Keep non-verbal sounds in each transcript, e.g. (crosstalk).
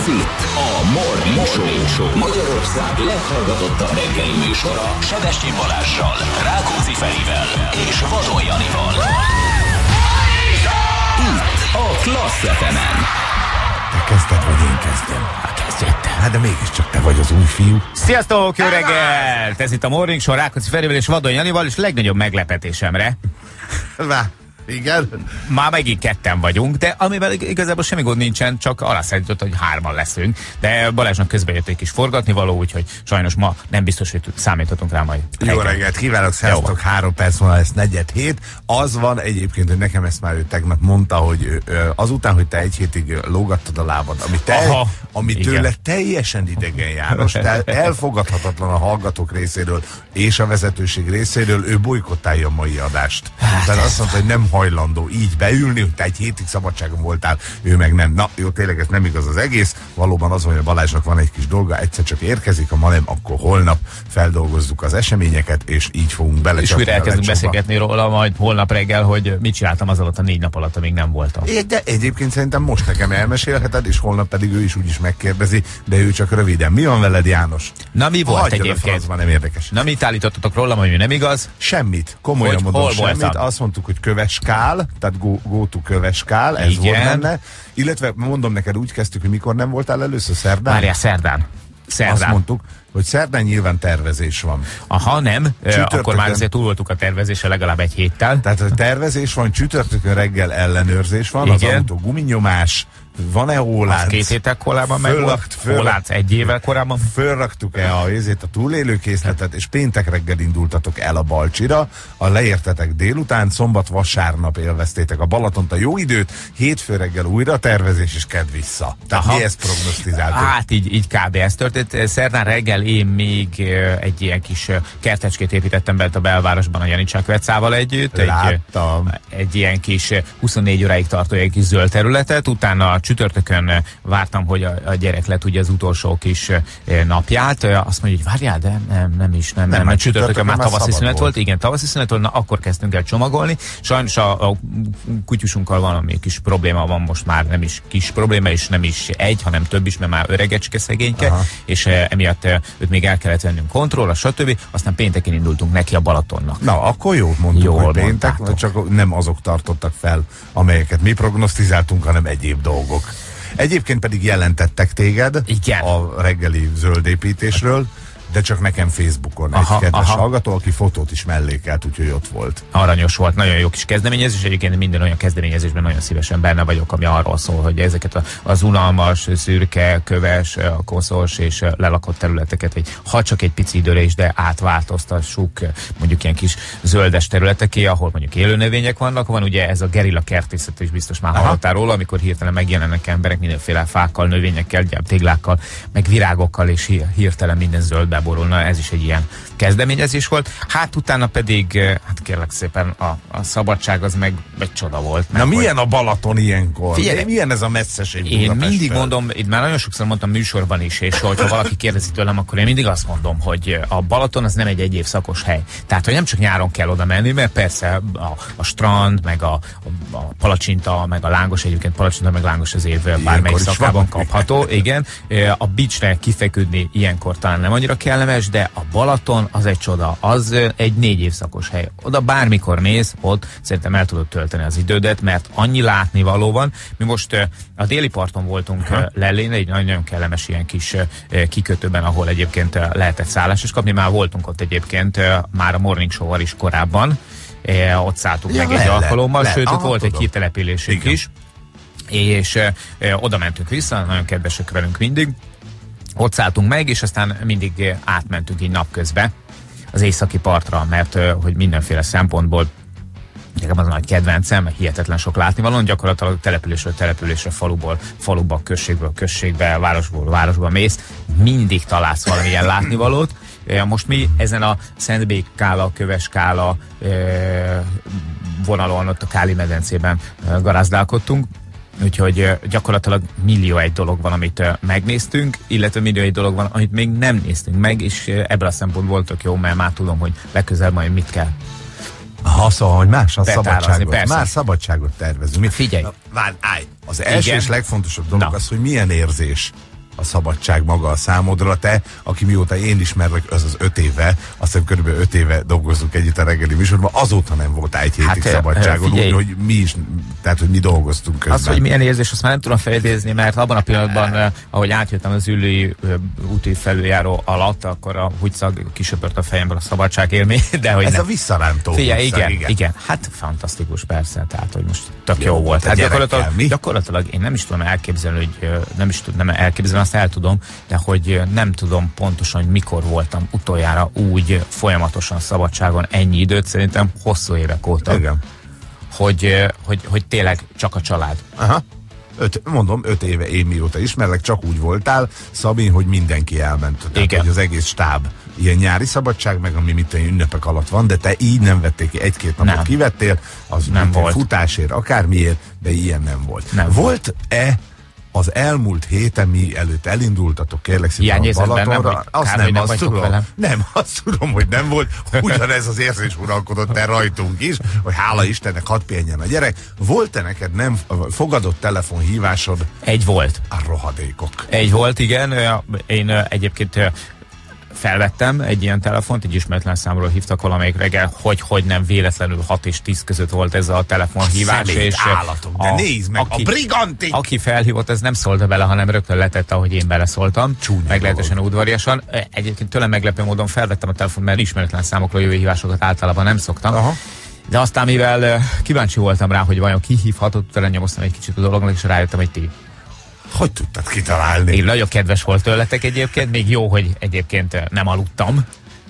Ez itt a Morning, Morning Show. Show. Magyarország leghallgatottabb reggeli műsora. Sebesti Balázsral, Rákóczi Ferivel és Vadon Janival. Itt a Klassz fm Te kezdted, vagy én kezdem? Hát kezdjette. Hát de mégiscsak te vagy az új fiú. Sziasztok, jó reggelt! Ez itt a Morning Show Rákóczi Ferivel és Vadon Janival, és legnagyobb meglepetésemre. Vá, igen. Már megint ketten vagyunk, de amivel igazából semmi gond nincsen, csak arra számított, hogy hárman leszünk. De Balázsnak közben jött egy kis forgatni való, úgyhogy sajnos ma nem biztos, hogy számíthatunk rá majd. Jó reggel. reggelt, kívánok, sziasztok, három perc van, lesz negyed hét. Az van egyébként, hogy nekem ezt már ő tegnap mondta, hogy azután, hogy te egy hétig lógattad a lábad, ami, te, Aha, ami igen. tőle teljesen idegen János, tehát (laughs) elfogadhatatlan a hallgatók részéről és a vezetőség részéről, ő bolykottálja a mai adást. Hát tehát azt mondta, hogy nem hajlandó így beülni, hogy te egy hétig szabadságon voltál, ő meg nem. Na, jó, tényleg ez nem igaz az egész. Valóban az hogy a Balázsnak van egy kis dolga, egyszer csak érkezik, ha ma nem, akkor holnap feldolgozzuk az eseményeket, és így fogunk bele. És újra elkezdünk beszélgetni róla majd holnap reggel, hogy mit csináltam az alatt a négy nap alatt, amíg nem voltam. É, De egyébként szerintem most nekem elmesélheted, és holnap pedig ő is úgyis megkérdezi, de ő csak röviden. Mi van veled, János? Na mi volt Hagyjad a egyébként? francba, nem érdekes. Na mit állítottatok rólam, hogy nem igaz? Semmit, komolyan Hogy mondom, hol semmit. voltam? Azt mondtuk, hogy köveskál, tehát go to köveskál, ez Igen. volt benne. Illetve mondom neked, úgy kezdtük, hogy mikor nem voltál először szerdán? Várjál, szerdán. Azt Szerdán. mondtuk, hogy szerdán nyilván tervezés van. Aha, nem, Csütörtökön. akkor már azért túl voltunk a tervezése legalább egy héttel. Tehát a tervezés van, csütörtökön reggel ellenőrzés van, az Igen. autó guminyomás, van-e Az hólánc? két héttel korábban meg volt. Hólánc egy évvel korábban. Fölraktuk-e a, ezért a túlélőkészletet, és péntek reggel indultatok el a Balcsira, a leértetek délután, szombat, vasárnap élveztétek a Balatont, a jó időt, hétfő reggel újra tervezés, és kedd vissza. Tehát Aha. mi ezt prognosztizáltuk. Hát így, így kb. ez történt. Szerdán reggel én még egy ilyen kis kertecskét építettem bent a belvárosban a Janicsák Vecával együtt. Egy, Láttam. egy ilyen kis ö, 24 óráig tartó egy kis zöld területet, utána a csütörtökön ö, vártam, hogy a, a gyerek le tudja az utolsó kis ö, napját. Ö, Azt mondja, hogy várjál, de nem, nem is, nem, nem, nem, mert csütörtökön csütörtökön már tavaszi szünet volt. volt, igen, tavaszi szünet volt, na akkor kezdtünk el csomagolni. Sajnos a, a kutyusunkkal valami kis probléma van most már, nem is kis probléma, és nem is egy, hanem több is, mert már öregecske szegényke, Aha. és eh, emiatt eh, őt még el kellett vennünk kontrollra, stb. Aztán pénteken indultunk neki a Balatonnak. Na, akkor jó mondtuk, Jól hogy péntek, mondtátok. csak nem azok tartottak fel, amelyeket mi prognosztizáltunk, hanem egyéb dolgok. Egyébként pedig jelentettek téged Igen. a reggeli zöldépítésről, de csak nekem Facebookon Aha, egy kedves aha. hallgató, aki fotót is mellékelt, úgyhogy ott volt. Aranyos volt, nagyon jó kis kezdeményezés, egyébként minden olyan kezdeményezésben nagyon szívesen benne vagyok, ami arról szól, hogy ezeket a, az unalmas, szürke, köves, koszos és lelakott területeket, egy, ha csak egy pici időre is, de átváltoztassuk mondjuk ilyen kis zöldes területeké, ahol mondjuk élőnövények vannak, van ugye ez a gerilla kertészet is biztos már hallottál róla, amikor hirtelen megjelennek emberek mindenféle fákkal, növényekkel, téglákkal, meg virágokkal, és hi- hirtelen minden zöldbe borul. Na, ez is egy ilyen kezdeményezés volt. Hát utána pedig, eh, hát kérlek szépen, a, a szabadság az meg egy csoda volt. Na mert milyen a Balaton ilyenkor? Figyelj, milyen ez a messzeség én Budapesttől? mindig mondom, itt már nagyon sokszor mondtam műsorban is, és hogyha valaki kérdezi tőlem, akkor én mindig azt mondom, hogy a Balaton az nem egy egy szakos hely. Tehát, hogy nem csak nyáron kell oda menni, mert persze a, a strand, meg a, a, a palacsinta, meg a lángos, egyébként palacsinta, meg lángos az év bármelyik szakában kapható, igen. A beachre kifeküdni ilyenkor talán nem annyira kellemes, de a Balaton az egy csoda, az ö, egy négy évszakos hely. Oda bármikor mész, ott szerintem el tudod tölteni az idődet, mert annyi látnivaló van. Mi most ö, a déli parton voltunk uh Lellén, egy nagyon kellemes ilyen kis ö, kikötőben, ahol egyébként ö, lehetett szállást is kapni. Már voltunk ott egyébként ö, már a Morning Show-val is korábban. Ott szálltunk Ja, meg egy le- alkalommal, le- sőt, ott aha, volt egy tudom. kitelepülésünk Igen. is és e, e, oda mentünk vissza, nagyon kedvesek velünk mindig. Ott szálltunk meg, és aztán mindig átmentünk így napközben az északi partra, mert hogy mindenféle szempontból Nekem az a nagy kedvencem, hihetetlen sok látnivaló, gyakorlatilag településről településre, faluból, faluba, községből, községbe, városból, városba mész, mindig találsz valamilyen látnivalót. Most mi ezen a Szentbék-Kála, Köves-Kála vonalon, ott a Káli medencében garázdálkodtunk, Úgyhogy gyakorlatilag millió egy dolog van, amit megnéztünk, illetve millió egy dolog van, amit még nem néztünk meg, és ebből a szempontból tök jó, mert már tudom, hogy legközelebb majd mit kell Ha szóval, hogy más a szabadságot. persze. Már szabadságot tervezünk. Mi- Figyelj. Na, Várj, állj. Az első Igen. és legfontosabb dolog Na. az, hogy milyen érzés a szabadság maga a számodra. Te, aki mióta én ismerlek, az az öt éve, azt hiszem körülbelül öt éve dolgozunk együtt a reggeli műsorban, azóta nem volt egy hétig Hát, szabadságon, figyelj. úgy, hogy mi is, tehát hogy mi dolgoztunk közben. Az, hogy milyen érzés, azt már nem tudom felidézni, mert abban a pillanatban, eh, ahogy átjöttem az ülői eh, úti felüljáró alatt, akkor a húgyszag kisöpört a fejemből a szabadság élmény, (laughs) de hogy Ez nem. a visszarántó. Figyelj, húszszag, igen, igen, igen, hát fantasztikus persze, tehát hogy most tök jó, Jó, volt. Hát gyakorlatilag, gyakorlatilag én nem is tudom elképzelni, hogy ö, nem is tudom elképzelni, azt el tudom, de hogy nem tudom pontosan, hogy mikor voltam utoljára úgy folyamatosan szabadságon ennyi időt, szerintem hosszú évek óta, Igen. hogy, hogy, hogy tényleg csak a család. Aha. Öt, mondom, öt éve én mióta ismerlek, csak úgy voltál, Szabi, hogy mindenki elment. Tehát, Igen. hogy az egész stáb ilyen nyári szabadság, meg ami mit ünnepek alatt van, de te így nem vettél ki, egy-két napot Nem. kivettél, az Nem volt. futásért, akármiért, de ilyen nem volt. Nem Volt-e az elmúlt héten, mi előtt elindultatok, kérlek szépen a Hiányérzed bennem, Balatonra, hogy azt kár, nem, nem azt tudom. velem? Nem, azt tudom, hogy nem volt. Ugyanez az érzés uralkodott el rajtunk is, hogy hála Istennek hadd pihenjen a gyerek. Volt-e neked nem fogadott telefonhívásod Egy volt. a rohadékok? Egy volt, igen. Én egyébként felvettem egy ilyen telefont, egy ismeretlen számról hívtak valamelyik reggel, hogy hogy nem véletlenül 6 és 10 között volt ez a telefonhívás. Szemét és állatok, de nézd meg, a briganti! Aki felhívott, ez nem szólta bele, hanem rögtön letette, ahogy én beleszóltam. Csúnya Meglehetősen udvariasan. Ö, Egyébként tőlem meglepő módon felvettem a telefont, mert ismeretlen számokról jövő hívásokat általában nem szoktam. Aha. De aztán, mivel kíváncsi voltam rá, hogy vajon ki hívhatott, utána nyomoztam egy kicsit a dolognak, és rájöttem, hogy ti. Hogy tudtad kitalálni? Én nagyon kedves volt tőletek egyébként, még jó, hogy egyébként eh, nem aludtam,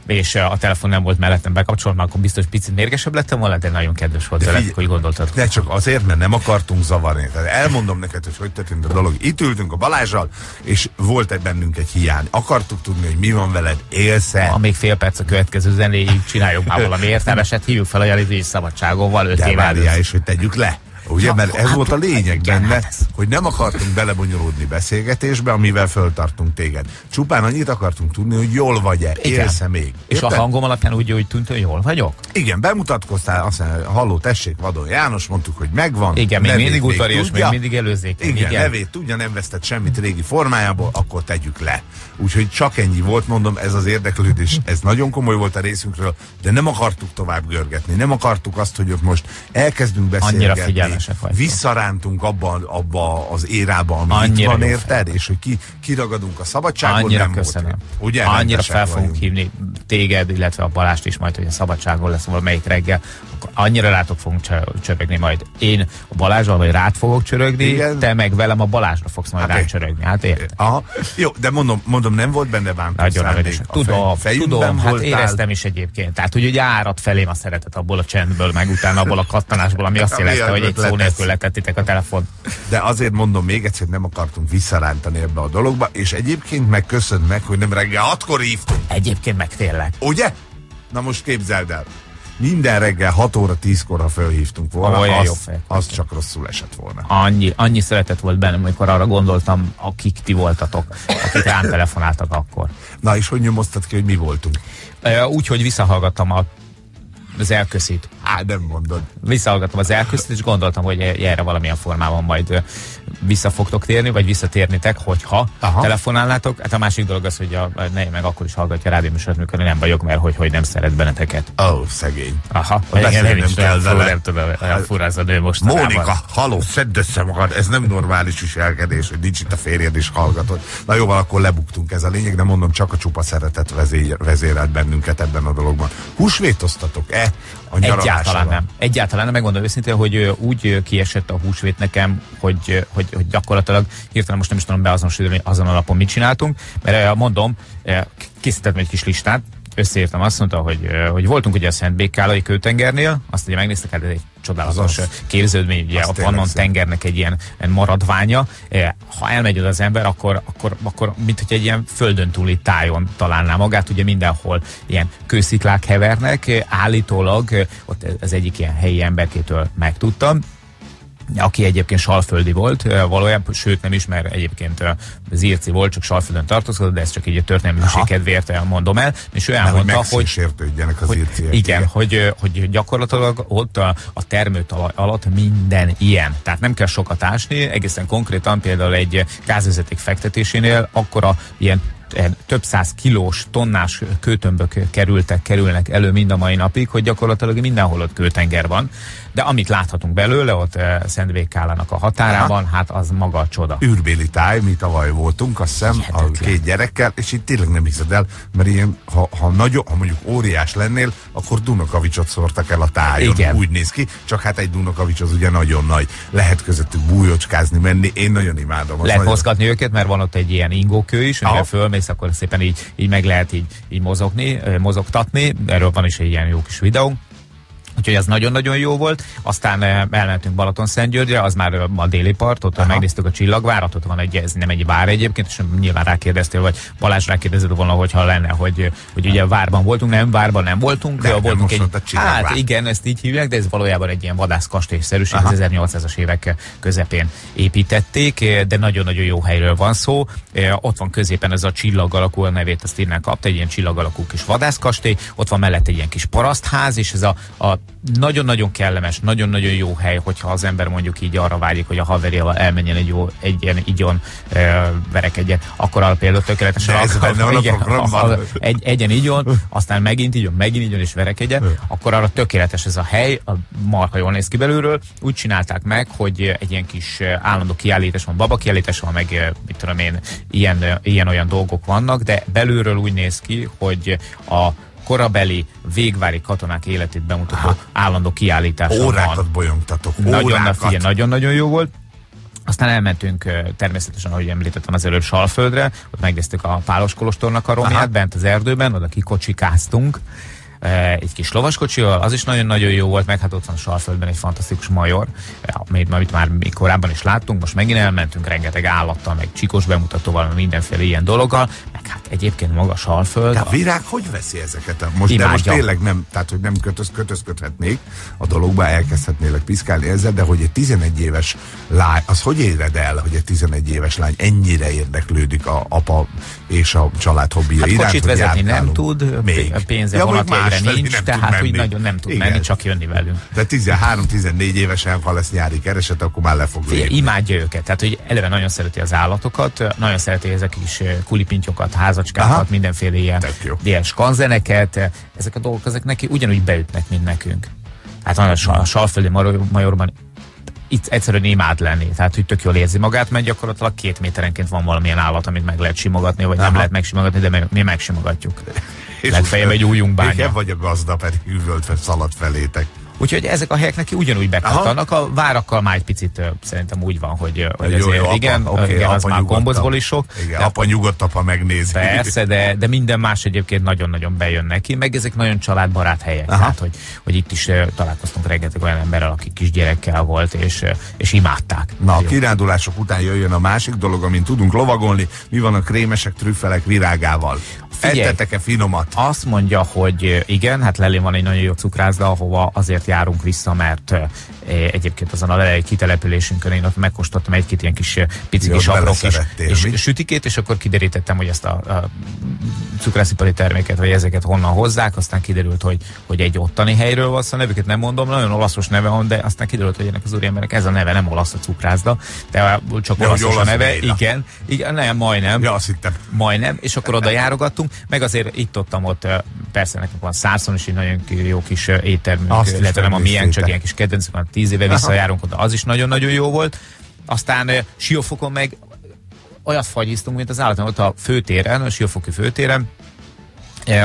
és eh, a telefon nem volt mellettem bekapcsolva, mert akkor biztos picit mérgesebb lettem volna, de nagyon kedves volt De figyelj, hogy gondoltad. Ne csak azért, mert nem akartunk zavarni. Tehát elmondom neked, hogy hogy történt a dolog. Itt ültünk a Balázsral, és volt egy bennünk egy hiány. Akartuk tudni, hogy mi van veled, élsz-e? Ha még fél perc a következő zenéig csináljuk már valami értelmeset, hívjuk fel a Jalizés szabadságon, öt De év is, hogy tegyük le. Ugye, Ja, mert ez hát, volt a lényeg benne, hát hogy nem akartunk belebonyolódni beszélgetésbe, amivel föltartunk téged. Csupán annyit akartunk tudni, hogy jól vagy-e, élsz-e még. És a Érted? hangom alapján úgy, úgy tűnt, hogy jól vagyok? Igen, bemutatkoztál, azt mondja, halló, tessék, Vadon János, mondtuk, hogy megvan. Igen, még mindig udvarias, még mindig előzékeny. Igen, Igen. nevét tudja, nem vesztett semmit régi formájából, akkor tegyük le. Úgyhogy csak ennyi volt, mondom, ez az érdeklődés, ez nagyon komoly volt a részünkről, de nem akartuk tovább görgetni, nem akartuk azt, hogy ott most elkezdünk beszélgetni. Annyira figyelmesek vagytok. Visszarántunk abba, abba az érába, ami itt Annyira van, jó érted? És hogy ki, kiragadunk a szabadságon, Annyira nem köszönöm. volt. Ugye? Annyira fel fogunk hívni téged, illetve a Balást is majd, hogy a szabadságon lesz valamelyik reggel. Annyira rátok fogunk csö- csörögni majd. Én a Balázsral vagy rád fogok csörögni, Igen. te meg velem a Balázsra fogsz majd Hát hát én- csörögni. Hát érted? Aha. Jó, de mondom, mondom, nem volt benne bántó Nagyon szándék. Tudom, fej- tudom, hát voltál. éreztem is egyébként. Tehát, hogy ugye árad felém a szeretet abból a csendből, meg utána abból a kattanásból, ami azt (laughs) Ami jelezte, hogy egy szó nélkül letettitek a telefon. De azért mondom még egyszer, hogy nem akartunk visszarántani ebbe a dologba, és egyébként meg köszönt meg, hogy nem reggel hatkor hívtunk. Egyébként meg tényleg. Ugye? Na most képzeld el. Minden reggel 6 óra 10-kor, ha felhívtunk volna, Olyan jó az, az csak rosszul esett volna. Annyi, annyi szeretet volt bennem, amikor arra gondoltam, akik ti voltatok, akik rám telefonáltak akkor. Na és hogy nyomoztad ki, hogy mi voltunk? Úgy, hogy visszahallgattam a, az elköszít. Á, nem mondod. Visszahallgattam az elköszít, és gondoltam, hogy erre valamilyen formában majd vissza fogtok térni, vagy visszatérnitek, hogyha Aha. Telefonálnátok. Hát a másik dolog az, hogy a, ne, meg akkor is hallgatja a rádióműsort, mikor nem vagyok, mert hogy, hogy nem szeret benneteket. Ó, oh, szegény. Aha, igen, én is kell vele. nem tudom, olyan fura az a nő most. Mónika, haló, szedd össze magad, ez nem normális viselkedés, hogy nincs itt a férjed és hallgatod. Na jó, akkor lebuktunk ez a lényeg, de mondom, csak a csupa szeretet vezér, vezérelt bennünket ebben a dologban. Húsvétoztatok-e a? Egyáltalán nem. Egyáltalán nem. Megmondom őszintén, hogy úgy kiesett a húsvét nekem, hogy, hogy, hogy gyakorlatilag hirtelen most nem is tudom beazonosítani, azon a napon mit csináltunk, mert mondom, készítettem egy kis listát, összeírtam, azt mondta, hogy, hogy voltunk ugye a Szent Békálai kőtengernél, azt ugye megnéztek, hát ez egy csodálatos Az. képződmény, ugye a Pannon tengernek egy ilyen, maradványa. Ö, Ha elmegy oda az ember, akkor, akkor, akkor mint hogy egy ilyen földön túli tájon találná magát, ugye mindenhol ilyen kősziklák hevernek, Ö, állítólag ö, ott az egyik ilyen helyi emberkétől megtudtam, aki egyébként salföldi volt, valójában, sőt nem is, mert egyébként Zirci volt, csak salföldön tartózkodott, de ez csak így a történelmi kedvéért mondom el, és ő elmondta, hogy, hogy, sértődjenek az hogy igen, igen, hogy, hogy gyakorlatilag ott a, a termőtalaj alatt minden ilyen. Tehát nem kell sokat ásni, egészen konkrétan például egy gázvezeték fektetésénél akkora ilyen több száz kilós, tonnás kőtömbök kerültek, kerülnek elő mind a mai napig, hogy gyakorlatilag mindenhol ott kőtenger van de amit láthatunk belőle, ott eh, Szentvékkálának a határában, Aha. hát az maga a csoda. Űrbéli táj, mi tavaly voltunk, azt hiszem, a két gyerekkel, és itt tényleg nem hiszed el, mert ilyen, ha, ha, nagyon, ha mondjuk óriás lennél, akkor Dunakavicsot szórtak el a tájon. Igen. Úgy néz ki, csak hát egy Dunakavics az ugye nagyon nagy. Lehet közöttük bújocskázni, menni, én nagyon imádom. Lehet nagyon... mozgatni őket, mert van ott egy ilyen ingókő is, amire fölmész, akkor szépen így, így meg lehet így, így mozogni, mozogtatni. Erről van is egy ilyen jó kis videó. Úgyhogy az nagyon-nagyon jó volt. Aztán eh, elmentünk Balaton Szentgyörgyre, az már a déli part, ott Aha. megnéztük a csillagvárat, ott van egy, ez nem egy vár egyébként, és nyilván rákérdeztél, vagy Balázs rákérdezett volna, hogyha lenne, hogy, hogy ugye várban voltunk, nem, várban nem voltunk, de, de voltunk egy, hát igen, ezt így hívják, de ez valójában egy ilyen vadászkastélyszerűség, az 1800-as évek közepén építették, de nagyon-nagyon jó helyről van szó. Eh, ott van középen ez a csillag alakú, a nevét azt innen kapta, egy ilyen csillag alakú kis vadászkastély, ott van mellett egy ilyen kis parasztház, és ez a, a nagyon-nagyon kellemes, nagyon-nagyon jó hely, hogyha az ember mondjuk így arra vágyik, hogy a haverjával elmenjen egy, jó, egy ilyen igyon e, verekedjen, akkor arra például tökéletesen ez akar, benne igen, a ha, egy, egyen igyon, aztán megint igyon, megint igyon és verekedjen, akkor arra tökéletes ez a hely, a marha jól néz ki belülről. Úgy csinálták meg, hogy egy ilyen kis állandó kiállítás van, baba kiállítás van, meg mit tudom én, ilyen, ilyen olyan dolgok vannak, de belülről úgy néz ki, hogy a korabeli végvári katonák életét bemutató Aha. állandó kiállítás. Órákat van. bolyongtatok, Nagyon, nagyon-nagyon jó volt. Aztán elmentünk természetesen, ahogy említettem az előbb Salföldre, ott megnéztük a Pálos Kolostornak a romját, Aha. bent az erdőben, oda kikocsikáztunk, egy kis lovaskocsival, az is nagyon-nagyon jó volt, meg hát ott van Salföldben egy fantasztikus major, amit, amit már korábban is láttunk, most megint elmentünk rengeteg állattal, meg csikos bemutatóval, mindenféle ilyen dologgal, meg hát egyébként maga Salföld. De a virág hogy veszi ezeket? Most, de most tényleg nem, tehát hogy nem kötöz, kötözködhetnék a dologba, elkezdhetnélek piszkálni ezzel, de hogy egy 11 éves lány, az hogy éred el, hogy egy 11 éves lány ennyire érdeklődik a apa és a család hobbija hát iránt, kocsit vezetni nem tud, Még. pénze ja, vonat végre nincs, tehát úgy nagyon nem tud Igen. menni, csak jönni velünk. De 13-14 évesen, ha lesz nyári kereset, akkor már le fog Fé, Imádja őket, tehát hogy eleve nagyon szereti az állatokat, nagyon szereti ezek is kulipintyokat, házacskákat, Aha. mindenféle ilyen, ilyen skanzeneket, ezek a dolgok, ezek neki ugyanúgy beütnek, mint nekünk. Hát a salföldi majorban itt egyszerűen imád lenni. Tehát, hogy tök jól érzi magát, mert gyakorlatilag két méterenként van valamilyen állat, amit meg lehet simogatni, vagy Aha. nem lehet megsimogatni, de meg, mi megsimogatjuk. (laughs) Legfeljebb egy újunk bánya. Igen, vagy a gazda pedig üvölt szaladt felétek. Úgyhogy ezek a helyek neki ugyanúgy bekattanak, a várakkal már egy picit szerintem úgy van, hogy, hogy jó, jó, igen, apa, okay, igen az már gombozból is sok. Igen, de apa nyugodt, apa megnézi. Persze, de, de minden más egyébként nagyon-nagyon bejön neki, meg ezek nagyon családbarát helyek. Aha. Tehát, hogy, hogy itt is találkoztunk rengeteg olyan emberrel, aki kisgyerekkel volt, és, és imádták. Na, a kirándulások után jöjjön a másik dolog, amint tudunk lovagolni, mi van a krémesek, trüffelek virágával. Ettetek-e finomat? Azt mondja, hogy igen, hát Lelén van egy nagyon jó cukrászda, ahova azért járunk vissza, mert egyébként azon a lelei kitelepülésünkön én ott megkóstoltam egy-két ilyen kis pici kis apró kis és sütikét, és akkor kiderítettem, hogy ezt a, a cukrászipari terméket, vagy ezeket honnan hozzák, aztán kiderült, hogy, hogy egy ottani helyről van, szóval nevüket nem mondom, nagyon olaszos neve van, de aztán kiderült, hogy ennek az úriembernek ez a neve nem olasz a cukrászda, de csak ja, olaszos olasz a neve, igen, igen, nem, majdnem. Ja, azt hittem. Majdnem, és akkor oda járogattunk, meg azért itt-ottam ott, persze nekünk van százszon is egy nagyon jó kis éttermünk, illetve nem a miénk, csak ilyen kis kedvencünk van, tíz éve visszajárunk oda, az is nagyon-nagyon jó volt. Aztán Siófokon meg olyat fagyiztunk, mint az állat, ott a főtéren, a Siófoki főtéren,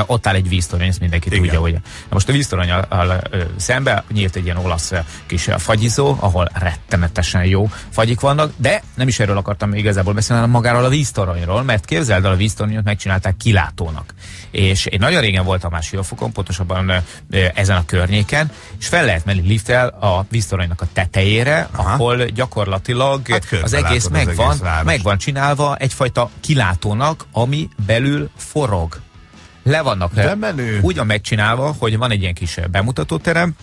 ott áll egy víztorony, ezt mindenki Igen. tudja, hogy. Na most a víztorony szembe nyílt egy ilyen olasz kis fagyizó, ahol rettenetesen jó fagyik vannak, de nem is erről akartam igazából beszélni, hanem magáról a víztoronyról, mert képzeld el, a víztoronyot megcsinálták kilátónak. És én nagyon régen voltam már Siófokon, pontosabban ezen a környéken, és fel lehet menni lifttel a víztoronynak a tetejére, Aha. ahol gyakorlatilag hát az egész megvan, az egész megvan csinálva egyfajta kilátónak, ami belül forog le vannak De menő. ugyan megcsinálva, hogy van egy ilyen kis bemutatóterem,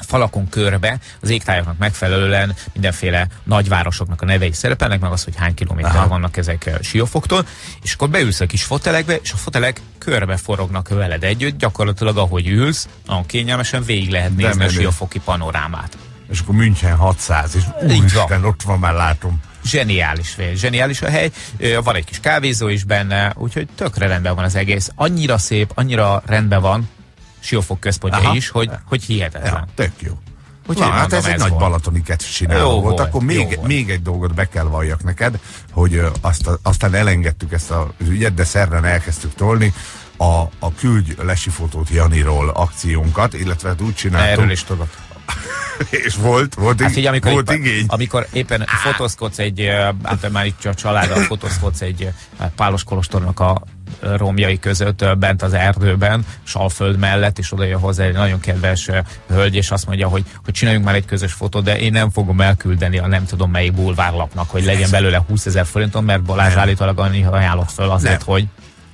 falakon körbe az égtájaknak megfelelően mindenféle nagyvárosoknak a nevei szerepelnek, meg az, hogy hány kilométer vannak ezek eh, siófoktól, és akkor beülsz a kis fotelekbe, és a fotelek körbe forognak veled együtt, gyakorlatilag ahogy ülsz, nagyon kényelmesen végig lehet nézni a siófoki panorámát. És akkor München 600, és úristen, ott van már látom. Zseniális, zseniális a hely, van egy kis kávézó is benne, úgyhogy tökre rendben van az egész. Annyira szép, annyira rendben van, Siófok központja Aha. is, hogy, hogy hihetetlen. Ja, tök jó. Úgyhogy Na, hát mondom, ez egy ez nagy volt. balatoni csináló Jó volt. volt, Akkor jó még, volt. még egy dolgot be kell valljak neked, hogy azt a, aztán elengedtük ezt az ügyet, de szerdán elkezdtük tolni a, a küldj lesi fotót Janiról akciónkat, illetve hát úgy csináltuk, Erről is tudok. (laughs) és volt, volt, Hát figyelj, amikor, volt éppen, igény. amikor éppen fotózkodsz egy, hát már itt a családdal fotózkodsz egy ö, Pálos Kolostornak a romjai között bent az erdőben, Salföld mellett, és oda jön hozzá egy nagyon kedves hölgy, és azt mondja, hogy, hogy csináljunk már egy közös fotót, de én nem fogom elküldeni a nem tudom melyik bulvárlapnak, hogy legyen belőle 20 ezer forinton, mert Balázs Nem. állítólag annyi ajánlott föl azért, Nem. hogy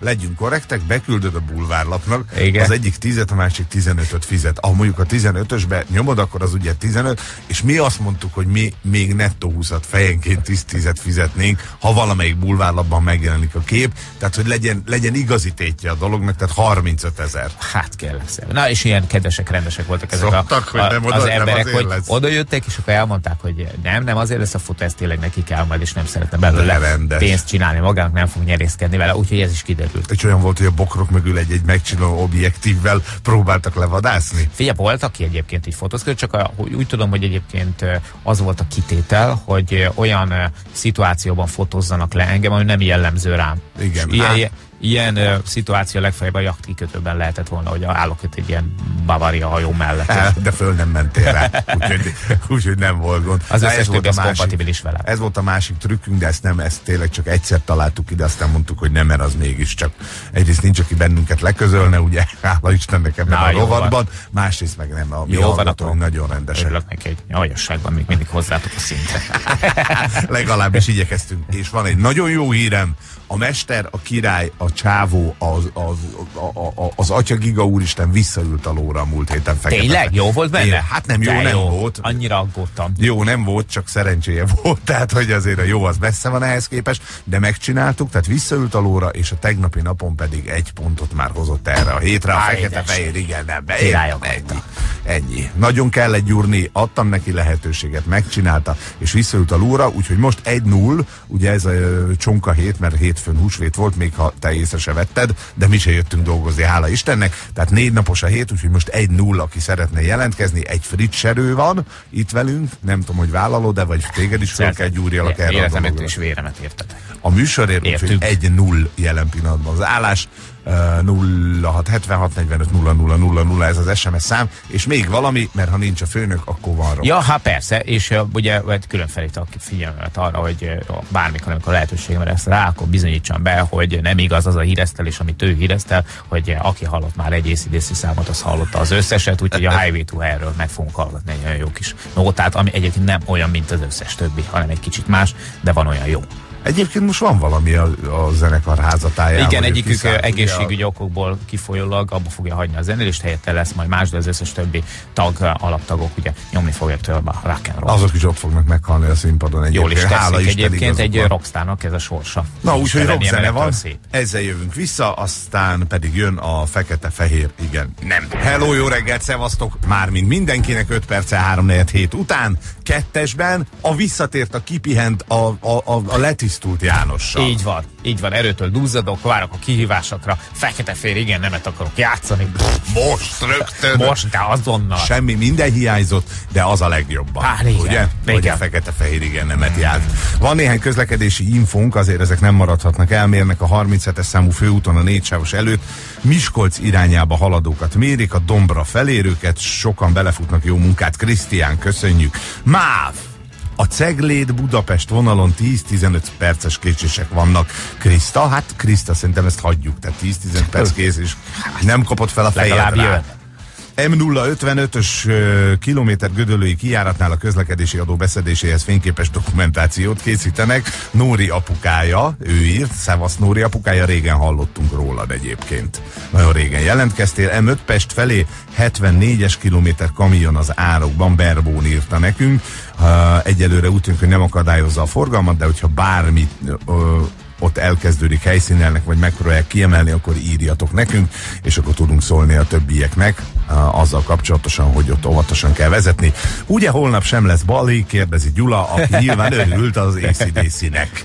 legyünk korrektek, beküldöd a bulvárlapnak, Igen. az egyik 10 a másik 15-öt fizet. Ha mondjuk a 15-ösbe nyomod, akkor az ugye 15, és mi azt mondtuk, hogy mi még nettó 20-at fejenként 10 10 fizetnénk, ha valamelyik bulvárlapban megjelenik a kép, tehát hogy legyen, legyen igazi tétje a dolognak, tehát 35 ezer. Hát kérlek szépen. Na, és ilyen kedvesek, rendesek voltak ezek Szoktak, hogy a, nem a, oda- az nem emberek, azért hogy lesz. oda jöttek, és akkor elmondták, hogy nem, nem azért lesz a fotó, ez tényleg neki kell majd, és nem szeretne belőle pénzt csinálni magának, nem fog nyerészkedni vele, úgyhogy ez is kiderült. És olyan volt, hogy a bokrok mögül egy-egy megcsináló objektívvel próbáltak levadászni. Figyelj, volt, aki egyébként így fotózkodott, csak a, úgy tudom, hogy egyébként az volt a kitétel, hogy olyan szituációban fotózzanak le engem, ami nem jellemző rám. Igen, És ilyen, ilyen, ö, szituáció legfeljebb a jachtkikötőben lehetett volna, hogy állok itt egy ilyen Bavaria hajó mellett. de föl nem mentél rá, úgyhogy, úgyhogy nem volt gond. Az összes ez volt többi másik- kompatibilis velem. Ez volt a másik trükkünk, de ezt nem, ezt tényleg csak egyszer találtuk ide, aztán mondtuk, hogy nem, mert az mégiscsak egyrészt nincs, aki bennünket leközölne, ugye, hála Istennek ebben Na, a rovatban, másrészt meg nem, a mi Jó van, akkor nagyon rendesek. Örülök neki, hogy aljasságban még mindig hozzátok a szintre. (laughs) Legalábbis igyekeztünk. És van egy nagyon jó hírem, a mester, a király, a csávó, az, az, a, a, a, az atya Giga úristen visszaült a lóra a múlt héten fekete. Tényleg? Jó volt benne? Igen, Hát nem jó, De nem volt. Annyira aggódtam. Jó, nem volt, csak szerencséje (laughs) volt, tehát hogy azért a jó az messze van ehhez képest, de megcsináltuk, tehát visszaült a lóra, és a tegnapi napon pedig egy pontot már hozott erre a hétre, a Á, fekete édes. fehér, igen, nem, be, Királyok ennyi. Nagyon kellett gyúrni, adtam neki lehetőséget, megcsinálta, és visszaült a lóra, úgyhogy most 1-0, ugye ez a csonka hét, mert hétfőn húsvét volt, még ha te észre se vetted, de mi se jöttünk dolgozni, hála Istennek, tehát négy napos a hét, úgyhogy most 1-0, aki szeretne jelentkezni, egy friss erő van itt velünk, nem tudom, hogy vállalod, de vagy téged is fel kell gyúrjalak erre a dologra. és véremet érted. A műsorért, úgyhogy egy null jelen pillanatban az állás. Uh, 0676 45 00 00 ez az SMS szám, és még valami, mert ha nincs a főnök, akkor van rossz. Ja, hát persze, és ugye külön felhívta a figyelmet arra, hogy bármikor, amikor lehetőségem lesz rá, akkor bizonyítsam be, hogy nem igaz az a híresztelés, amit ő híresztel, hogy aki hallott már egy észidészi számot, az hallotta az összeset, úgyhogy a (laughs) Highway to Hell-ről meg fogunk hallgatni egy olyan jó kis nótát, ami egyébként nem olyan, mint az összes többi, hanem egy kicsit más, de van olyan jó. Egyébként most van valami a, a zenekar házatájában. Igen, egyikük kiszállt, egészségügyi okokból kifolyólag abba fogja hagyni a zenélést, helyette lesz majd más, de az összes többi tag, alaptagok ugye nyomni fogják tőle a rock and roll. Azok is ott fognak meghalni a színpadon Jól is egyébként. Hála Isten, egyébként egy van. ez a sorsa. Na, úgyhogy rockzene van, szép. ezzel jövünk vissza, aztán pedig jön a fekete-fehér, igen, nem. Hello, jó reggelt, szevasztok! Mármint mindenkinek 5 perce 3 hét után, kettesben a visszatért, a kipihent, a, a, a, a letisztult Jánossal. Így van, így van, erőtől duzzadok, várok a kihívásokra, fekete-fér, igen, nemet akarok játszani. Most rögtön. Most, de azonnal. Semmi, minden hiányzott, de az a legjobban. Hát igen, ugye? Hogy igen. a fekete-fehér igen nemet járt. Van néhány közlekedési infónk, azért ezek nem maradhatnak el, mérnek a 37-es számú főúton a négysávos előtt. Miskolc irányába haladókat mérik, a Dombra felérőket, sokan belefutnak jó munkát. Krisztián, köszönjük. MÁV! A Cegléd Budapest vonalon 10-15 perces késések vannak. Kriszta, hát Kriszta, szerintem ezt hagyjuk. Tehát 10-15 perc késés. Nem kapott fel a Legalább jön. M055-ös ö, kilométer gödölői kijáratnál a közlekedési adó beszedéséhez fényképes dokumentációt készítenek. Nóri apukája, ő írt, Szevasz Nóri apukája, régen hallottunk rólad egyébként. Nagyon régen jelentkeztél. M5 Pest felé 74-es kilométer kamion az árokban, Berbón írta nekünk. Egyelőre úgy tűnik, hogy nem akadályozza a forgalmat, de hogyha bármit ö, ott elkezdődik helyszínelnek, vagy megpróbálják kiemelni, akkor írjatok nekünk, és akkor tudunk szólni a többieknek azzal kapcsolatosan, hogy ott óvatosan kell vezetni. Ugye holnap sem lesz Bali, kérdezi Gyula, aki nyilván örült az ACDC-nek.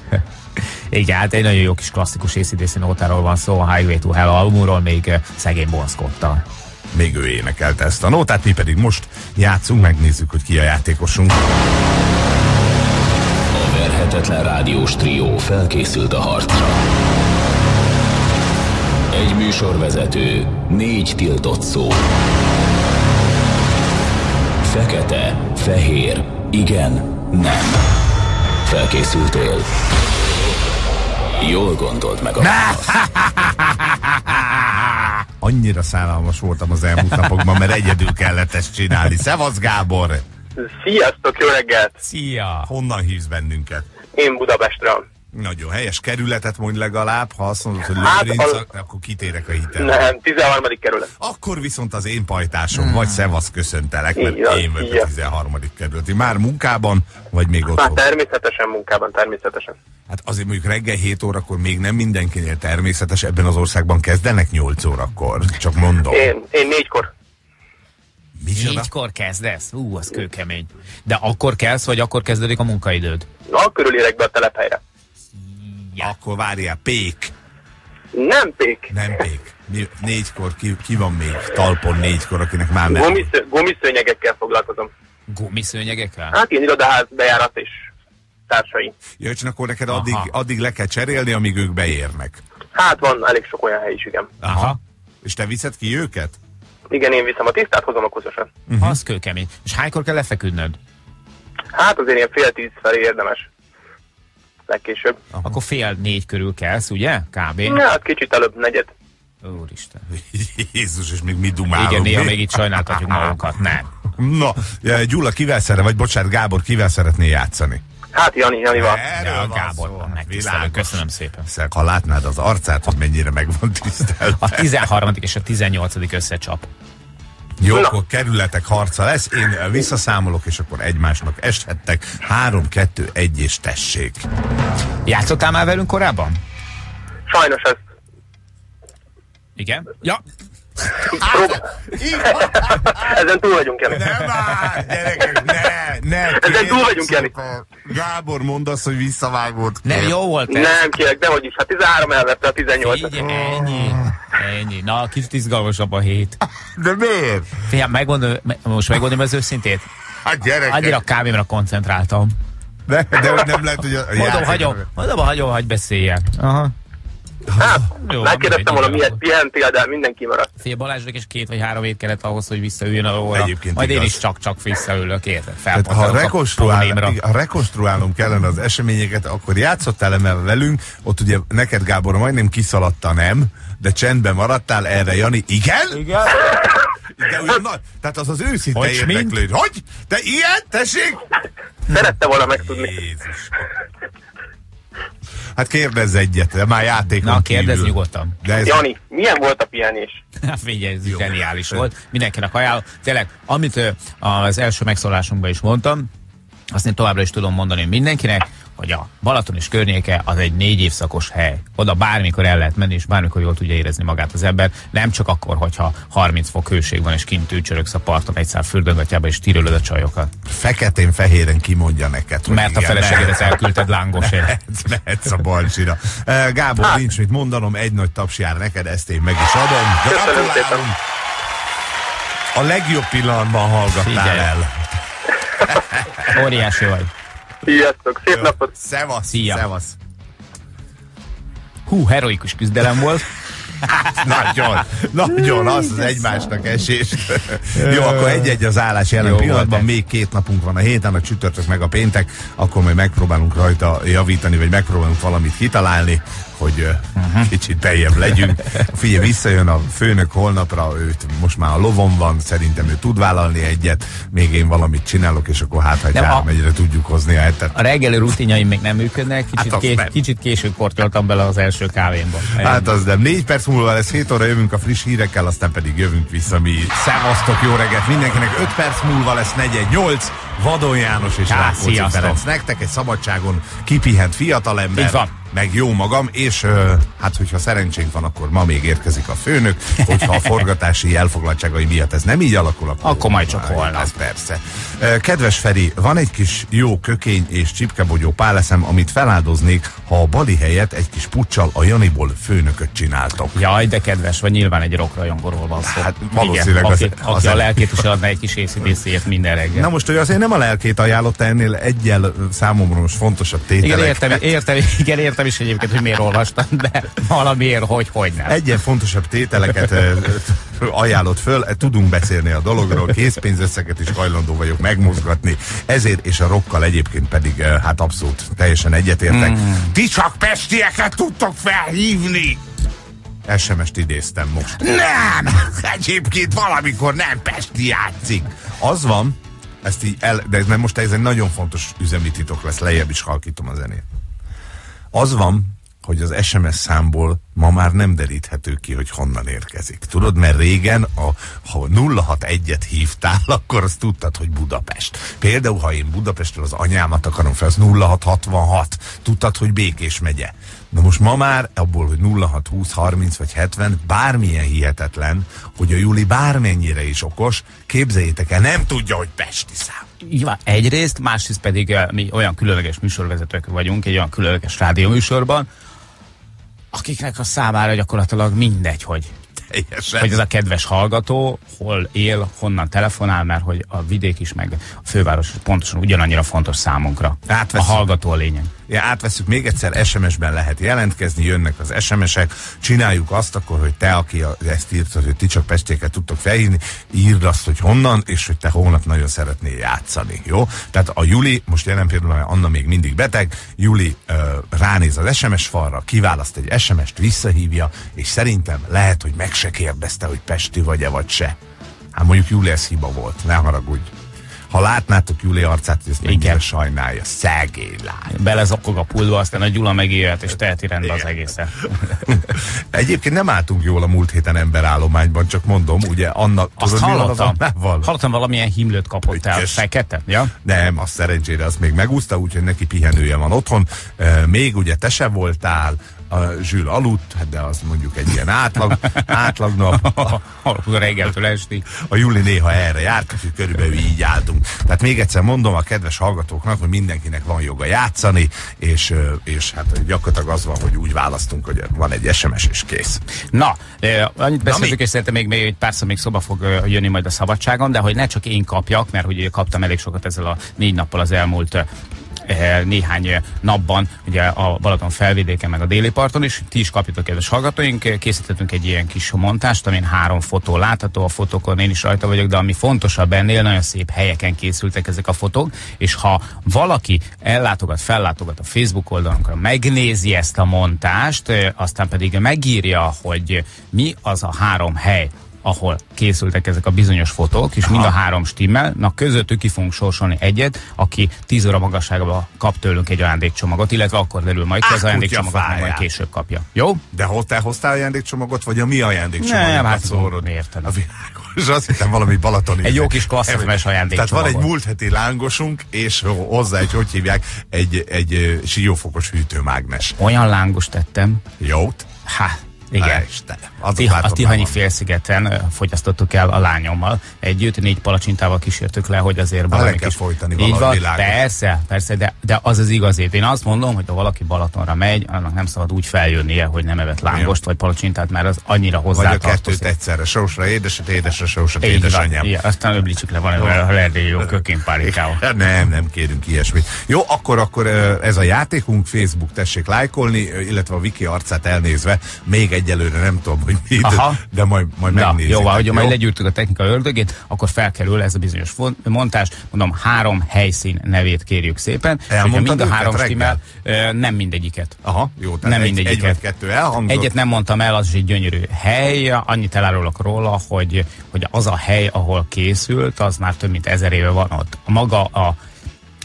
Igen, hát egy nagyon jó kis klasszikus ACDC nótáról van szó, a Highway to Hell albumról, még eh, szegény Bon Scott-tal. Még ő énekelte ezt a nótát, mi pedig most játszunk, megnézzük, hogy ki a játékosunk. A verhetetlen rádiós trió felkészült a harcra. Egy műsorvezető, négy tiltott szó. Fekete, fehér, igen, nem. Felkészültél? Jól gondolt meg a. Annyira szállalmas voltam az elmúlt napokban, mert egyedül kellett ezt csinálni. Szevasz Gábor! Sziasztok, jó reggelt! Szia! Honnan hívsz bennünket? Én Budapestről. Nagyon helyes kerületet mondj legalább, ha azt mondod, hogy Hát, Lőrinc, az- akkor kitérek a hitel. Nem, 13. kerület. Akkor viszont az én pajtásom, vagy szevasz köszöntelek, mert van, én vagyok így a van. 13. kerületi. Már munkában, vagy még Már otthon? természetesen munkában, természetesen. Hát azért mondjuk reggel 7 órakor még nem mindenkinél természetes, ebben az országban kezdenek 8 órakor. Csak mondom. Én, én négykor. Micsoda? Négykor kezdesz? Ú, az kőkemény. De akkor kezd, vagy akkor kezdődik a munkaidőd? Na, körülérek be a telephelyre. Akkor várjál, pék. Nem pék. Nem pék. Mi, négykor ki, ki van még talpon négykor, akinek már nem. Gumisző, gumiszőnyegekkel foglalkozom. Gumiszőnyegekkel? Hát én irodaház, bejárat és társai. Ja, csak akkor neked addig, addig le kell cserélni, amíg ők beérnek. Hát van elég sok olyan hely is, igen. Aha. És te viszed ki őket? Igen, én viszem a tisztát, hozom a kozosan. Uh-huh. Az kőkemény. És hánykor kell lefeküdnöd? Hát azért ilyen fél tíz felé érdemes. Legkésőbb. Akkor fél négy körül kelsz, ugye? Kb. Ja, hát kicsit előbb, negyed. Úristen. Jézus, és még mi dumálunk. Igen, néha még itt sajnáltatjuk magunkat. Nem. (laughs) Na, Gyula, kivel szeret, vagy bocsánat, Gábor, kivel szeretné játszani? Hát Jani, Janival. Erről Ja, van Gábor, szó, megtisztelő. Köszönöm szépen. Szek, Ha látnád az arcát, hogy mennyire meg van tisztelve. A 13. és a 18. összecsap. Jó, Na. akkor kerületek harca lesz, én visszaszámolok, és akkor egymásnak eshettek. Három, kettő, egy és tessék. Játszottál már velünk korábban? Sajnos ez. Igen? Ja. (laughs) Ezen túl vagyunk, Jani. Nem már, gyerekek, ne, ne. Ezen túl vagyunk, Jani. Gábor, mondd azt, hogy visszavágott. Nem, jó volt ez. Nem, kérek, dehogy is. Hát 13 elvette a 18 Figyelj, ennyi. Ennyi. Na, kicsit izgalmasabb a hét. De miért? Figyelj, megmondom, me- most megmondom az őszintét. Hát gyerekek. Annyira a kávémra koncentráltam. De, de hogy nem lehet, hogy a, a Mondom, hagyom, mondom, hagyom, hagy beszéljek. Aha. Hát, Jó, megkérdeztem volna, miért pihentél, de mindenki maradt. Fél Balázsnak és két vagy három hét kellett ahhoz, hogy visszaüljön a óra. Egyébként Majd én igaz. is csak-csak visszaülök, érted? Tehát ha, rekonstruál, ha rekonstruálnom kellene az eseményeket, akkor játszottál emel velünk, ott ugye neked Gábor majdnem kiszaladta nem, de csendben maradtál erre, Jani. Igen? Igen? De olyan nagy, tehát az az őszinte Hogy mint? érdeklődő. Hogy? Te ilyen? Tessék? Szerette volna megtudni. Jézus. Hát kérdezz egyet, de már játékon Na, kérdezz kívül. nyugodtan. De ez Jani, milyen volt a pihenés? (laughs) Hát figyelj, ez zseniális volt. Mindenkinek ajánlom. Tényleg, amit az első megszólásunkban is mondtam, azt én továbbra is tudom mondani mindenkinek, hogy a Balaton és környéke az egy négy évszakos hely. Oda bármikor el lehet menni, és bármikor jól tudja érezni magát az ember. Nem csak akkor, hogyha 30 fok hőség van, és kint ücsörögsz a parton egy szár fürdőgatjába, és tírölöd a csajokat. feketén-fehéren kimondja neked, hogy Mert a igen, feleségedet mehetsz. elküldted lángosért. Mehetsz, (laughs) mehetsz a balcsira. Gábor, nincs mit mondanom, egy nagy taps jár neked, ezt én meg is adom. Köszönöm Gratulálunk! A legjobb pillanatban hallgattál Figyelj. el. Óriási vagy. Sziasztok, szép napot! Szevasz, Szia. szevasz. Hú, heroikus küzdelem volt. (laughs) nagyon, nagyon, az az egymásnak esés. Jó, akkor egy-egy az állás jelen Jó pillanatban, még két napunk van a héten, a csütörtök meg a péntek, akkor majd megpróbálunk rajta javítani, vagy megpróbálunk valamit kitalálni, hogy uh, Mhm. kicsit beljebb legyünk. Figyelj, visszajön a főnök holnapra, őt most már a lovon van, szerintem ő tud vállalni egyet, még én valamit csinálok, és akkor hát, a- egyre tudjuk hozni a hetet. A reggeli rutinjaim még nem működnek, kicsit, Hát kés, nem. kicsit későn kortyoltam bele az első kávémba. Hát az nem. Négy perc múlva lesz, 7 óra jövünk a friss hírekkel, aztán pedig jövünk vissza mi. Szevasztok, jó reggelt mindenkinek. 5 perc múlva lesz 418, Vadon János és Rákóczi. Ferenc. Nektek egy szabadságon kipihent fiatalember. Így van. Meg jó magam, és hát hogyha szerencsénk van, akkor ma még érkezik a főnök, hogyha a forgatási elfoglaltságai miatt ez nem így alakul, akkor, Akkor majd csak holnap. Ez persze. Kedves Feri, van egy kis jó kökény és csipkebogyó páleszem, amit feláldoznék, ha a bali helyett egy kis puccsal a Janiból főnököt csináltok. Jaj, de kedves, vagy nyilván egy rockrajongóról van szó. Hát valószínűleg Igen, az- aki, az- aki a lelkét is adna egy kis észidészért minden reggel. Na most ő azért nem a lelkét ajánlotta ennél egyel számomra most fontosabb igen, tételek. értem, értem, igen, értem is egyébként, hogy miért olvastam, de valamiért, hogy, hogy nem. Egyen fontosabb tételeket ajánlott föl, tudunk beszélni a dologról, készpénzösszeget is hajlandó vagyok megmozgatni, ezért és a rokkal egyébként pedig hát abszolút teljesen egyetértek. Mm. Ti csak pestieket tudtok felhívni! SMS-t idéztem most. Nem! Egyébként valamikor nem Pesti játszik. Az van, ezt így el, de ez nem most ez egy nagyon fontos üzemi titok lesz, lejjebb is halkítom a zenét. Az van, hogy az SMS számból ma már nem deríthető ki, hogy honnan érkezik. Tudod, mert régen, a, ha 061-et hívtál, (laughs) akkor azt tudtad, hogy Budapest. Például, ha én Budapestről az anyámat akarom fel, az 0666. Tudtad, hogy Békés megye. Na most ma már abból, hogy 06, 20, 30 vagy 70, bármilyen hihetetlen, hogy a Juli bármennyire is okos, képzeljétek el, nem tudja, hogy Pesti szám. Van, egyrészt, másrészt pedig eh, mi olyan különleges műsorvezetők vagyunk egy olyan különleges rádióműsorban, akiknek a számára gyakorlatilag mindegy, hogy Teljesen. hogy ez a kedves hallgató hol él, honnan telefonál, mert hogy a vidék is, meg a főváros pontosan ugyanannyira fontos számunkra. A Átveszünk. hallgató a lényeg. Ja, átveszük még egyszer, SMS-ben lehet jelentkezni, jönnek az SMS-ek, csináljuk azt akkor, hogy te, aki ezt írtad, hogy ti csak pestéket tudtok felhívni, írd azt, hogy honnan, és hogy te holnap nagyon szeretnél játszani, jó? Tehát a Juli, most jelen pillanatban Anna még mindig beteg, Juli uh, ránéz az SMS falra, kiválaszt egy SMS-t, visszahívja, és szerintem lehet, hogy meg se kérdezte, hogy Pesti vagy-e vagy se. Hát mondjuk Juli ez hiba volt, ne haragudj. Ha látnátok Júli arcát, hogy ezt mennyire sajnálja. Szegény lány. Belezokog a pultba, aztán a Gyula megélt, és teheti rendbe az egészet. (laughs) Egyébként nem álltunk jól a múlt héten emberállományban, csak mondom, ugye Anna... Azt tudod, az hallottam. Hallottam, valamilyen himlőt kapott el. Fekete? Ja? Nem, az szerencsére azt még megúszta, úgyhogy neki pihenője van otthon. Még ugye te se voltál, a Zsül aludt, hát de az mondjuk egy ilyen átlag, (laughs) átlag nap. A reggeltől estig. A Júli néha erre járt, úgyhogy körülbelül így álltunk. Tehát még egyszer mondom a kedves hallgatóknak, hogy mindenkinek van joga játszani, és, és hát gyakorlatilag az van, hogy úgy választunk, hogy van egy SMS és kész. Na, eh, annyit beszéltük, és szerintem még, még egy párszor még szoba fog jönni majd a szabadságon, de hogy ne csak én kapjak, mert ugye kaptam elég sokat ezzel a négy nappal az elmúlt néhány eh, napban, ugye a Balaton felvidéken, meg a déli parton is. Ti is kapjatok, kedves hallgatóink. Készítettünk egy ilyen kis montást, amin három fotó látható, a fotókon én is rajta vagyok, de ami fontosabb ennél, nagyon szép helyeken készültek ezek a fotók, és ha valaki ellátogat, fellátogat a Facebook oldalunkra, megnézi ezt a montást, eh, aztán pedig megírja, hogy mi az a három hely, ahol készültek ezek a bizonyos fotók, és mind a három stimmel, na közöttük ki fogunk sorsolni egyet, aki 10 óra magasságban kap tőlünk egy ajándékcsomagot, illetve akkor derül majd ki, az ajándékcsomagot meg majd később kapja. Jó? De ho, te hoztál ajándékcsomagot, vagy a mi ajándékcsomagot? Nem, hát szórod? érted. A világos, azt hittem valami balatoni. Egy jó kis klasszemes Tehát van egy ajándékcsomagot. múlt heti lángosunk, és hozzá egy, hogy hívják, egy, egy ö, siófokos hűtőmágnes. Olyan lángos tettem, Jót? hát igen. Tiha, a látom, Tihanyi félszigeten fogyasztottuk el a lányommal. Együtt négy palacsintával kísértük le, hogy azért valami kell kis... folytani Így van, világos. persze, persze, de, de az az igazét. Én azt mondom, hogy ha valaki Balatonra megy, annak nem szabad úgy feljönnie, hogy nem evett lángost vagy palacsintát, mert az annyira Vagy a kettőt egyszerre, sósra édeset, édesre van, édesanyám. igen, aztán öblítsük le van a lerdély jó kökénpárikával. (laughs) Nem, nem kérünk ilyesmit. Jó, akkor, akkor ez a játékunk, Facebook, tessék lájkolni, illetve a Viki arcát elnézve, még egyelőre nem tudom, hogy mit, Aha. de majd, majd Na, megnézzük. jó, ahogy majd legyűrtük a technika ördögét, akkor felkerül ez a bizonyos montás. Mondom, három helyszín nevét kérjük szépen. hogyha Elmondtad mind a három stimmel, nem mindegyiket. Aha, jó, tehát Nem egy, egy mindegyiket. vagy kettő elhangzott. Egyet nem mondtam el, az is egy gyönyörű hely. Annyit elárulok róla, hogy, hogy az a hely, ahol készült, az már több mint ezer éve van ott. A maga a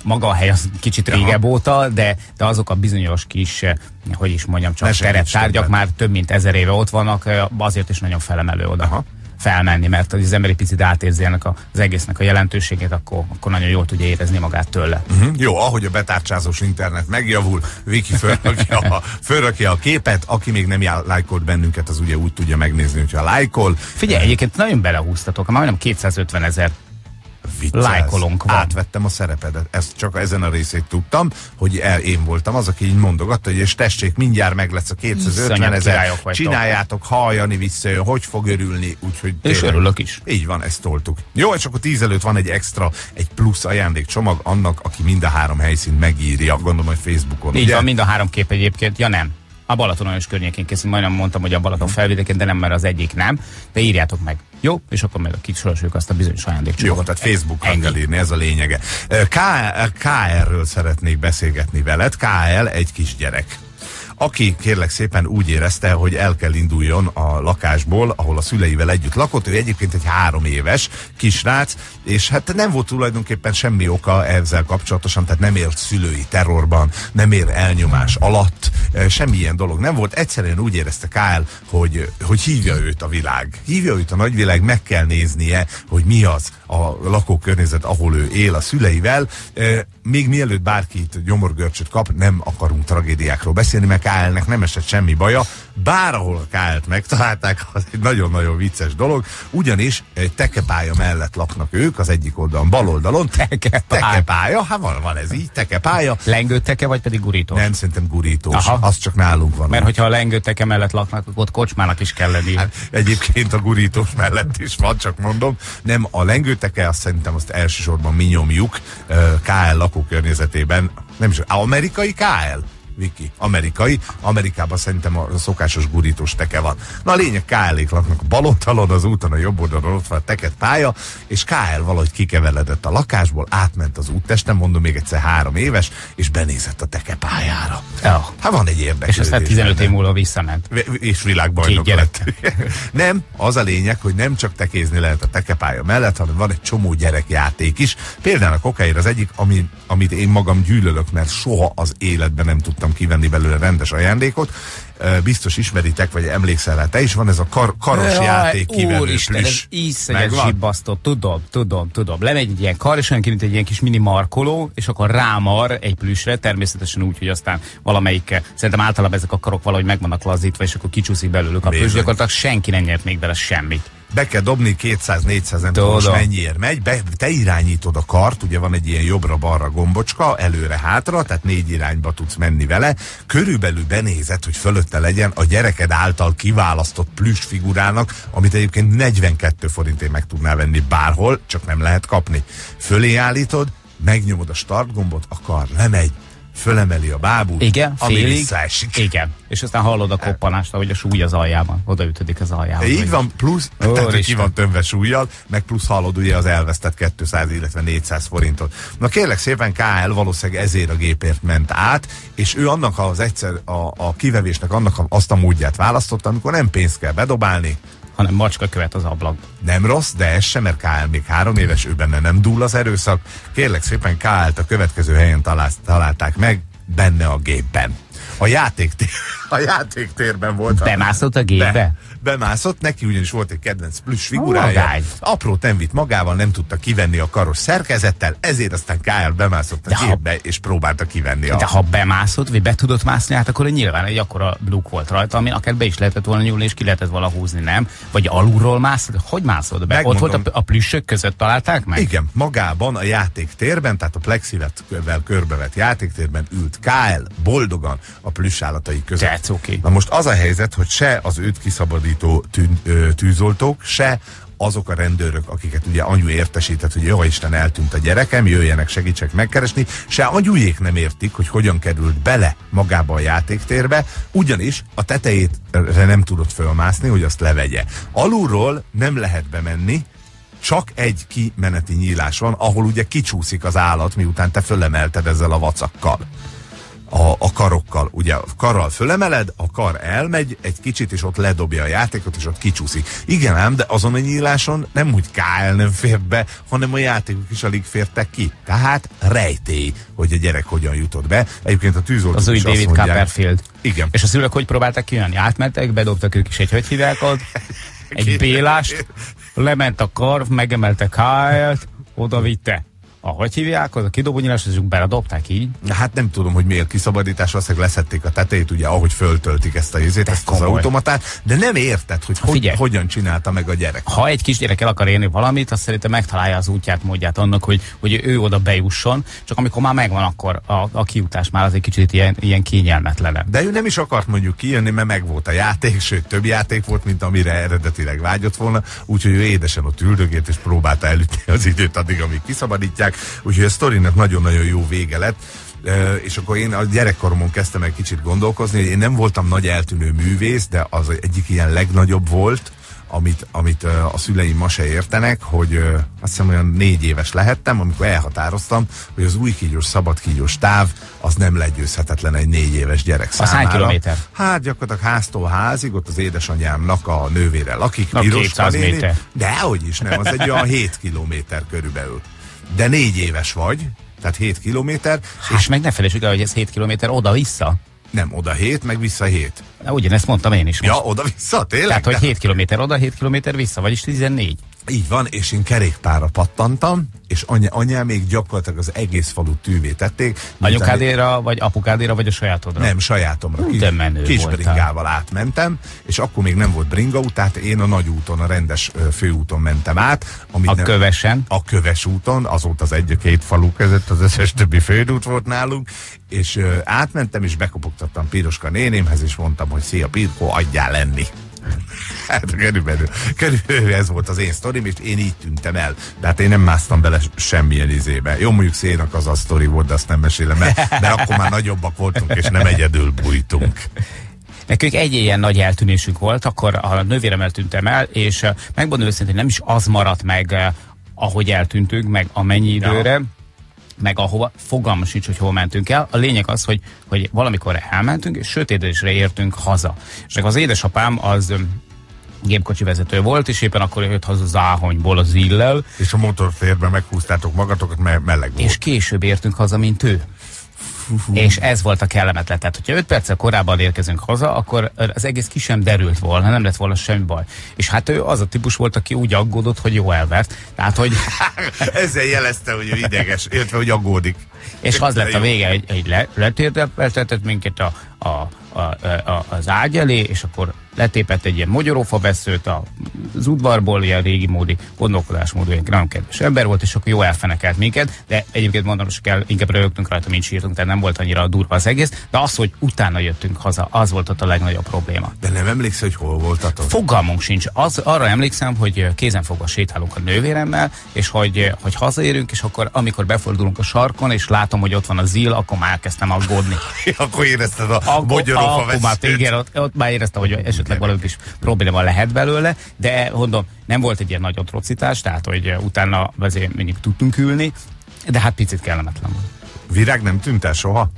maga a hely az kicsit Aha. régebb óta, de, de azok a bizonyos kis, eh, hogy is mondjam, csak tereptárgyak már több mint ezer éve ott vannak, eh, azért is nagyon felemelő oda. Aha. felmenni, mert az ember egy picit átérzi ennek az egésznek a jelentőségét, akkor, akkor nagyon jól tudja érezni magát tőle. Hm? Jó, ahogy a betárcsázós internet megjavul, Viki fölrakja a, (laughs) fölrakja a képet, aki még nem já- lájkolt bennünket, az ugye úgy tudja megnézni, hogyha lájkol. Figyelj, egyébként nagyon belehúztatok, már majdnem 250 ezer Viccelsz. Lájkolónk van. Átvettem a szerepedet. Ezt csak ezen a részét tudtam, hogy el, én voltam az, aki így mondogatta, hogy és tessék, mindjárt meg lesz a 250 Iszonyat ezer. Csináljátok, halljani visszajön, hogy fog örülni, úgyhogy És tényleg- örülök is. Így van, ezt toltuk. Jó, és akkor tíz előtt van egy extra, egy plusz ajándékcsomag annak, aki mind a három helyszínt megírja, gondolom, hogy Facebookon. Így ugye? van, mind a három kép egyébként. Ja nem. A Balatonon és környékén készül, majdnem mondtam, hogy a Balaton felvidéken, de nem, mert az egyik nem. De írjátok meg. Jó? És akkor meg kisorsoljuk azt a bizonyos Jó, ajándékcsomagot. tehát Facebookon Ennyi. kell írni, ez a lényege. K- KR-ről szeretnék beszélgetni veled. KL egy kisgyerek aki kérlek szépen úgy érezte, hogy el kell induljon a lakásból, ahol a szüleivel együtt lakott. Ő egyébként egy három éves kisrác, és hát nem volt tulajdonképpen semmi oka ezzel kapcsolatosan, tehát nem ért szülői terrorban, nem ér elnyomás alatt, semmilyen dolog nem volt. Egyszerűen úgy érezte Kyle, hogy, hogy hívja őt a világ. Hívja őt a nagyvilág, meg kell néznie, hogy mi az a lakókörnyezet, ahol ő él a szüleivel. Még mielőtt bárki itt gyomorgörcsöt kap, nem akarunk tragédiákról beszélni, mert Kyle-nek nem esett semmi baja. Bár ahol a Kyle-t megtalálták, az egy nagyon-nagyon vicces dolog, ugyanis egy tekepálya mellett laknak ők, az egyik oldalon, bal oldalon. Tekepálya. Tekepálya, hát van, van ez így, tekepálya. Lengőteke vagy pedig gurítós? Nem, szerintem gurítós. Aha. Az csak nálunk van. Mert hogyha a lengőteke mellett laknak, akkor ott kocsmának is kell lenni. Hát, egyébként a gurítós mellett is van, csak mondom. Nem, a lengőteke, azt szerintem azt elsősorban mi nyomjuk ö, KL lakókörnyezetében. Nem is, amerikai KL? Viki, amerikai. Amerikában szerintem a szokásos gurítós teke van. Na a lényeg, KL-ék laknak a bal oldalon, az úton a jobb oldalon ott van a teket pálya, és KL valahogy kikeveredett a lakásból, átment az úttesten, mondom még egyszer három éves, és benézett a teke pályára. Ja. Hát van egy érdeklődés. És aztán 15 év múlva visszament. És világbajnok lett. (laughs) nem, az a lényeg, hogy nem csak tekézni lehet a tekepálya mellett, hanem van egy csomó gyerekjáték is. Például a kokáért az egyik, ami, amit én magam gyűlölök, mert soha az életben nem tudtam kivenni belőle rendes ajándékot. Biztos ismeritek, vagy emlékszel rá te is, van ez a kar, karos Jaj, játék kivenő Úristen, ez plüss. Megvan? zsibbasztó. Tudom, tudom, tudom. Lemegy egy ilyen kar, és olyan mint egy ilyen kis mini markoló, és akkor rámar egy plüssre, természetesen úgy, hogy aztán valamelyik, szerintem általában ezek a karok valahogy meg vannak lazítva, és akkor kicsúszik belőlük a plüss, gyakorlatilag senki nem nyert még bele semmit. Be kell dobni 200-400, nem tudom most mennyiért megy, be, te irányítod a kart, ugye van egy ilyen jobbra-balra gombocska, előre-hátra, tehát négy irányba tudsz menni vele, körülbelül benézed, hogy fölötte legyen a gyereked által kiválasztott plüss figurának, amit egyébként 42 forintért meg tudnál venni bárhol, csak nem lehet kapni. Fölé állítod, megnyomod a start gombot, a kar lemegy, fölemeli a bábút, Igen, ami félig. visszaesik. Igen. És aztán hallod a koppanást, ahogy a súly az aljában. Odaütödik az aljában. Így van, plusz, Ó, tehát, hogy ki van tömve súlyjal, meg plusz hallod ugye az elvesztett 200, illetve 400 forintot. Na kérlek szépen KL valószínűleg ezért a gépért ment át, és ő annak az egyszer, a, a kivevésnek annak azt a módját választotta, amikor nem pénzt kell bedobálni, hanem macska követ az ablak. nem rossz, de ez sem, mert KL még három éves, ő benne nem dúl az erőszak. Kérlek szépen KL-t a következő helyen talál, találták meg, benne a gépben. A játéktér, (laughs) a játéktérben volt. Bemászott a gépbe? Be, bemászott, neki ugyanis volt egy kedvenc plusz figurája. Magány. Apró nem vitt magával, nem tudta kivenni a karos szerkezettel, ezért aztán KL bemászott a De ha- gépbe, és próbálta kivenni a... De ha bemászott, vagy be tudott mászni, hát akkor nyilván egy akkora luk volt rajta, ami akár be is lehetett volna nyúlni, és ki lehetett volna húzni, nem? Vagy alulról mászod? Hogy mászod be? Megmondom. Ott volt a, a plüssök között találták meg? Igen, magában a játéktérben, tehát a plexivel körbevett játéktérben ült KL boldogan a plusz állatai között. That's okay. Na most az a helyzet, hogy se az őt kiszabadító tű, ö, tűzoltók, se azok a rendőrök, akiket ugye anyu értesített, hogy jó Isten eltűnt a gyerekem, jöjjenek segítsek megkeresni, se anyujék nem értik, hogy hogyan került bele magába a játéktérbe, ugyanis a tetejét nem tudott fölmászni, hogy azt levegye. Alulról nem lehet bemenni, csak egy kimeneti nyílás van, ahol ugye kicsúszik az állat, miután te fölemelted ezzel a vacakkal a, a karokkal. Ugye a karral fölemeled, a kar elmegy egy kicsit, és ott ledobja a játékot, és ott kicsúszik. Igen ám, de azon a nyíláson nem úgy KL nem fér be, hanem a játékok is alig fértek ki. Tehát rejtély, hogy a gyerek hogyan jutott be. Egyébként a tűzoltók Az új David mondják- Copperfield. Igen. És a szülők hogy próbálták kijönni? Átmentek, bedobtak ők is egy, hogy hívják ott? (laughs) Egy bélást, lement a karv, megemelte Kyle-t, oda vitte. A, hogy hívják, az a kidobónyilás, és beledobták így. Hát nem tudom, hogy miért kiszabadítás, valószínűleg leszették a tetejét, ugye, ahogy föltöltik ezt a izét, ezt az komoly. automatát, de nem érted, hogy, hogy hogyan csinálta meg a gyerek. Ha egy kisgyerek el akar érni valamit, azt szerintem megtalálja az útját, módját annak, hogy, hogy ő oda bejusson, csak amikor már megvan, akkor a, a kijutás már az egy kicsit ilyen, ilyen kényelmetlenebb. De ő nem is akart mondjuk kijönni, mert meg volt a játék, sőt több játék volt, mint amire eredetileg vágyott volna, úgyhogy ő édesen ott üldögélt és próbálta elütni az időt addig, amíg kiszabadítják, úgyhogy a sztorinak nagyon-nagyon jó vége lett. És akkor én a gyerekkoromon kezdtem egy kicsit gondolkozni, hogy én nem voltam nagy eltűnő művész, de az egyik ilyen legnagyobb volt, amit, amit ö, a szüleim ma se értenek, hogy azt hiszem olyan négy éves lehettem, amikor elhatároztam, hogy az új kígyós, szabad kígyós táv az nem legyőzhetetlen egy négy éves gyerek hány számára. kilométer? Hát gyakorlatilag háztól házig, ott az édesanyámnak a nővére lakik, Na, Piroska 200 néni. méter. De hogy is nem, az egy olyan 7 kilométer körülbelül. De négy éves vagy, tehát 7 kilométer, És meg ne felejtsük el, hogy ez 7 km oda-vissza. nem oda 7, meg vissza 7. Na, Ugyanezt mondtam én is most. Ja, oda-vissza, tényleg? Tehát, hogy De- 7 km oda, 7 km vissza, vagyis 14. Így van, és én kerékpára pattantam, és anya, anyám még gyakorlatilag az egész falut tűvé tették. Anyukádéra, vagy apukádéra, vagy a sajátodra? Nem, sajátomra. Hú, Kis, de menő kis voltál. bringával átmentem, és akkor még nem volt bringaút, tehát én a nagy úton, a rendes főúton mentem át. Amit A nem, kövesen. a köves úton, azóta az egy két falu között az összes többi főút volt nálunk, és ö, átmentem, és bekopogtattam Piroska nénémhez, és mondtam, hogy szia Pirko, adjál lenni. Hát körülbelül, körülbelül ez volt az én sztorim, és én így tűntem el. De hát én nem másztam bele semmilyen izébe. Jó, mondjuk szénak az a sztori volt, de azt nem mesélem, mert, mert akkor már nagyobbak voltunk, és nem egyedül bújtunk. Nekünk egy ilyen nagy eltűnésünk volt, akkor a nővéremmel tűntem el, és eh, megmondom őszintén, nem is az maradt meg, eh, ahogy eltűntünk, meg amennyi időre, meg ahova, fogalmas sincs, hogy hol mentünk el. A lényeg az, hogy, hogy valamikor elmentünk, és sötétedésre értünk haza. És az édesapám az gépkocsi vezető volt, és éppen akkor jött haza Záhonyból az illel, És a motortérben meghúztátok magatokat, mert meleg volt. és később értünk haza, mint ő. És ez volt a kellemetlen. Tehát, hogyha 5 perccel korábban érkezünk haza, akkor az egész ki sem derült volna, nem lett volna semmi baj. És hát ő az a típus volt, aki úgy aggódott, hogy jó elvert. Tehát, hogy, (laughs) Ezzel jelezte, hogy ő ideges, illetve, hogy aggódik. és az lett a vége, hogy egy le, minket a, a, a, a, az ágy elé, és akkor letépett egy ilyen mogyorófa veszőt a, az udvarból, ilyen régi módi gondolkodásmódú, ilyen nagyon kedves ember volt, és akkor jó elfenekelt minket, de egyébként mondom, hogy kell, inkább rögtünk rajta, mint sírtunk, tehát nem volt annyira durva az egész, de az, hogy utána jöttünk haza, az volt ott a legnagyobb probléma. De nem emlékszel, hogy hol voltatok? Fogalmunk sincs. Az, arra emlékszem, hogy kézenfogva sétálunk a nővéremmel, és hogy, hogy hazaérünk, és akkor amikor befordulunk a sarkon, és látom, hogy ott van a zil, akkor már elkezdtem aggódni. (laughs) akkor érezted a Akkor, mogyorófa akkor már igen, ott, ott már éreztem, hogy esetleg valami kis probléma lehet belőle, de mondom, nem volt egy ilyen nagy atrocitás, tehát hogy eh, utána azért mondjuk tudtunk ülni, de hát picit kellemetlen volt. Virág nem tűnt el soha?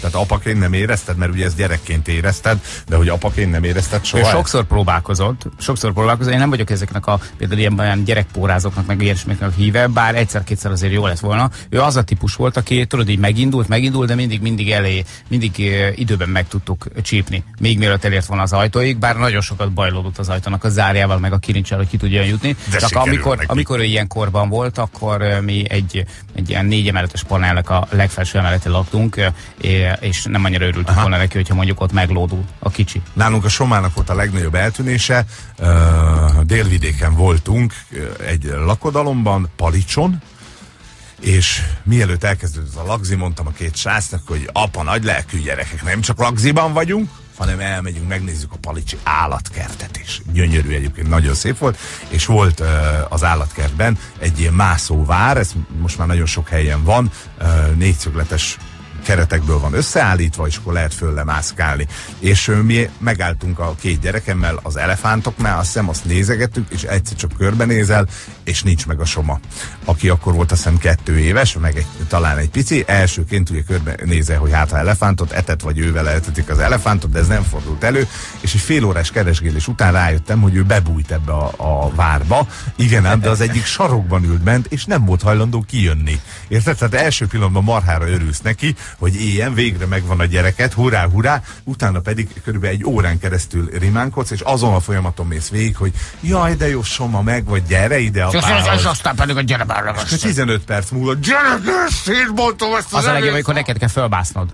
Tehát apaként nem érezted, mert ugye ezt gyerekként érezted, de hogy apaként nem érezted Ő soha? sokszor próbálkozott, sokszor próbálkozott. Én nem vagyok ezeknek a például ilyen olyan gyerekpórázoknak, meg ilyesmiknek híve, bár egyszer-kétszer azért jó lett volna. Ő az a típus volt, aki tudod, így megindult, megindult, de mindig, mindig elé, mindig eh, időben meg tudtuk csípni, még mielőtt elért volna az ajtóig, bár nagyon sokat bajlódott az ajtónak a zárjával, meg a kirincsel, hogy ki tudjon jutni. De Csak amikor, neki. amikor ő ilyen korban volt, akkor eh, mi egy, egy ilyen négy emeletes panelnek a legfelső emeleten laktunk, eh, és nem annyira örültünk Aha. volna neki, hogyha mondjuk ott meglódul a kicsi. Nálunk a Somának volt a legnagyobb eltűnése. Délvidéken voltunk egy lakodalomban, Palicson, és mielőtt elkezdődött a lagzi, mondtam a két srácnak, hogy apa, nagy lelkű gyerekek, nem csak lagziban vagyunk, hanem elmegyünk, megnézzük a Palicsi állatkertet is. Gyönyörű egyébként, nagyon szép volt, és volt uh, az állatkertben egy ilyen mászóvár, ez most már nagyon sok helyen van, uh, négyszögletes keretekből van összeállítva, és akkor lehet fölle mászkálni. És mi megálltunk a két gyerekemmel az elefántoknál, azt hiszem azt nézegettük, és egyszer csak körbenézel, és nincs meg a soma. Aki akkor volt azt hiszem kettő éves, meg egy, talán egy pici, elsőként ugye körbenézel, hogy hát ha elefántot etet, vagy ővel etetik az elefántot, de ez nem fordult elő, és egy fél órás keresgélés után rájöttem, hogy ő bebújt ebbe a, a várba. Igen, ám, de az egyik sarokban ült bent, és nem volt hajlandó kijönni. Érted? Tehát első pillanatban marhára örülsz neki, hogy ilyen végre megvan a gyereket, hurrá, hurrá, utána pedig körülbelül egy órán keresztül rimánkodsz, és azon a folyamaton mész végig, hogy jaj, de jó, Soma meg, vagy gyere ide a És, és, pához. aztán pedig a gyere És 15 perc múlva, gyere, szétboltom ezt az, Az a legjobb, amikor neked kell fölmásznod.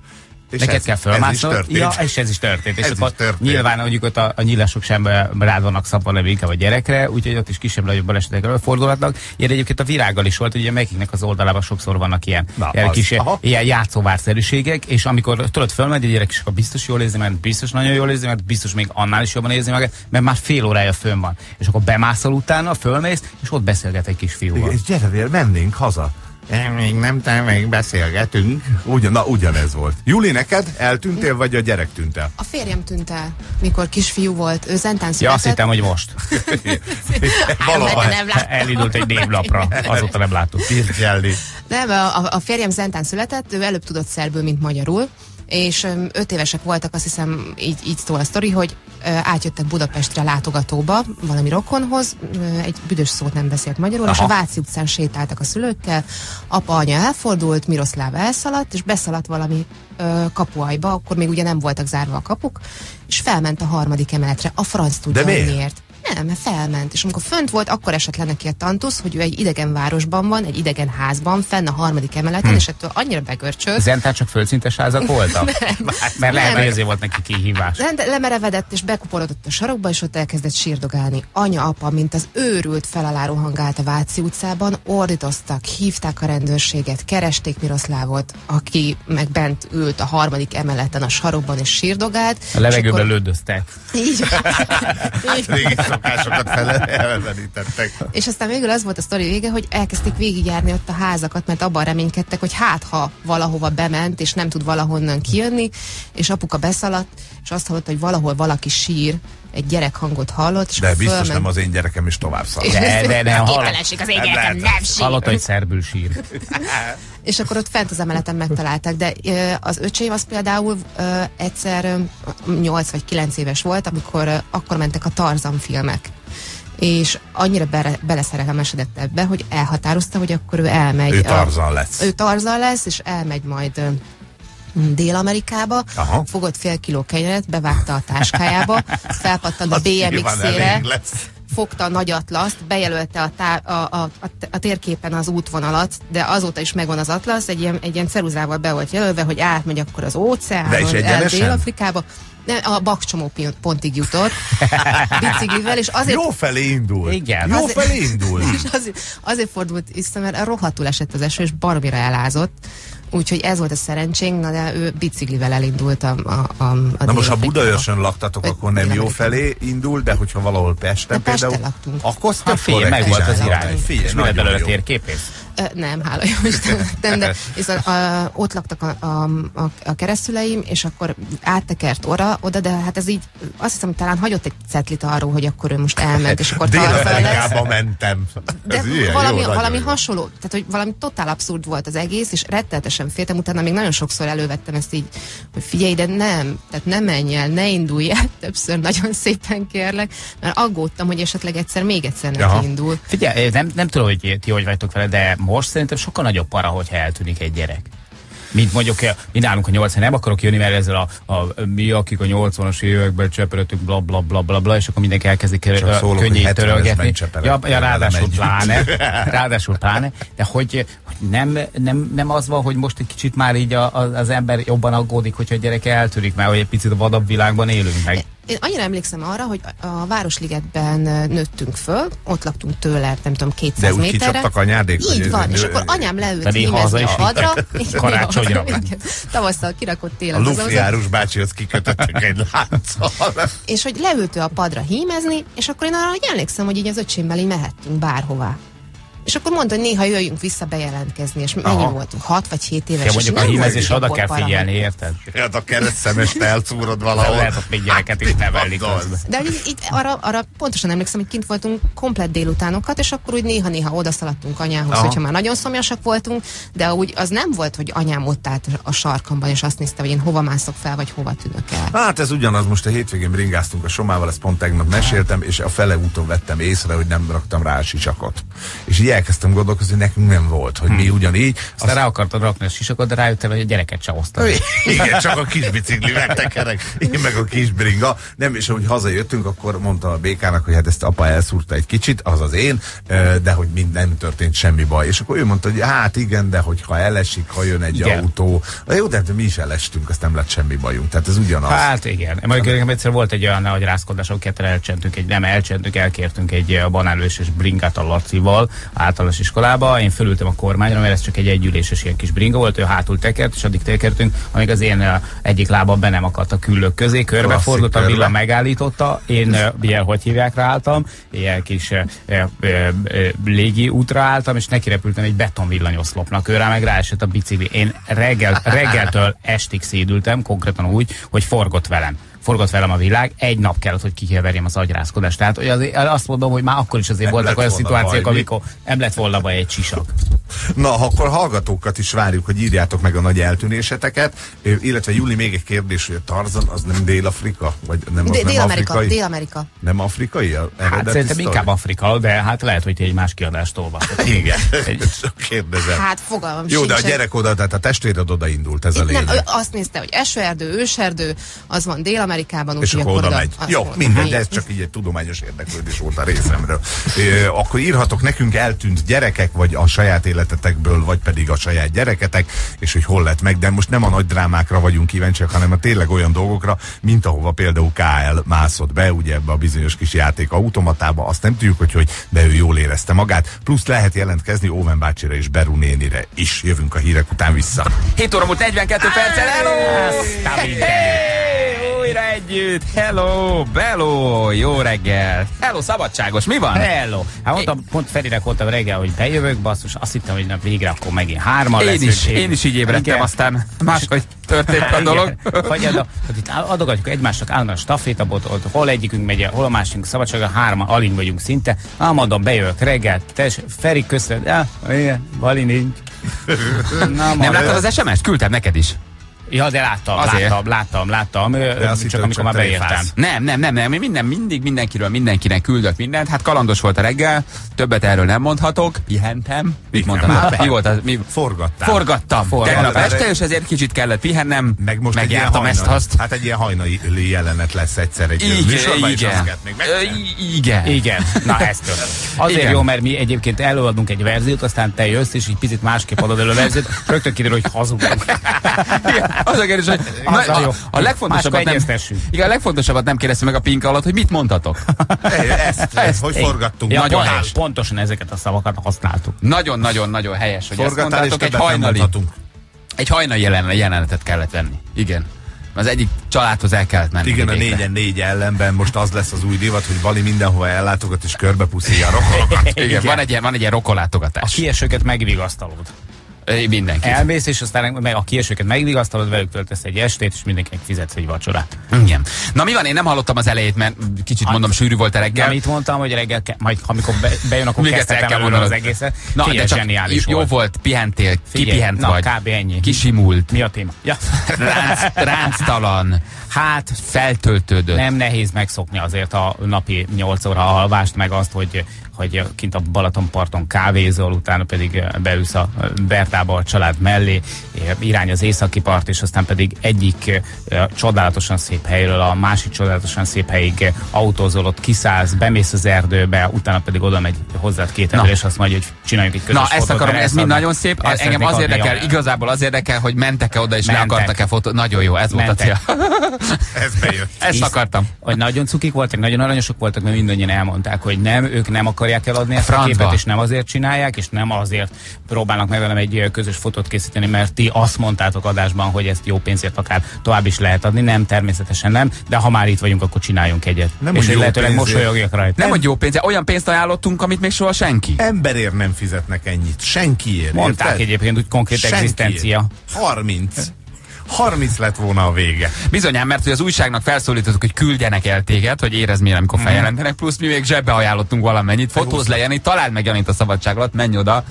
És neked ez- kell ez fölmásznod. történt. Ja, és ez is történt. És Ez akkor is történt. nyilván mondjuk ott a, a nyílások sem eh, rád vannak szabva, hanem inkább a gyerekre, úgyhogy ott is kisebb-nagyobb balesetek előfordulhatnak. Ilyen egyébként a virággal is volt, ugye melyiknek az oldalában sokszor vannak ilyen, Na, ilyen az. kis Aha. ilyen játszóvárszerűségek, és amikor tudod fölmegy a gyerek, és akkor biztos jól érzi mert biztos nagyon jól érzi mert biztos még annál is jobban érzi magát, mert már fél órája fönn van. És akkor bemászol utána, fölmész, és ott beszélget egy kis fiúval. És gyere, vér, mennénk haza. Nem, még nem, te még beszélgetünk. Ugyan, na, ugyanez volt. Júli, neked eltűntél, vagy a gyerek tűnt el? A férjem tűnt el, mikor kisfiú volt, ő zentán Ja, született. azt hittem, hogy most. (laughs) Valaha nem. Elindult egy névlapra, azóta nem láttuk. Pirgyelni. Nem, a, a- a férjem zentán született, ő előbb tudott szerbül, mint magyarul, és öt évesek voltak, azt hiszem, így, így szól a sztori, hogy átjöttek Budapestre látogatóba, valami rokonhoz, egy büdös szót nem beszélt magyarul, Aha. és a Váci utcán sétáltak a szülőkkel, apa, anya elfordult, Miroszláv elszaladt, és beszaladt valami ö, kapuajba, akkor még ugye nem voltak zárva a kapuk, és felment a harmadik emeletre, a franc tudja, De miért? miért. Nem, felment, és amikor fönt volt, akkor esett le neki a tantusz, hogy ő egy idegen városban van, egy idegen házban, fenn a harmadik emeleten, hm. és ettől annyira begörcsölt, Zentán csak földszintes házak voltak? (laughs) Mert lehet, Nem. hogy ezért volt neki kihívás. de, de lemerevedett, és bekuporodott a sarokba, és ott elkezdett sírdogálni. Anya, apa, mint az őrült felaláró hangált a Váci utcában, ordítoztak, hívták a rendőrséget, keresték Miroszlávot, aki meg bent ült a harmadik emeleten a sarokban, és sírdogált. A levegőben akkor- lődöztek. Így, így (laughs) Régi szokásokat fele (laughs) elvenítettek. És aztán végül az volt a sztori vége, hogy elkezdték végigjárni ott a házakat, mert abban reménykedtek, hogy hát ha valahova bement, és nem tud valahonnan kijönni, és apuka beszaladt, és azt hallotta, hogy valahol valaki sír, egy gyerek hangot hallott, és De biztos fölment- nem az én gyerekem is tovább szalad. (laughs) De, de, de, hallott, Képtelenség, az én gyerekem lehet. nem sír. hallott, hogy szerbül sír. (laughs) És akkor ott fent az emeleten megtalálták, de az öcsém az például egyszer ö, 8 vagy 9 éves volt, amikor akkor mentek a Tarzan filmek. És annyira bele, beleszerelmesedett ebbe, hogy elhatározta, hogy akkor ő elmegy. Ő Tarzan lesz. Ő Tarzan lesz, és elmegy majd Dél-Amerikába, Aha. fogott fél kiló kenyeret, bevágta a táskájába, felpattant a BMX-ére. Fogta a nagy atlaszt, bejelölte a, tá- a, a, a, a térképen az útvonalat, de azóta is megvan az atlasz, egy ilyen, egy ilyen ceruzával be volt jelölve, hogy átmegy akkor az óceánon? Dél-Afrikába. De a bakcsomó pontig jutott (laughs) biciklivel, és azért Jó felé indul. Igen. Jó Azért- felé indul. (laughs) és azért, azért fordult vissza, mert rohadtul esett az eső, és baromira elázott. Úgyhogy ez volt a szerencsénk, na de ő biciklivel elindult a, a, a, a Na most, ha. Budaörsön laktatok, akkor nem jó felé indul, de hogyha valahol Pesten De Pesten például, laktunk. akkor Hát figyelj, meg volt az irány. Figyelj, És mi lett nagyon belőle jó. térképész? Nem, hála jó Isten, nem, de (laughs) viszont a, ott laktak a, a, a, a keresztüleim, és akkor áttekert oda, oda, de hát ez így, azt hiszem, hogy talán hagyott egy cetlit arról, hogy akkor ő most elment, és akkor. (laughs) Dél-Amerikába mentem. De Ez ilyen, valami, jó, valami jó. hasonló, tehát hogy valami totál abszurd volt az egész, és rettenetesen féltem, utána még nagyon sokszor elővettem ezt így, hogy figyelj, de nem, tehát ne menj el, ne indulj el, (laughs) többször nagyon szépen kérlek, mert aggódtam, hogy esetleg egyszer még egyszer neki indul. Figyelj, nem, nem tudom, hogy ti hogy vagytok vele, de most szerintem sokkal nagyobb para, hogyha eltűnik egy gyerek. Mint mondjuk, mi nálunk a 80 nem akarok jönni, mert ezzel a, a mi, akik a 80-as években cseperedtünk, bla bla bla bla bla, és akkor mindenki elkezdi Csak kö- szólok, hogy könnyét 70-esben törölgetni. Ja, ja, ráadásul pláne, (laughs) ráadásul pláne, de hogy, hogy nem, nem, nem az van, hogy most egy kicsit már így a, az ember jobban aggódik, hogyha a gyerek eltűnik, mert hogy egy picit a vadabb világban élünk meg. Én annyira emlékszem arra, hogy a Városligetben nőttünk föl, ott laktunk tőle, nem tudom, 200 De úgy méterre. kicsaptak anyádék, hogy Így van, és akkor anyám leült hímezni a. (laughs) Igen, Karácsonyra. Tavasszal kirakott tél A Lufjárus bácsihoz kikötöttek egy lánccal. és hogy leült ő a padra hímezni, és akkor én arra hogy emlékszem, hogy így az öcsémmel így mehettünk bárhová. És akkor mondta, hogy néha jöjjünk vissza bejelentkezni, és mennyi Aha. voltunk, 6 vagy 7 éves. Ja, mondjuk a hímezés oda kell figyelni, érted? (laughs) Hát a keresztszemest elszúrod valahol. Lehet ott még gyereket is nevelni Gondolsz. közben. De hogy így, így arra, arra pontosan emlékszem, hogy kint voltunk komplet délutánokat, és akkor úgy néha-néha odaszaladtunk anyához, Aha. hogyha már nagyon szomjasak voltunk, de úgy az nem volt, hogy anyám ott állt a sarkamban, és azt nézte, hogy én hova mászok fel, vagy hova tűnök el. Hát ez ugyanaz, most a hétvégén bringáztunk a Somával, ezt pont tegnap meséltem, és a fele úton vettem észre, hogy nem raktam rá a sisakot. És így elkezdtem gondolkozni, hogy nekünk nem volt, hogy mi ugyanígy. Aztán rá akartad rakni a sisakot, de rájöttél, hogy a gyereket se hoztad. Igen, csak a kis bicikli megtekerek, én meg a kis bringa. Nem, és ahogy hazajöttünk, akkor mondta a békának, hogy hát ezt apa elszúrta egy kicsit, az az én, de hogy mind nem történt semmi baj. És akkor ő mondta, hogy hát igen, de hogyha elesik, ha jön egy Igen. autó. Na jó, de hát mi is elestünk, azt nem lett semmi bajunk. Tehát ez ugyanaz. Hát igen. Majd nekem egyszer volt egy olyan nagy rázkodás, ahol ketten elcsentünk, egy, nem elcsentünk, elkértünk egy eh, banánlős bringát a Lacival általános iskolába. Én fölültem a kormányra, mert ez csak egy együléses ilyen kis bringa volt, ő hátul tekert, és addig tekertünk, amíg az én eh, egyik lábam be nem akadt a küllők közé, körbefordult, a villa megállította, én eh, ilyen, hogy hívják rá álltam, ilyen kis eh, eh, eh, eh, légi útra álltam, és neki repültem egy betonvillanyoszlopnak, ő rá meg ráesett a bicikli. Én reggel, reggeltől estig szédültem, konkrétan úgy, hogy forgott velem forgott velem a világ, egy nap kellett, hogy kikeverjem az agyrázkodást. Tehát hogy azért, azt mondom, hogy már akkor is azért Nem voltak olyan szituációk, baj, mi? amikor nem lett volna baj egy sisak. Na, akkor hallgatókat is várjuk, hogy írjátok meg a nagy eltűnéseteket, illetve Juli, még egy kérdés, hogy a Tarzan az nem Dél-Afrika? Vagy nem, az De- nem Dél-Amerika, afrikai? Dél-Amerika. Nem afrikai? A Hát szerintem sztori? inkább Afrika, de hát lehet, hogy ti egy más kiadást olvastok. Igen, csak (laughs) kérdezem. Hát fogalmam Jó, de a gyerek oda, tehát a testvéred oda indult, ez a Itt nem, lényeg. ő azt nézte, hogy esőerdő, őserdő, az van Dél-Amerikában, És úgyhogy akkor oda megy. Jó, minden, de ez csak így egy tudományos érdeklődés volt a részemről. Ö, akkor írhatok nekünk eltűnt gyerekek, vagy a saját életetekből, vagy pedig a saját gyereketek, és hogy hol lett meg, de most nem a nagy drámákra vagyunk kíváncsiak, hanem a tényleg olyan dolgokra, mint ahova például KL mászott be, ugye ebbe a bizonyos kis játék automatába, azt nem tudjuk, hogy, hogy de ő jól érezte magát, plusz lehet jelentkezni Óven bácsira és Beru nénire is. Jövünk a hírek után vissza. 7 óra múlt 42 perccel, hello! Hey, újra együtt, hello, bello, jó reggel. Hello, szabadságos, mi van? Hello! Hát mondtam, pont Ferinek voltam reggel, hogy bejövök, basszus, azt hittem, hogy na, végre akkor megint hárman Én leszünk. is, én is így ébredtem, Igen. aztán máshogy történt a dolog. (laughs) Vagy ad, hogy itt adogatjuk egymásnak állandóan a stafétabotot, hol egyikünk megy, hol a másikunk szabadsága, hárman alig vagyunk szinte. Á, mondom, bejövök reggel, tess, Feri köszön, ja, igen, Bali nincs. (laughs) Na, Nem láttad az SMS-t? Küldtem neked is. Ja, de láttam, Azért. láttam, láttam, láttam, ö, azt csak amikor már te beértem. Nem, nem, nem, nem. Minden, mindig mindenkiről mindenkinek küldök mindent. Hát kalandos volt a reggel, többet erről nem mondhatok. Pihentem. Mit mondtam? már Mi volt az? Mi? Forgattál. Forgattam. Forgattam. Tegnap este, és ezért kicsit kellett pihennem. Meg most megjártam ezt azt. hát egy ilyen hajnali jelenet lesz egyszer egy Igen, igen. Igen. Igen, na ez történt. Azért jó, mert mi egyébként előadunk egy verziót, aztán te jössz, és így picit másképp adod elő a verziót, rögtön kiderül, hogy hazudunk. (laughs) Igen, az a kérdés, hogy Az a na, jó. a, a legfontosabbat nem, igen, a legfontosabbat nem kérdezte meg a pinka alatt, hogy mit mondhatok. (laughs) Ezt, ezt, hogy forgattunk. Ja, Nagyon pont- helyes. Pontosan ezeket a szavakat használtuk. Nagyon-nagyon-nagyon helyes, hogy ezt és mondtátok, egy hajnali, egy hajnali jelen, jelenetet kellett venni. Igen. Az egyik családhoz el kellett menni. Igen, a négyen négy ellenben most az lesz az új divat, hogy Bali mindenhova ellátogat és körbepuszilja a rokonokat. (laughs) Igen, Van, egy ilyen, van egy ilyen A rokolátogatás. kiesőket megvigasztalod. Mindenki. Elmész, és aztán meg a kiesőket megvigasztalod, velük töltesz egy estét, és mindenkinek fizetsz egy vacsorát. Igen. Na mi van, én nem hallottam az elejét, mert kicsit mondom, sűrű volt a reggel. Amit mondtam, hogy reggel, ke- majd amikor be, bejön, akkor Még kezdhetem kell előre az mondanod. egészet. Na, Figyelj, de csak zseniális jó volt. volt, pihentél, Figyelj, kipihent na, vagy. kb. ennyi. Kisimult. Mi a téma? Ja. (laughs) Ránc, ránctalan. Hát Feltöltődött. nem nehéz megszokni azért a napi 8 óra alvást, meg azt, hogy, hogy kint a Balatonparton kávézol, utána pedig eh, beülsz a eh, Bertába a család mellé, eh, irány az északi part, és aztán pedig egyik csodálatosan szép helyről a másik csodálatosan szép helyig autózol, ott kiszállsz, bemész az erdőbe, utána pedig oda megy hozzád két ember, és azt mondja, hogy csináljunk egy közös Na, ezt akarom, ez mind nagyon szép. ezt Engem az érdekel, a- igazából az érdekel, hogy mentek-e oda, és le Mentek. akartak-e fotót. Nagyon jó, ez volt a Mentek. cél. (laughs) Ez bejött. Ezt Hisz- akartam. Hogy nagyon cukik voltak, nagyon aranyosak voltak, mert mindannyian elmondták, hogy nem, ők nem akarják eladni ezt a francba. képet, és nem azért csinálják, és nem azért próbálnak meg velem egy közös fotót készíteni, mert ti azt mondtátok adásban, hogy ezt jó pénzért akár tovább is lehet adni. Nem, természetesen nem, de ha már itt vagyunk, akkor csináljunk egyet. Nem, és hogy lehetőleg mosolyogjak rajta. Nem, hogy jó pénz, olyan pénzt ajánlottunk, amit még soha senki. Emberért nem fizetnek ennyit. Senkiért. Mondták érted? egyébként, hogy konkrét Senkiért. egzisztencia. 30. 30 lett volna a vége. Bizonyám, mert hogy az újságnak felszólítottuk, hogy küldjenek el téged, hogy érezd milyen, amikor feljelentenek, plusz mi még zsebbe ajánlottunk valamennyit. Fotóz le, Jani, találd meg Janit a szabadság alatt, menj oda,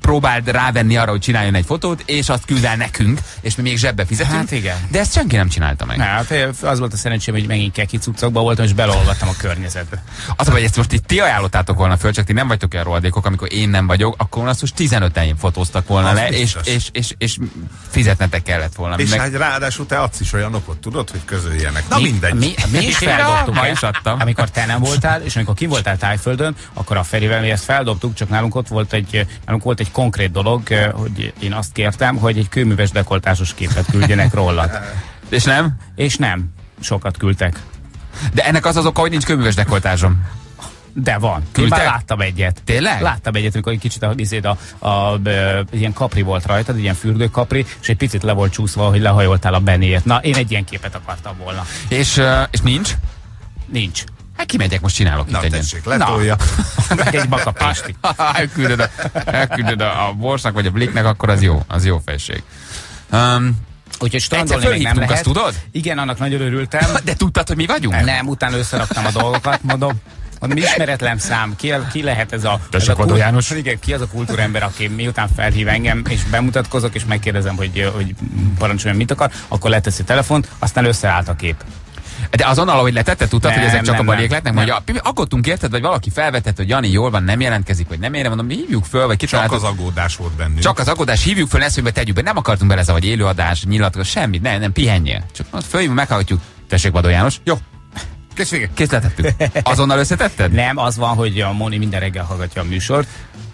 próbáld rávenni arra, hogy csináljon egy fotót, és azt küld el nekünk, és mi még zsebbe fizetünk. Hát igen. De ezt senki nem csinálta meg. Hát az volt a szerencsém, hogy megint keki cuccokba voltam, és beleolvadtam a környezetbe. Az, hogy ezt most itt ti ajánlottátok volna föl, csak ti nem vagytok olyan rohadékok, amikor én nem vagyok, akkor azt most 15-en fotóztak volna Az le, és, és, és, és, fizetnetek kellett volna. És Meg- hát ráadásul te adsz is olyanokat, tudod, hogy közöljenek. Na mindegy. Mi, mi is feldobtuk ma is adtam. amikor te nem voltál, és amikor ki voltál Tájföldön, akkor a Ferivel mi ezt feldobtuk, csak nálunk ott volt egy, nálunk volt egy konkrét dolog, hogy én azt kértem, hogy egy kőműves dekoltásos képet küldjenek róla. (laughs) És nem? És nem. Sokat küldtek. De ennek az az oka, hogy nincs köműves dekoltázsom. De van. Én Küldtek? már láttam egyet. Tényleg? Láttam egyet, amikor egy kicsit a, a, a, a, ilyen kapri volt rajtad, egy ilyen fürdőkapri, és egy picit le volt csúszva, hogy lehajoltál a benéért. Na, én egy ilyen képet akartam volna. És, és nincs? Nincs. Hát kimegyek, most csinálok Na itt tessék, letolja. Meg egy bakapásti. (laughs) Ha elküldöd, a, elküldöd a, a borsnak vagy a bliknek, akkor az jó, az jó felség. Um, Úgyhogy strandolni még nem lehet. azt tudod? Igen, annak nagyon örültem. (laughs) de tudtad, hogy mi vagyunk? Nem, utána összeraktam a dolgokat, mondom. Mondom, ismeretlen szám, ki, ki lehet ez a... Ez a Vadó János. Igen, ki az a kultúrember, aki miután felhív engem, és bemutatkozok, és megkérdezem, hogy, hogy parancsoljon, mit akar, akkor leteszi a telefont, aztán összeállt a kép. De azonnal, ahogy letetted, tudtad, Nem, hogy ezek csak nem, a baliék nem. lehetnek? Mondja, "Pi- aggódtunk érted, vagy valaki felvetett, hogy Jani jól van, nem jelentkezik, vagy nem érem, mondom, hívjuk föl, vagy Csak kitaláltuk. az aggódás volt bennünk. Csak az aggódás, hívjuk föl, eszünkbe tegyük be, nem akartunk bele, vagy élőadás, nyilatkozat, semmit, nem, nem, pihenjél. Csak fölhívjuk, meghallgatjuk. Tessék, Vadó János. Jó, Kész vége. kész letettük. Azonnal összetetted? Nem, az van, hogy a Moni minden reggel hallgatja a műsort,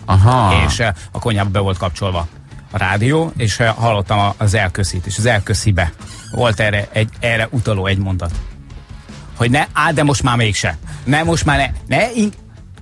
Aha. és eh, a konyhába be volt kapcsolva a rádió, és eh, hallottam az elköszít, és az elköszibe volt erre, egy, erre utaló egy mondat. Hogy ne, á, de most már mégse. Ne, most már ne, ne,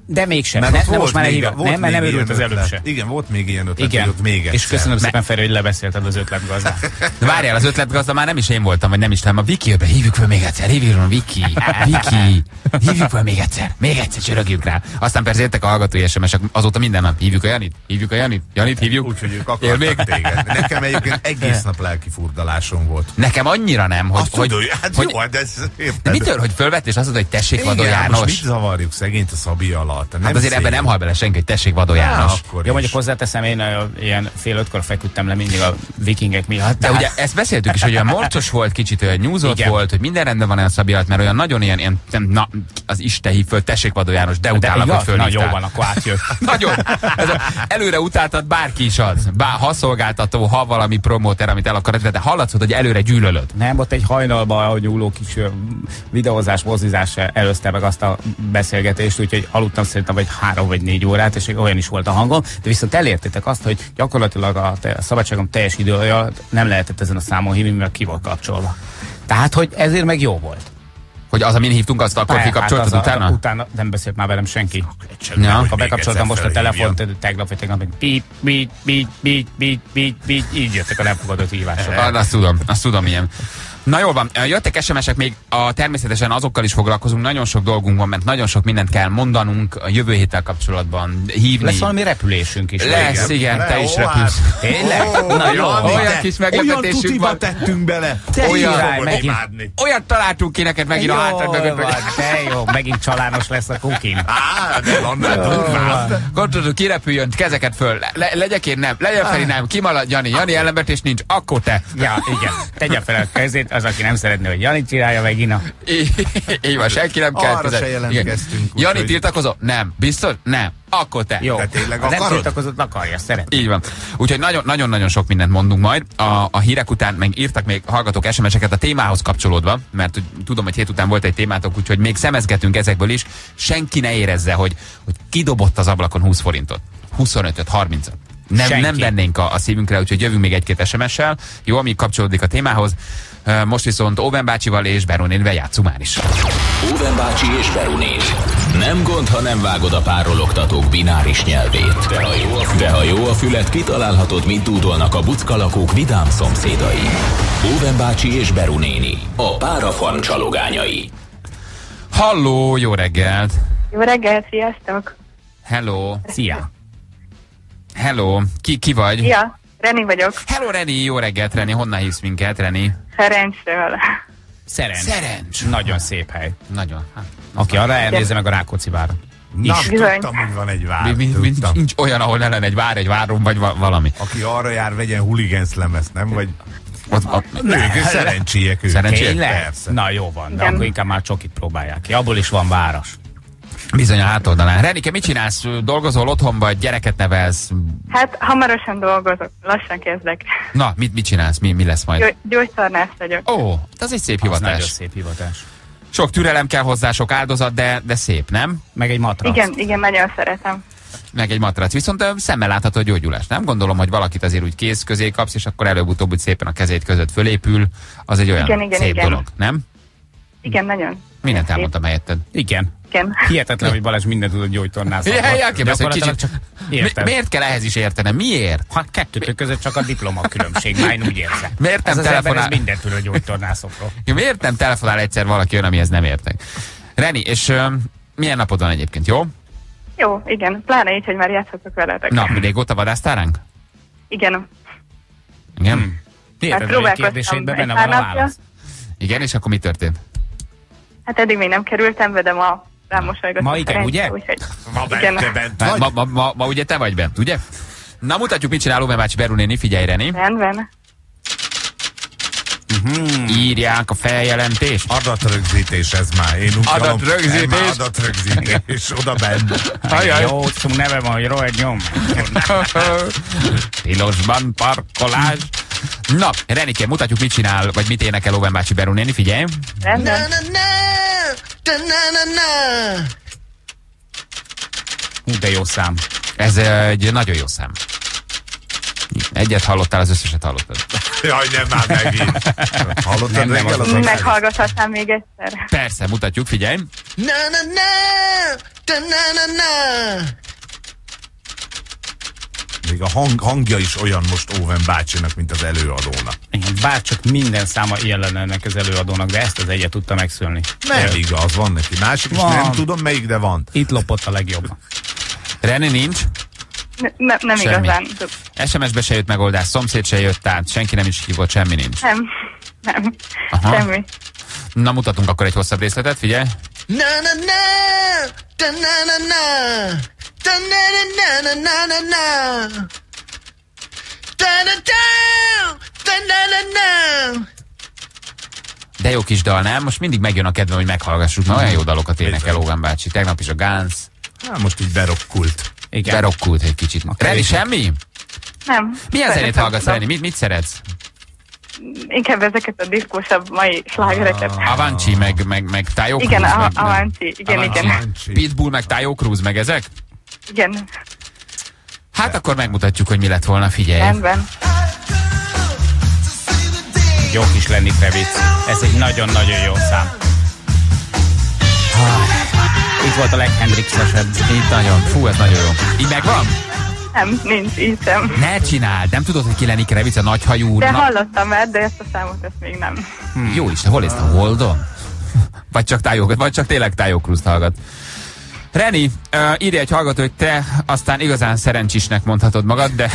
de mégsem. Mert Ne, ott ne, volt most már még- Nem, mert nem örült az előbb ötlet. se. Igen, volt még ilyen ötlet, Igen, ott még egyszer. és köszönöm szépen Feri, hogy lebeszélted az ötletgazdát. (laughs) De várjál, az ötletgazda már nem is én voltam, vagy nem is tudom. A Viki be, hívjuk fel még egyszer, hívjuk fel, Viki, Viki, hívjuk fel még egyszer, még egyszer csörögjük rá. Aztán persze jöttek a hallgatói SMS-ek, azóta minden nap hívjuk a Janit, hívjuk a Janit, Janit hívjuk. Úgyhogy ők Él még? akartak téged. Nekem egyébként egész nap lelki furdalásom volt. Nekem annyira nem, hogy, Azt hogy, tudod, hát hogy, jó, de ez de érted. mitől, hogy fölvett, és azt mondod, hogy tessék, Vadó Igen, most János. mit zavarjuk szegényt a Szabi alatt? Hát azért ebben nem hal bele senki, hogy tessék, Vadó János. akkor is. mondjuk hozzáteszem, én ö, ilyen fél ötkor feküdtem le mindig a vikingek miatt. De ugye ezt beszéltük is, hogy olyan (laughs) morcos volt, kicsit olyan nyúzott Igen. volt, hogy minden rendben van a Szabi alatt, mert olyan nagyon ilyen, ilyen nem, na, az Isten hív föl, tessék Vadó János, de de utálak, hogy igaz? Na jó van, akkor átjött. (laughs) Nagyon. Ez a, előre utáltad bárki is az. Bár, ha szolgáltató, ha valami promóter, amit el akar, de hallatszott, hogy előre gyűlölöd. Nem, ott egy hajnalba nyúló kis videózás, mozdizás előzte meg azt a beszélgetést, úgyhogy aludtam szerintem vagy három vagy négy órát, és olyan is volt a hangom, de viszont elértétek azt, hogy gyakorlatilag a, te, a szabadságom teljes idő alatt nem lehetett ezen a számon hívni, mert ki volt kapcsolva. Tehát, hogy ezért meg jó volt. Hogy az, amin hívtunk, azt akkor Hát kikapcsoltad az a- utána? Utána nem beszélt már velem senki. Ja. Ha bekapcsoltam most a telefont, tegnap vagy tegnap, pít, pít, pít, pít, pít, pít, így jöttek a nem fogadott hívások. Ah, Azt tudom, azt tudom ilyen. Na jól van, jöttek SMS-ek még, a, természetesen azokkal is foglalkozunk, nagyon sok dolgunk van, mert nagyon sok mindent kell mondanunk a jövő héttel kapcsolatban, hívni. Lesz valami repülésünk is. Lesz, igen, te is Ó, repülsz. hát. Tényleg? Ó, Na jó, olyan te- kis meglepetésünk van. tettünk bele. Te Olyan- megint. Olyat találtunk ki neked megint a hátrad mögött. de jó, megint csalános lesz a kukin. Á, de annál. Gondolod, kirepüljön, kezeket föl. Le, legyek én nem, legyen Feri nem, kimarad Jani, Jani ellenvetés nincs, akkor te. Ja, igen. Tegye fel a kezét, az, aki nem szeretne, hogy Jani csinálja meg Ina. (laughs) Így van, senki nem kell. Arra se jelentkeztünk, Jani tiltakozó? Nem. Biztos? Nem. Akkor te. Jó, Te tényleg ha nem akarod? tiltakozott, akarja, szeret. Így van. Úgyhogy nagyon- nagyon-nagyon sok mindent mondunk majd. A, a hírek után meg írtak még hallgatók SMS-eket a témához kapcsolódva, mert tudom, hogy hét után volt egy témátok, úgyhogy még szemezgetünk ezekből is. Senki ne érezze, hogy, hogy kidobott az ablakon 20 forintot, 25-öt, 30-at. Nem, Senki. nem vennénk a, a szívünkre, úgyhogy jövünk még egy-két SMS-sel. Jó, ami kapcsolódik a témához. Most viszont Óven bácsival és Beronénvel játszunk már is. Óven bácsi és Beruné. Nem gond, ha nem vágod a párologtatók bináris nyelvét. De ha jó a, de ha jó a fület, kitalálhatod, mit dúdolnak a buckalakók vidám szomszédai. Óven bácsi és Berunéni. A párafarm csalogányai. Halló, jó reggelt! Jó reggelt, sziasztok! Hello, Szia! hello, ki, ki vagy? Ja, Reni vagyok, Hello, Reni, jó reggelt, Reni, honnan hívsz minket, Reni? Ferencsről. Szerencs. Szerencs. Nagyon szép hely. Nagyon. Hát, Aki arra elnézze meg a Rákóczi vára. Na, Bizony. tudtam, hogy van egy vár. mi, mi, nincs olyan, ahol ne lenne egy vár, egy várom, vagy va- valami. Aki arra jár, vegyen hooligans lemezt, nem? Vagy Ott, ott, ők szerencséjek ők. Szerencsélyek? Persze. Na jó van, de Igen. akkor inkább már csokit próbálják ki. Abból is van város. Bizony a hátoldalán. Renike, mit csinálsz? Dolgozol otthon, vagy gyereket nevelsz? Hát hamarosan dolgozok, lassan kezdek. Na, mit, mit csinálsz? Mi, mi lesz majd? Gy- gyógytornász vagyok. Ó, az egy szép Az nagyon hivatás. szép hivatás. Sok türelem kell hozzá, sok áldozat, de, de szép, nem? Meg egy matrac. Igen, igen, nagyon szeretem. Meg egy matrac. Viszont szemmel látható a gyógyulás. Nem gondolom, hogy valakit azért úgy kéz közé kapsz, és akkor előbb-utóbb úgy szépen a kezét között fölépül. Az egy olyan Igen, igen, szép igen. dolog, nem? Igen, nagyon. Mindent elmondtam helyetted. Igen. Igen. Hihetetlen, hogy Balázs mindent tudod gyógytornászni. Ja, ja, elképesztő, hogy kicsit... csak Mi, miért kell ehhez is értenem? Miért? Ha kettőtök között csak a diploma különbség, már én úgy érzem. Miért nem ez telefonál- ez mindent tud a gyógytornászokról. (laughs) Miért nem telefonál egyszer valaki olyan, amihez nem értek? Reni, és ö, milyen napod van egyébként, jó? Jó, igen, pláne így, hogy már játszhatok veletek. Na, régóta vadásztál ránk? Igen, Igen? Hmm. Miért Hát a kérdéseidben benne van a válasz? Igen, és akkor mi történt? Hát eddig még nem kerültem be, de ma rám mosolygott. Ma a igen, ugye? Úgyhogy, Ma igen. bent, bent Ma, ma, ma, ma, ugye te vagy bent, ugye? Na mutatjuk, mit csinál Óven bácsi Beru néni, figyelj Reni. Rendben. Írják a feljelentést. Adatrögzítés ez már. Én úgy Adatrögzítés? már Adatrögzítés. Oda bent. Ajaj. Jó, szó neve van, hogy rohadt nyom. (laughs) Tilosban parkolás. Na, Renike, mutatjuk, mit csinál, vagy mit énekel Óven bácsi Beru néni, figyelj. Rendben. Hú, de jó szám. Ez egy nagyon jó szám. Egyet hallottál, az összeset hallottad. (laughs) Jaj, nem már megint. (laughs) Hallottad Nem, nem, az- az Meghallgathatnám még egyszer. Persze, mutatjuk, figyelj. Még a hang, hangja is olyan most Óven bácsinak, mint az előadónak. Igen, bár csak minden száma ilyen lenne ennek az előadónak, de ezt az egyet tudta megszülni. Nem igaz, van neki másik, és Van. nem tudom melyik, de van. Itt lopott a legjobban. Reni nincs. Ne, ne, nem Semmi. igazán. SMS-be se jött megoldás, szomszéd se jött át, senki nem is hívott, semmi nincs. Nem. Nem. Aha. Semmi. Na, mutatunk akkor egy hosszabb részletet, figyelj. De jó kis dal, nem? Most mindig megjön a kedvem, hogy meghallgassuk, mert olyan jó dalokat énekel Óven bácsi. Tegnap is a Guns, Hát most így berokkult. Igen. berokkult egy kicsit. Reni, semmi? Nem. Milyen zenét hallgatsz. Reni? Mit, mit szeretsz? Inkább ezeket a diszkósabb mai slágereket. Avicii, meg, meg, meg Tayo Cruz, Igen, meg, Avanti. Igen, Avanti. igen. Pitbull, meg Tayo Cruz, meg ezek? Igen. Hát akkor megmutatjuk, hogy mi lett volna, figyelj. Rendben. Jó kis Lenny Kravitz. Ez egy nagyon-nagyon jó szám. Ah, Itt volt a leghendrixesebb. Itt nagyon, fú, ez nagyon jó. Így megvan? Nem, nincs, így sem. Ne csináld, nem tudod, hogy ki Lenny Kravitz, a nagyhajú. De na- hallottam már, de ezt a számot ezt még nem. Jó Isten, hol és a Holdon? Vagy csak Tayo, vagy csak tényleg Cruz hallgat. Reni, uh, írja egy hallgató, hogy te aztán igazán szerencsésnek mondhatod magad, de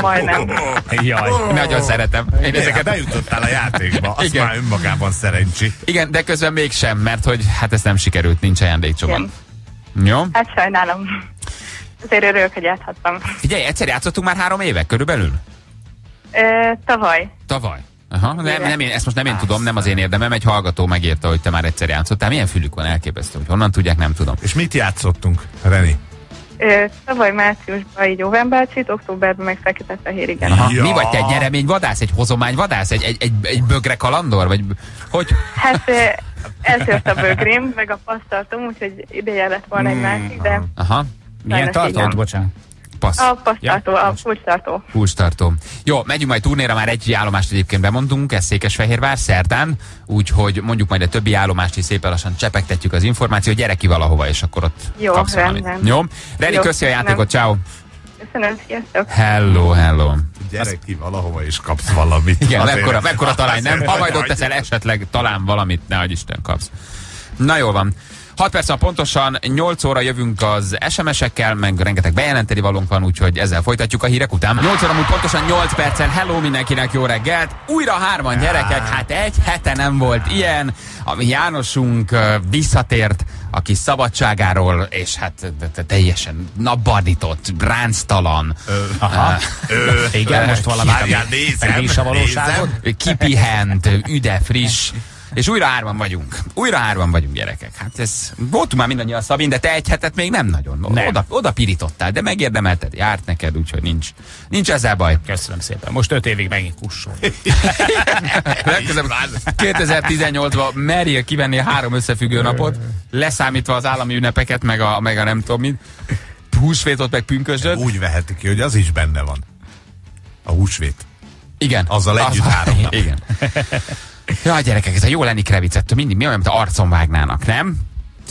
Majdnem. Jaj. nagyon szeretem. Én Ezeket ezeket bejutottál a játékba, az Igen. már önmagában szerencsi. Igen, de közben mégsem, mert hogy hát ez nem sikerült, nincs ajándékcsomag. Igen. Jó? Hát sajnálom. Azért örülök, hogy játszhattam. Figyelj, egyszer játszottunk már három éve körülbelül? Ö, tavaly. Tavaly. Aha, nem, nem én, ezt most nem én tudom, nem az én érdemem, egy hallgató megírta, hogy te már egyszer játszottál. Milyen fülük van elképesztő, hogy honnan tudják, nem tudom. És mit játszottunk, Reni? Ö, Tavaly márciusban így bácsit, októberben meg fekete fehér, igen. Aha. Ja. Mi vagy te, egy nyereményvadász, egy hozományvadász, egy, egy, egy, egy bögre kalandor, vagy hogy? Hát ö, eltört a bögrém, meg a pasztaltom, úgyhogy ideje lett volna egy másik, de Aha, Milyen tartott? Bocsánat. Passz. a pasztaltó, Ja, a kulcstartó. Kulcstartó. Jó, megyünk majd turnéra, már egy állomást egyébként bemondtunk, ez Székesfehérvár, szerdán, úgyhogy mondjuk majd a többi állomást is szépen lassan csepegtetjük az információt, gyere ki valahova, és akkor ott Jó, kapsz rendben. Jó? Reni, Jó, köszi a játékot, ciao. Köszönöm, sziasztok! Hello, hello. Gyere ki valahova és kapsz valamit. Igen, mekkora, mekkora talán nem? Ha majd ott teszel esetleg talán valamit, ne Isten kapsz. Na jól van. 6 perc pontosan, 8 óra jövünk az SMS-ekkel, meg rengeteg bejelenteni valónk van, úgyhogy ezzel folytatjuk a hírek után. 8 óra múlt pontosan 8 percen, hello mindenkinek, jó reggelt! Újra hárman gyerekek, hát egy hete nem volt ilyen. A mi Jánosunk ö, visszatért a kis szabadságáról, és hát te- te- teljesen napbarnított, ránctalan, Aha. Ö, Igen, most valami Várjál, nézem, a valóságot. nézem. kipihent, üde, friss, és újra hárman vagyunk. Újra hárman vagyunk, gyerekek. Hát ez, voltunk már mindannyian Szabin, de te egy hetet még nem nagyon. Nem. Oda, oda pirítottál, de megérdemelted, járt neked, úgyhogy nincs, nincs ezzel baj. Köszönöm szépen. Most öt évig megint kusson. (laughs) Legközelebb 2018-ban merjél kivenni a három összefüggő napot, leszámítva az állami ünnepeket, meg a, meg a nem tudom mit, húsvétot, meg pünkösdöt. Úgy veheti ki, hogy az is benne van. A húsvét. Igen. Azzal együtt három nap. Igen. Ja, gyerekek, ez a jó Lenny Kravitzettől mindig mi olyan, mint a arcon vágnának, nem?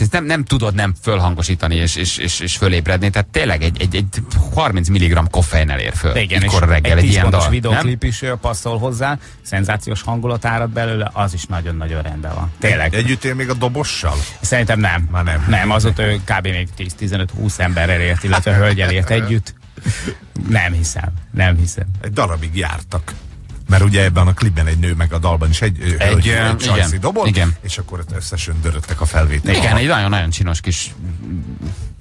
Ez nem, nem tudod nem fölhangosítani és, és, és, és fölébredni, tehát tényleg egy, egy, egy 30 mg koffeinnel ér föl. Igen, és Ikor reggel egy egy 10 ilyen dal. Nem? videoklip is passzol hozzá, szenzációs hangulat árad belőle, az is nagyon-nagyon rendben van. Tényleg. Együtt él még a dobossal? Szerintem nem. Már nem. Nem, azóta ő kb. még 10-15-20 emberrel ért, illetve hölgyel ért együtt. Nem hiszem, nem hiszem. Egy darabig jártak. Mert ugye ebben a klipben egy nő, meg a dalban is egy, egy, egy csajszi igen, és akkor ott összesöndöröttek a felvételek. Igen, egy nagyon-nagyon csinos kis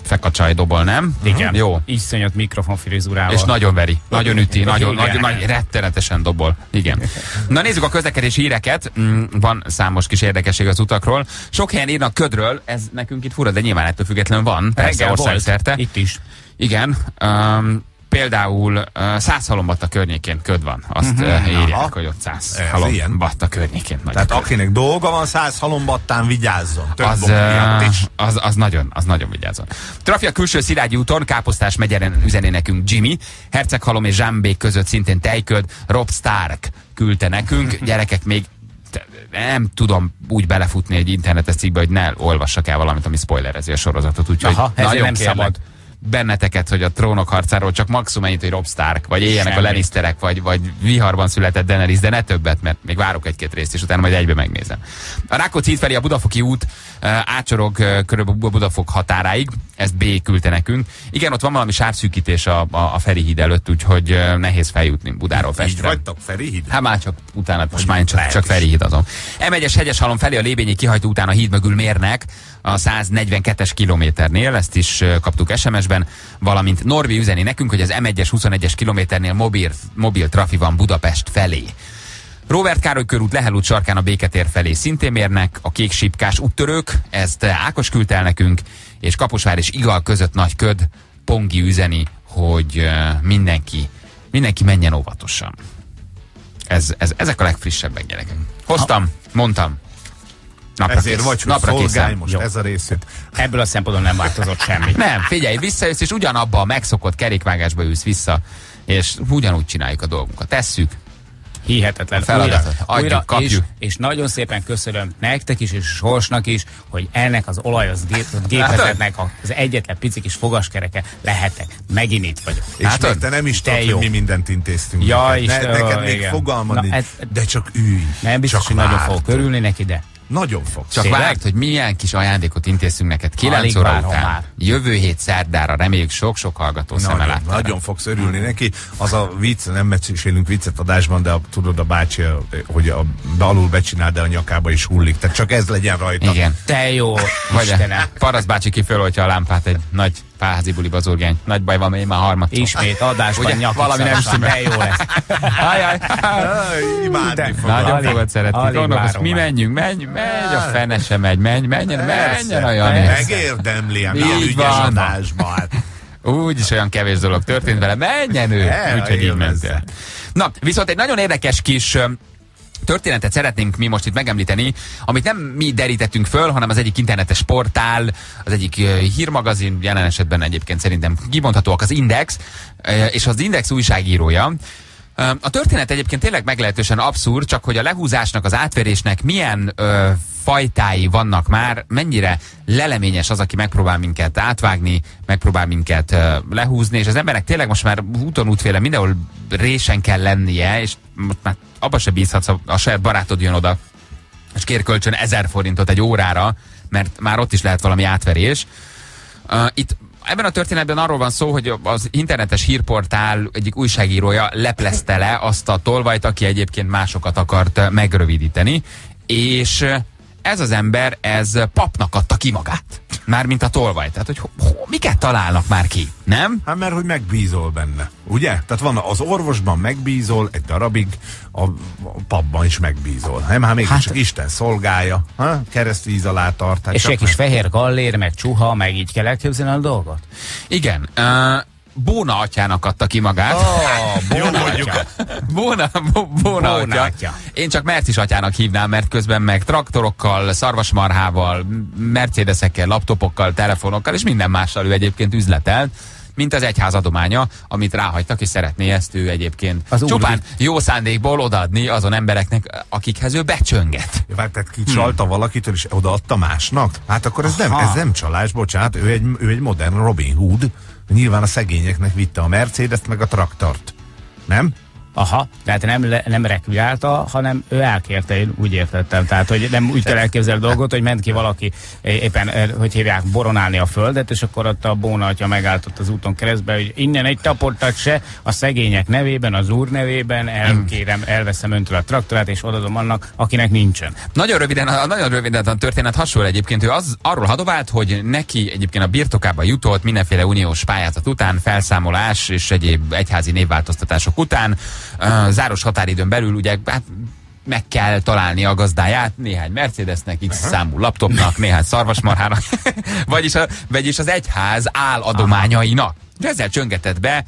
fekacsaj dobol, nem? Igen. Jó. Iszonyat mikrofonfrizurával. És nagyon veri, nagyon üti, nagyon, nagyon, nagyon rettenetesen dobol. Igen. Na nézzük a közlekedési híreket. Mm, Van számos kis érdekesség az utakról. Sok helyen írnak ködről, ez nekünk itt fura, de nyilván ettől függetlenül van. Persze országszerte. Itt is. Igen. Um, például uh, Százhalombatta környékén köd van. Azt uh-huh. írják, Aha. hogy ott Százhalombatta környékén. Nagy Tehát köd. akinek dolga van, száz halombattán vigyázzon. Több az, az, uh, az, az, nagyon, az nagyon vigyázon. Trafia külső Szilágyi úton, Káposztás megyeren üzené nekünk Jimmy, Herceghalom és Zsámbék között szintén tejköd, Rob Stark küldte nekünk, (laughs) gyerekek még nem tudom úgy belefutni egy internetes cikkbe, hogy ne olvassak el valamit, ami spoilerezi a sorozatot, úgyhogy Aha, nagyon nem kérlek szabad. Benneteket, hogy a trónok harcáról csak maximum ennyit, hogy Rob Stark, vagy éljenek a Semmit. Lannisterek, vagy, vagy viharban született Daenerys, de ne többet, mert még várok egy-két részt, és utána majd egybe megnézem. A Rákóczi híd felé a Budafoki út átsorog uh, körülbelül Budafok határáig, ezt B küldte nekünk. Igen, ott van valami sávszűkítés a, a, a Feri híd előtt, úgyhogy nehéz feljutni Budáról Pestre. vagytok, Feri híd? Hát már csak utána, most már csak, csak. Feri híd azon. M1-es hegyeshalom felé a Lébényi kihajtó után a híd mögül mérnek a 142-es kilométernél, ezt is kaptuk SMS-ben, valamint Norvi üzeni nekünk, hogy az M1-es 21-es kilométernél mobil, mobil trafi van Budapest felé. Robert Károly körút Lehel út sarkán a Béketér felé szintén mérnek, a kék sípkás úttörők, ezt Ákos küldte el nekünk, és Kaposvár és Igal között nagy köd, Pongi üzeni, hogy mindenki, mindenki menjen óvatosan. Ez, ez, ezek a legfrissebbek gyerekek. Hoztam, mondtam. Napra Ezért kész. vagy, Napra készen. most Jó. ez a részét. Ebből a szempontból nem változott semmi. (laughs) Nem, figyelj, visszajössz, és ugyanabba a megszokott kerékvágásba ülsz vissza, és ugyanúgy csináljuk a dolgunkat. Tesszük. Hihetetlen. A feladatot. Újra, Adjuk, újra kapjuk. és, és nagyon szépen köszönöm nektek is, és Sorsnak is, hogy ennek az olajos gép, gépezetnek az egyetlen pici kis fogaskereke lehetek. Megint itt vagyok. És még te nem is tudod, hogy mi mindent intéztünk. Ja, neked. Ne, neked még igen. fogalmad Na, nincs, ez- de csak ülj. Nem biztos, csak hogy nagyon várd. fogok örülni neki, de Nagyon fogsz. Csak várd, hogy milyen kis ajándékot intézünk neked 9 Alig óra után. már. Jövő hét szerdára reméljük sok-sok hallgató szeme Nagyon, láttára. nagyon fogsz örülni neki. Az a vicc, nem mesélünk viccet adásban, de a, tudod a bácsi, hogy a, alul becsinál, de a nyakába is hullik. Tehát csak ez legyen rajta. Igen. te jó, Vagy Istenem. a Parasz bácsi ki föl, hogyha a lámpát egy nagy Fáházi buli bazurgány. Nagy baj van, mert én már harmad. Ismét adásban Ugye, nyakig valami nem stimmel. jó lesz. Ajaj, Aj, Imádni fogom. Nagyon Alig- fogod szeretni. várom mi menjünk, menj, menj, a fene se megy, menj, menjen, menjen a Jani. megérdemli, milyen ügyes adásban. Hát. Úgyis olyan kevés dolog történt vele, menjen ő. Úgyhogy így mentél. Na, viszont egy nagyon érdekes kis történetet szeretnénk mi most itt megemlíteni, amit nem mi derítettünk föl, hanem az egyik internetes portál, az egyik hírmagazin, jelen esetben egyébként szerintem kimondhatóak az Index, és az Index újságírója. A történet egyébként tényleg meglehetősen abszurd, csak hogy a lehúzásnak, az átverésnek milyen ö, fajtái vannak már, mennyire leleményes az, aki megpróbál minket átvágni, megpróbál minket ö, lehúzni, és az emberek tényleg most már úton útféle mindenhol résen kell lennie, és most már abba se bízhatsz, a, a saját barátod jön oda, és kér kölcsön ezer forintot egy órára, mert már ott is lehet valami átverés. Uh, itt ebben a történetben arról van szó, hogy az internetes hírportál egyik újságírója leplezte le azt a tolvajt, aki egyébként másokat akart megrövidíteni, és ez az ember, ez papnak adta ki magát. Mármint a tolvaj. Tehát, hogy ho, ho, miket találnak már ki, nem? Hát mert hogy megbízol benne, ugye? Tehát van az orvosban megbízol egy darabig, a, a papban is megbízol. Nem, hát még hát, csak Isten szolgálja, ha? keresztvíz alá tart. Hát És egy kis fehér gallér, meg csuha, meg így kell elképzelni a dolgot? Igen. Uh, Bóna atyának adta ki magát. Oh, Jó mondjuk. Bóna, bóna, Bóna atya. atya. Én csak Mercis atyának hívnám, mert közben meg traktorokkal, szarvasmarhával, mercedesekkel, laptopokkal, telefonokkal és minden mással ő egyébként üzletelt mint az egyház adománya, amit ráhagytak, és szeretné ezt ő egyébként Az úr csupán jó szándékból odaadni azon embereknek, akikhez ő becsönget. Ja, hát tehát kicsalta valakitől, és odaadta másnak? Hát akkor ez nem, ez nem csalás, bocsánat, ő egy, ő egy modern Robin Hood. Nyilván a szegényeknek vitte a Mercedes-t, meg a traktort. Nem? Aha, tehát nem, nem rekvirálta, hanem ő elkérte, én úgy értettem. Tehát, hogy nem úgy kell elképzelni dolgot, hogy ment ki valaki éppen, eh, hogy hívják, boronálni a földet, és akkor ott a Bóna atya megálltott az úton keresztbe, hogy innen egy taportat se, a szegények nevében, az úr nevében elkérem, elveszem öntől a traktorát, és odadom annak, akinek nincsen. Nagyon röviden, nagyon röviden a történet hasonló egyébként. Ő az, arról hadovált, hogy neki egyébként a birtokába jutott mindenféle uniós pályázat után, felszámolás és egyéb egyházi névváltoztatások után, záros határidőn belül ugye hát meg kell találni a gazdáját néhány Mercedesnek, X számú laptopnak, néhány szarvasmarhának, (laughs) vagyis, a, vagyis az egyház álladományainak. És ezzel csöngetett be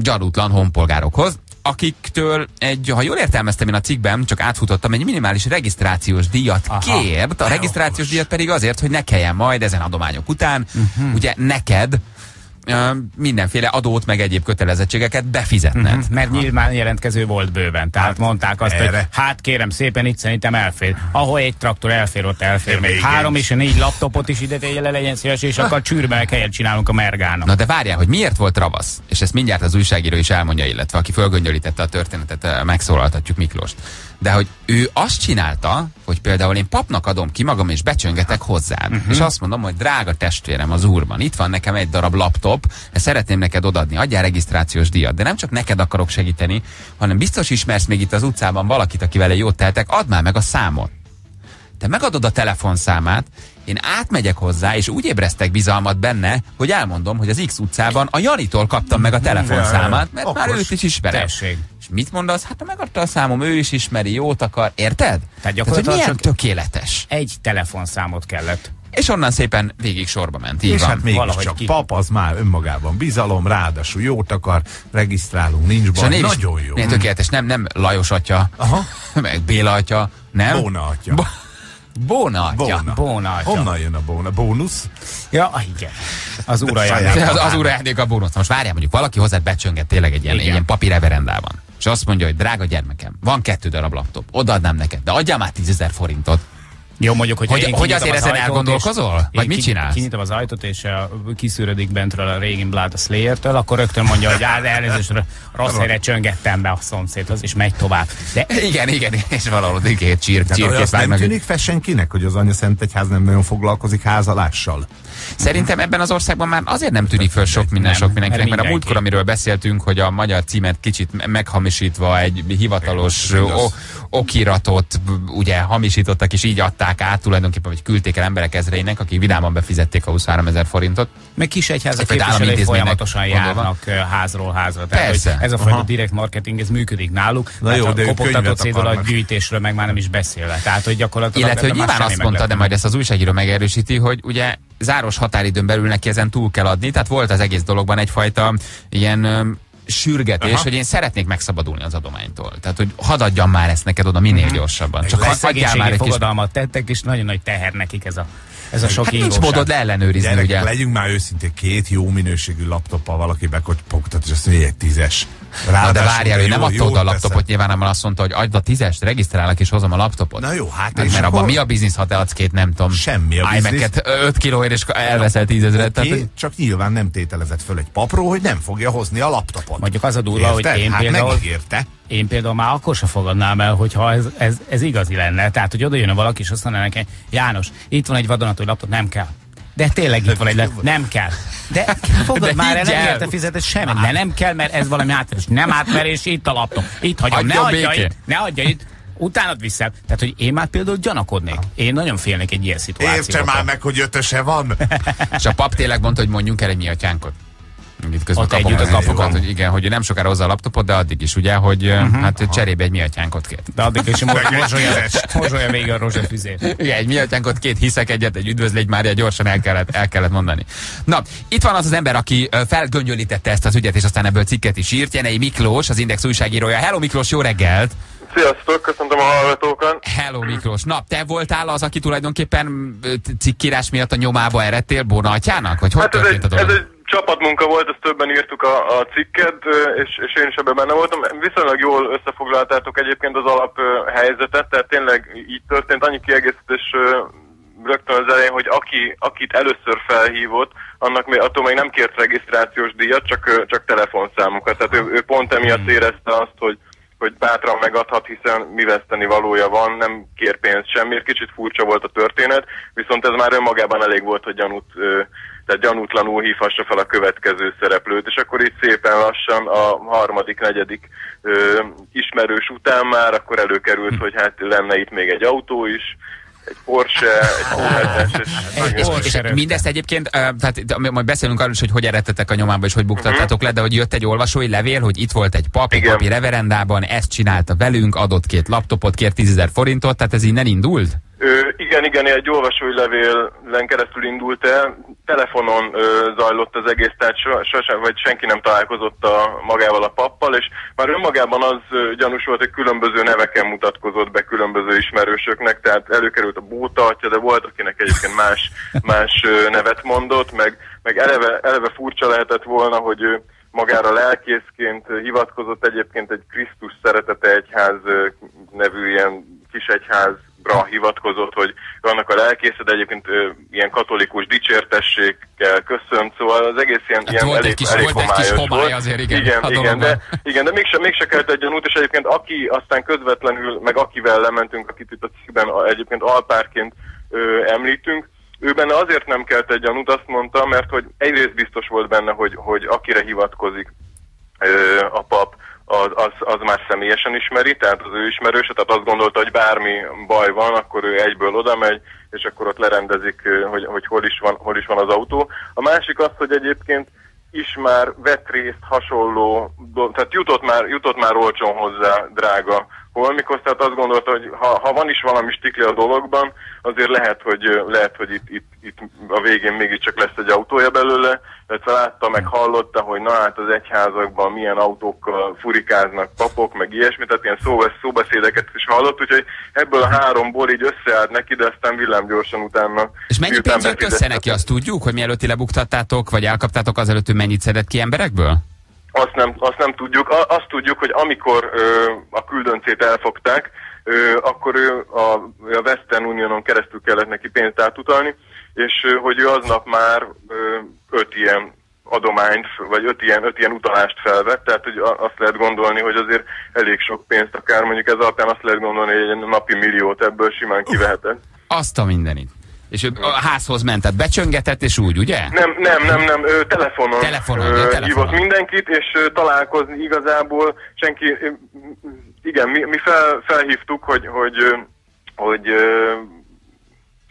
gyanútlan honpolgárokhoz, akiktől egy, ha jól értelmeztem én a cikkben, csak átfutottam, egy minimális regisztrációs díjat Aha. kért, a regisztrációs díjat pedig azért, hogy ne kelljen majd ezen adományok után, uh-huh. ugye neked mindenféle adót, meg egyéb kötelezettségeket befizetned. Uh-huh. Mert nyilván jelentkező volt bőven. Tehát mondták azt, erre. hogy hát kérem szépen, itt szerintem elfér. Ahol egy traktor elfér, ott elfér. Még három és négy laptopot is ide tegye le legyen szíves, és akkor csűrbe meg helyet csinálunk a mergának. Na de várjál, hogy miért volt ravasz? És ezt mindjárt az újságíró is elmondja, illetve aki fölgöngyölítette a történetet, megszólaltatjuk Miklóst. De hogy ő azt csinálta, hogy például én papnak adom ki magam, és becsöngetek hozzád. Uh-huh. És azt mondom, hogy drága testvérem az úrban, itt van nekem egy darab laptop, ezt szeretném neked odadni, adjál regisztrációs díjat. De nem csak neked akarok segíteni, hanem biztos ismersz még itt az utcában valakit, aki vele jót teltek, add már meg a számot. Te megadod a telefonszámát, én átmegyek hozzá, és úgy ébresztek bizalmat benne, hogy elmondom, hogy az X utcában a Janitól kaptam meg a telefonszámát, mert már Okos. őt is ismerem. Tessék. És mit mondasz? Hát ha megadta a számom, ő is ismeri, jót akar, érted? Tehát, hogy gyakorlatilag milyen csak- tökéletes. Egy telefonszámot kellett. És onnan szépen végig sorba ment. Így És van. hát mégiscsak ki- pap az már önmagában bizalom, ráadásul jót akar, regisztrálunk, nincs baj, név is- nagyon jó. Milyen tökéletes, nem, nem Lajos atya, Aha. (laughs) meg Béla atya, nem? Bóna atya. Bo- Bóna atya. Bóna. Bóna atya. Honnan jön a bóna? Bónusz? Ja, ah, igen. Az úr saját- ajándék. Az, az úr ajándék a bónusz. Most várjál, mondjuk valaki hozzád becsönget tényleg egy ilyen, Igen. ilyen papírreverendában. És azt mondja, hogy drága gyermekem, van kettő darab laptop, odaadnám neked, de adjál már tízezer forintot. Jó, mondjuk, hogy, Hogy- hogy azért az ezen elgondolkozol? és Vagy mit csinálsz? Kinyitom az ajtót, és uh, kiszűrödik bentről a Régin Blood a Slayer-től, akkor rögtön mondja, hogy áll, elnézést, rossz helyre csöngettem be a szomszédhoz, és megy tovább. De Igen, igen, és valahol csír, Tehát csirkét azt nem vágnak. tűnik fel senkinek, hogy az Anya Szent Egyház nem nagyon foglalkozik házalással? Szerintem ebben az országban már azért nem tűnik föl sok minden Nem, sok mindenkinek, mert mert a múltkor, amiről beszéltünk, hogy a magyar címet kicsit me- meghamisítva egy hivatalos okiratot ugye hamisítottak, és így adták át tulajdonképpen, vagy küldték el emberek ezreinek, akik vidáman befizették a 23 ezer forintot. Meg kis egyházak Egy állami képviselői folyamatosan járnak házról házra. Tehát, Persze. hogy ez a fajta direkt marketing, ez működik náluk. Na jó, a de kopogtató cédula akarnak. gyűjtésről meg már nem is beszélve. Tehát, hogy gyakorlatilag Illetve, hogy nyilván azt mondta, de majd ezt az újságíró megerősíti, hogy ugye záros határidőn belül neki ezen túl kell adni, tehát volt az egész dologban egyfajta ilyen sürgetés, Aha. hogy én szeretnék megszabadulni az adománytól. Tehát, hogy hadd adjam már ezt neked oda minél Mhm. gyorsabban. Csak hadd adjál már egy kis... fogadalmat tettek, és nagyon nagy teher nekik ez a, ez a sok Hát nincs módod leellenőrizni, Gyerekek, ugye? legyünk már őszintén, két jó minőségű laptoppal valaki bekopogtat, és azt mondja, egy tízes. Na de várjál, ő nem adta oda a laptopot, teszed. nyilván hanem azt mondta, hogy adj a tízest, regisztrálok és hozom a laptopot. Na jó, hát Hát, és mert abban akkor- mi a biznisz, ha te adsz két, nem tudom, Semmi a biznisz. iMac-et 5 kilóért, és elveszel tízezret. Oké, Tehát, csak nyilván nem tételezett föl egy papról, hogy nem fogja hozni a laptopot. Mondjuk az a durva, hogy én hát például- megígérte. Én például már akkor se fogadnám el, hogyha ez, ez, ez igazi lenne. Tehát, hogy oda jönne valaki, és azt mondaná neki, János, itt van egy vadonatúj laptop, nem kell. De tényleg itt van egy laptop, nem kell. De fogad De már el, nem érte fizetett semmit. De nem kell, mert ez valami átverés. Nem átverés, itt a laptop. Itt hagyom, ne Hagyjon adja békén. itt, ne adja itt. Utánad vissza. Tehát, hogy én már például gyanakodnék. Én nagyon félnék egy ilyen szituációtól. Értse már meg, hogy ötöse van. és a pap tényleg mondta, hogy mondjunk el egy mi atyánkot. Itt közben Ott együtt az a kapukat. infokat, hogy igen, hogy nem sokára hozza a laptopot, de addig is, ugye, hogy uh-huh. hát cserébe egy mi atyánkot kért. De addig is mo- Meg egy mosolya, tízes. mosolya végig a rózsafűzét. Igen, egy mi atyánkot, két hiszek egyet, egy üdvözlégy Mária, gyorsan el kellett, el kellett mondani. Na, itt van az az ember, aki felgöngyölítette ezt az ügyet, és aztán ebből cikket is írt. Jenei Miklós, az Index újságírója. Hello Miklós, jó reggelt! Sziasztok, köszöntöm a hallgatókat. Hello Miklós. Na, te voltál az, aki tulajdonképpen cikkírás miatt a nyomába eredtél Bóna atyának? Vagy hogy Hát ez történt egy, a dolog? ez egy csapatmunka volt, ezt többen írtuk a, a cikket, és, és én is ebben benne voltam. Viszonylag jól összefoglaltátok egyébként az alap helyzetet, tehát tényleg így történt. Annyi kiegészítés rögtön az elején, hogy aki, akit először felhívott, annak még, attól még nem kért regisztrációs díjat, csak, csak telefonszámokat. Tehát ő, ő pont emiatt érezte azt, hogy hogy bátran megadhat, hiszen mi veszteni valója van, nem kér pénzt semmiért. Kicsit furcsa volt a történet, viszont ez már önmagában elég volt, hogy gyanút, ö, tehát gyanútlanul hívhassa fel a következő szereplőt, és akkor így szépen lassan a harmadik, negyedik ö, ismerős után már akkor előkerült, hogy hát lenne itt még egy autó is, egy Porsche, egy Q7-es, és Egy És, Porsche és mindezt egyébként, uh, tehát majd beszélünk arról is, hogy hogy eredtetek a nyomába, és hogy buktattátok le, de hogy jött egy olvasói levél, hogy itt volt egy pap, egy Igen. papi reverendában, ezt csinálta velünk, adott két laptopot, kért 10 forintot, tehát ez innen indult? Ö, igen, igen, egy olvasói levélen keresztül indult el, telefonon ö, zajlott az egész, tehát so, sosem, vagy senki nem találkozott a, magával a pappal, és már önmagában az ö, gyanús volt, hogy különböző neveken mutatkozott be különböző ismerősöknek, tehát előkerült a bóta atya, de volt, akinek egyébként más, (laughs) más ö, nevet mondott, meg, meg eleve, eleve furcsa lehetett volna, hogy ő magára lelkészként hivatkozott. Egyébként egy Krisztus szeretete egyház nevű ilyen kis egyházra hivatkozott, hogy vannak a lelkészed, egyébként ö, ilyen katolikus dicsértességgel köszönt, szóval az egész ilyen, ilyen volt egy elég, kis- elég volt egy kis homály azért, igen, igen, igen, de, igen, de mégse, mégse kelt egy gyanút, és egyébként aki aztán közvetlenül, meg akivel lementünk, akit itt a cikkben egyébként alpárként ö, említünk, ő benne azért nem kelt egy gyanút, azt mondta, mert hogy egyrészt biztos volt benne, hogy, hogy akire hivatkozik ö, a pap, az, az, az már személyesen ismeri, tehát az ő ismerőse, tehát azt gondolta, hogy bármi baj van, akkor ő egyből oda megy, és akkor ott lerendezik, hogy, hogy hol, is van, hol is van az autó. A másik az, hogy egyébként is már vett részt hasonló, tehát jutott már, jutott már olcsón hozzá drága holmikhoz, tehát azt gondolta, hogy ha, ha van is valami stikli a dologban, azért lehet, hogy, lehet, hogy itt, itt, itt a végén mégiscsak lesz egy autója belőle, illetve látta, meg hallotta, hogy na hát az egyházakban milyen autókkal furikáznak papok, meg ilyesmi, tehát ilyen szó, szóbeszédeket is hallott, úgyhogy ebből a háromból így összeállt neki, de aztán villámgyorsan utána. És mennyi pénz jött össze neki, azt tudjuk, hogy mielőtt lebuktattátok, vagy elkaptátok, azelőtt ő mennyit szedett ki emberekből? Azt nem, azt nem tudjuk. A, azt tudjuk, hogy amikor ö, a küldöncét elfogták, ö, akkor ő a, a Western Unionon keresztül kellett neki pénzt átutalni, és ö, hogy ő aznap már ö, öt ilyen adományt, vagy öt ilyen, öt ilyen utalást felvett, tehát hogy azt lehet gondolni, hogy azért elég sok pénzt, akár mondjuk ez alapján azt lehet gondolni, hogy egy napi milliót ebből simán kivehetett. Azt a mindenit. És ő a házhoz ment, tehát becsöngetett, és úgy, ugye? Nem, nem, nem, nem, ő telefonon, Telefonon, ja, telefonon. hívott mindenkit, és találkozni igazából senki, igen, mi, mi fel, felhívtuk, hogy, hogy, hogy ö,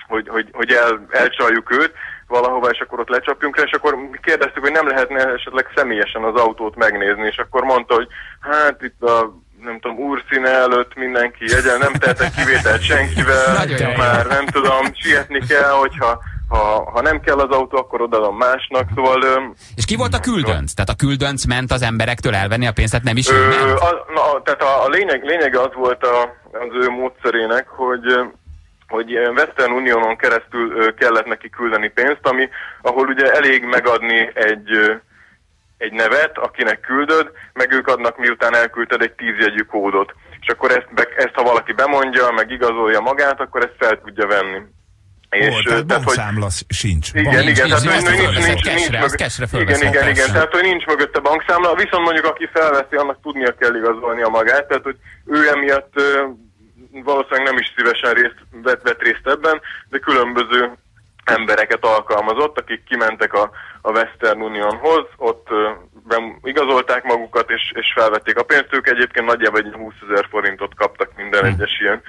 hogy, hogy el, elcsaljuk őt valahova, és akkor ott lecsapjunk rá, és akkor kérdeztük, hogy nem lehetne esetleg személyesen az autót megnézni, és akkor mondta, hogy hát itt a nem tudom, úrszíne előtt mindenki jegyel, nem tehetek kivételt senkivel, (laughs) Nagyon már nem tudom, sietni kell, hogyha ha, ha nem kell az autó, akkor odaadom másnak, szóval... Ö, És ki volt a küldönc? Tehát a küldönc ment az emberektől elvenni a pénzt, tehát nem is ő ment? a, na, tehát a, a lényeg, lényege az volt a, az ő módszerének, hogy hogy Western Unionon keresztül kellett neki küldeni pénzt, ami, ahol ugye elég megadni egy, egy nevet, akinek küldöd, meg ők adnak miután elküldted egy tízjegyű kódot. És akkor ezt, be, ezt ha valaki bemondja, meg igazolja magát, akkor ezt fel tudja venni. Ó, ö, tehát hogy- sincs. igen, igen, nincs, tehát nincs, nincs, nincs, nincs, cashre, igen, igen, igen, tehát hogy nincs mögötte bankszámla, viszont mondjuk aki felveszi, annak tudnia kell igazolnia magát, tehát hogy ő emiatt valószínűleg nem is szívesen részt, vett, vett részt ebben, de különböző embereket alkalmazott, akik kimentek a, a Western Unionhoz, ott ö, bem- igazolták magukat és, és felvették a pénzt, ők egyébként nagyjából egy 20 ezer forintot kaptak minden egyes ilyen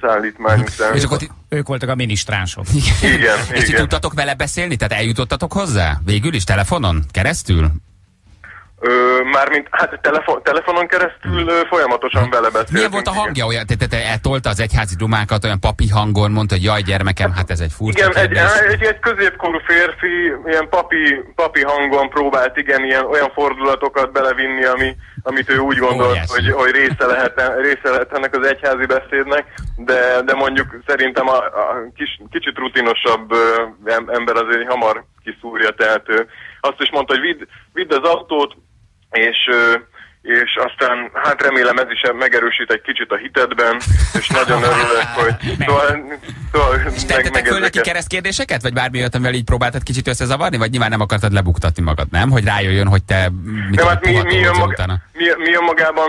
szállítmány után. És akkor Ők voltak a minisztránsok. Igen, (laughs) és ti igen. tudtatok vele beszélni? Tehát eljutottatok hozzá? Végül is telefonon? Keresztül? Ö, mármint, hát telefon, telefonon keresztül ö, folyamatosan vele beszéltünk. Milyen volt a hangja? Olyan, te, te, te eltolta az egyházi dumákat olyan papi hangon, mondta, hogy jaj gyermekem, hát ez egy furcsa Igen, egy, egy, egy középkorú férfi ilyen papi, papi hangon próbált igen ilyen olyan fordulatokat belevinni, ami, amit ő úgy gondolt, Óriási. hogy, hogy része, lehet, része lehet ennek az egyházi beszédnek, de, de mondjuk szerintem a, a kis, kicsit rutinosabb ember azért hamar kiszúrja, tehát ő azt is mondta, hogy vidd, vidd az autót, és és aztán hát remélem ez is megerősít egy kicsit a hitedben, és nagyon örülök, (laughs) hogy szóval, szóval És föl neki ezeket- keresztkérdéseket? Vagy bármi olyat, amivel így próbáltad kicsit összezavarni? Vagy nyilván nem akartad lebuktatni magad, nem? Hogy rájöjjön, hogy te mit Nem, hát mi, mi, önmaga, mi, mi önmagában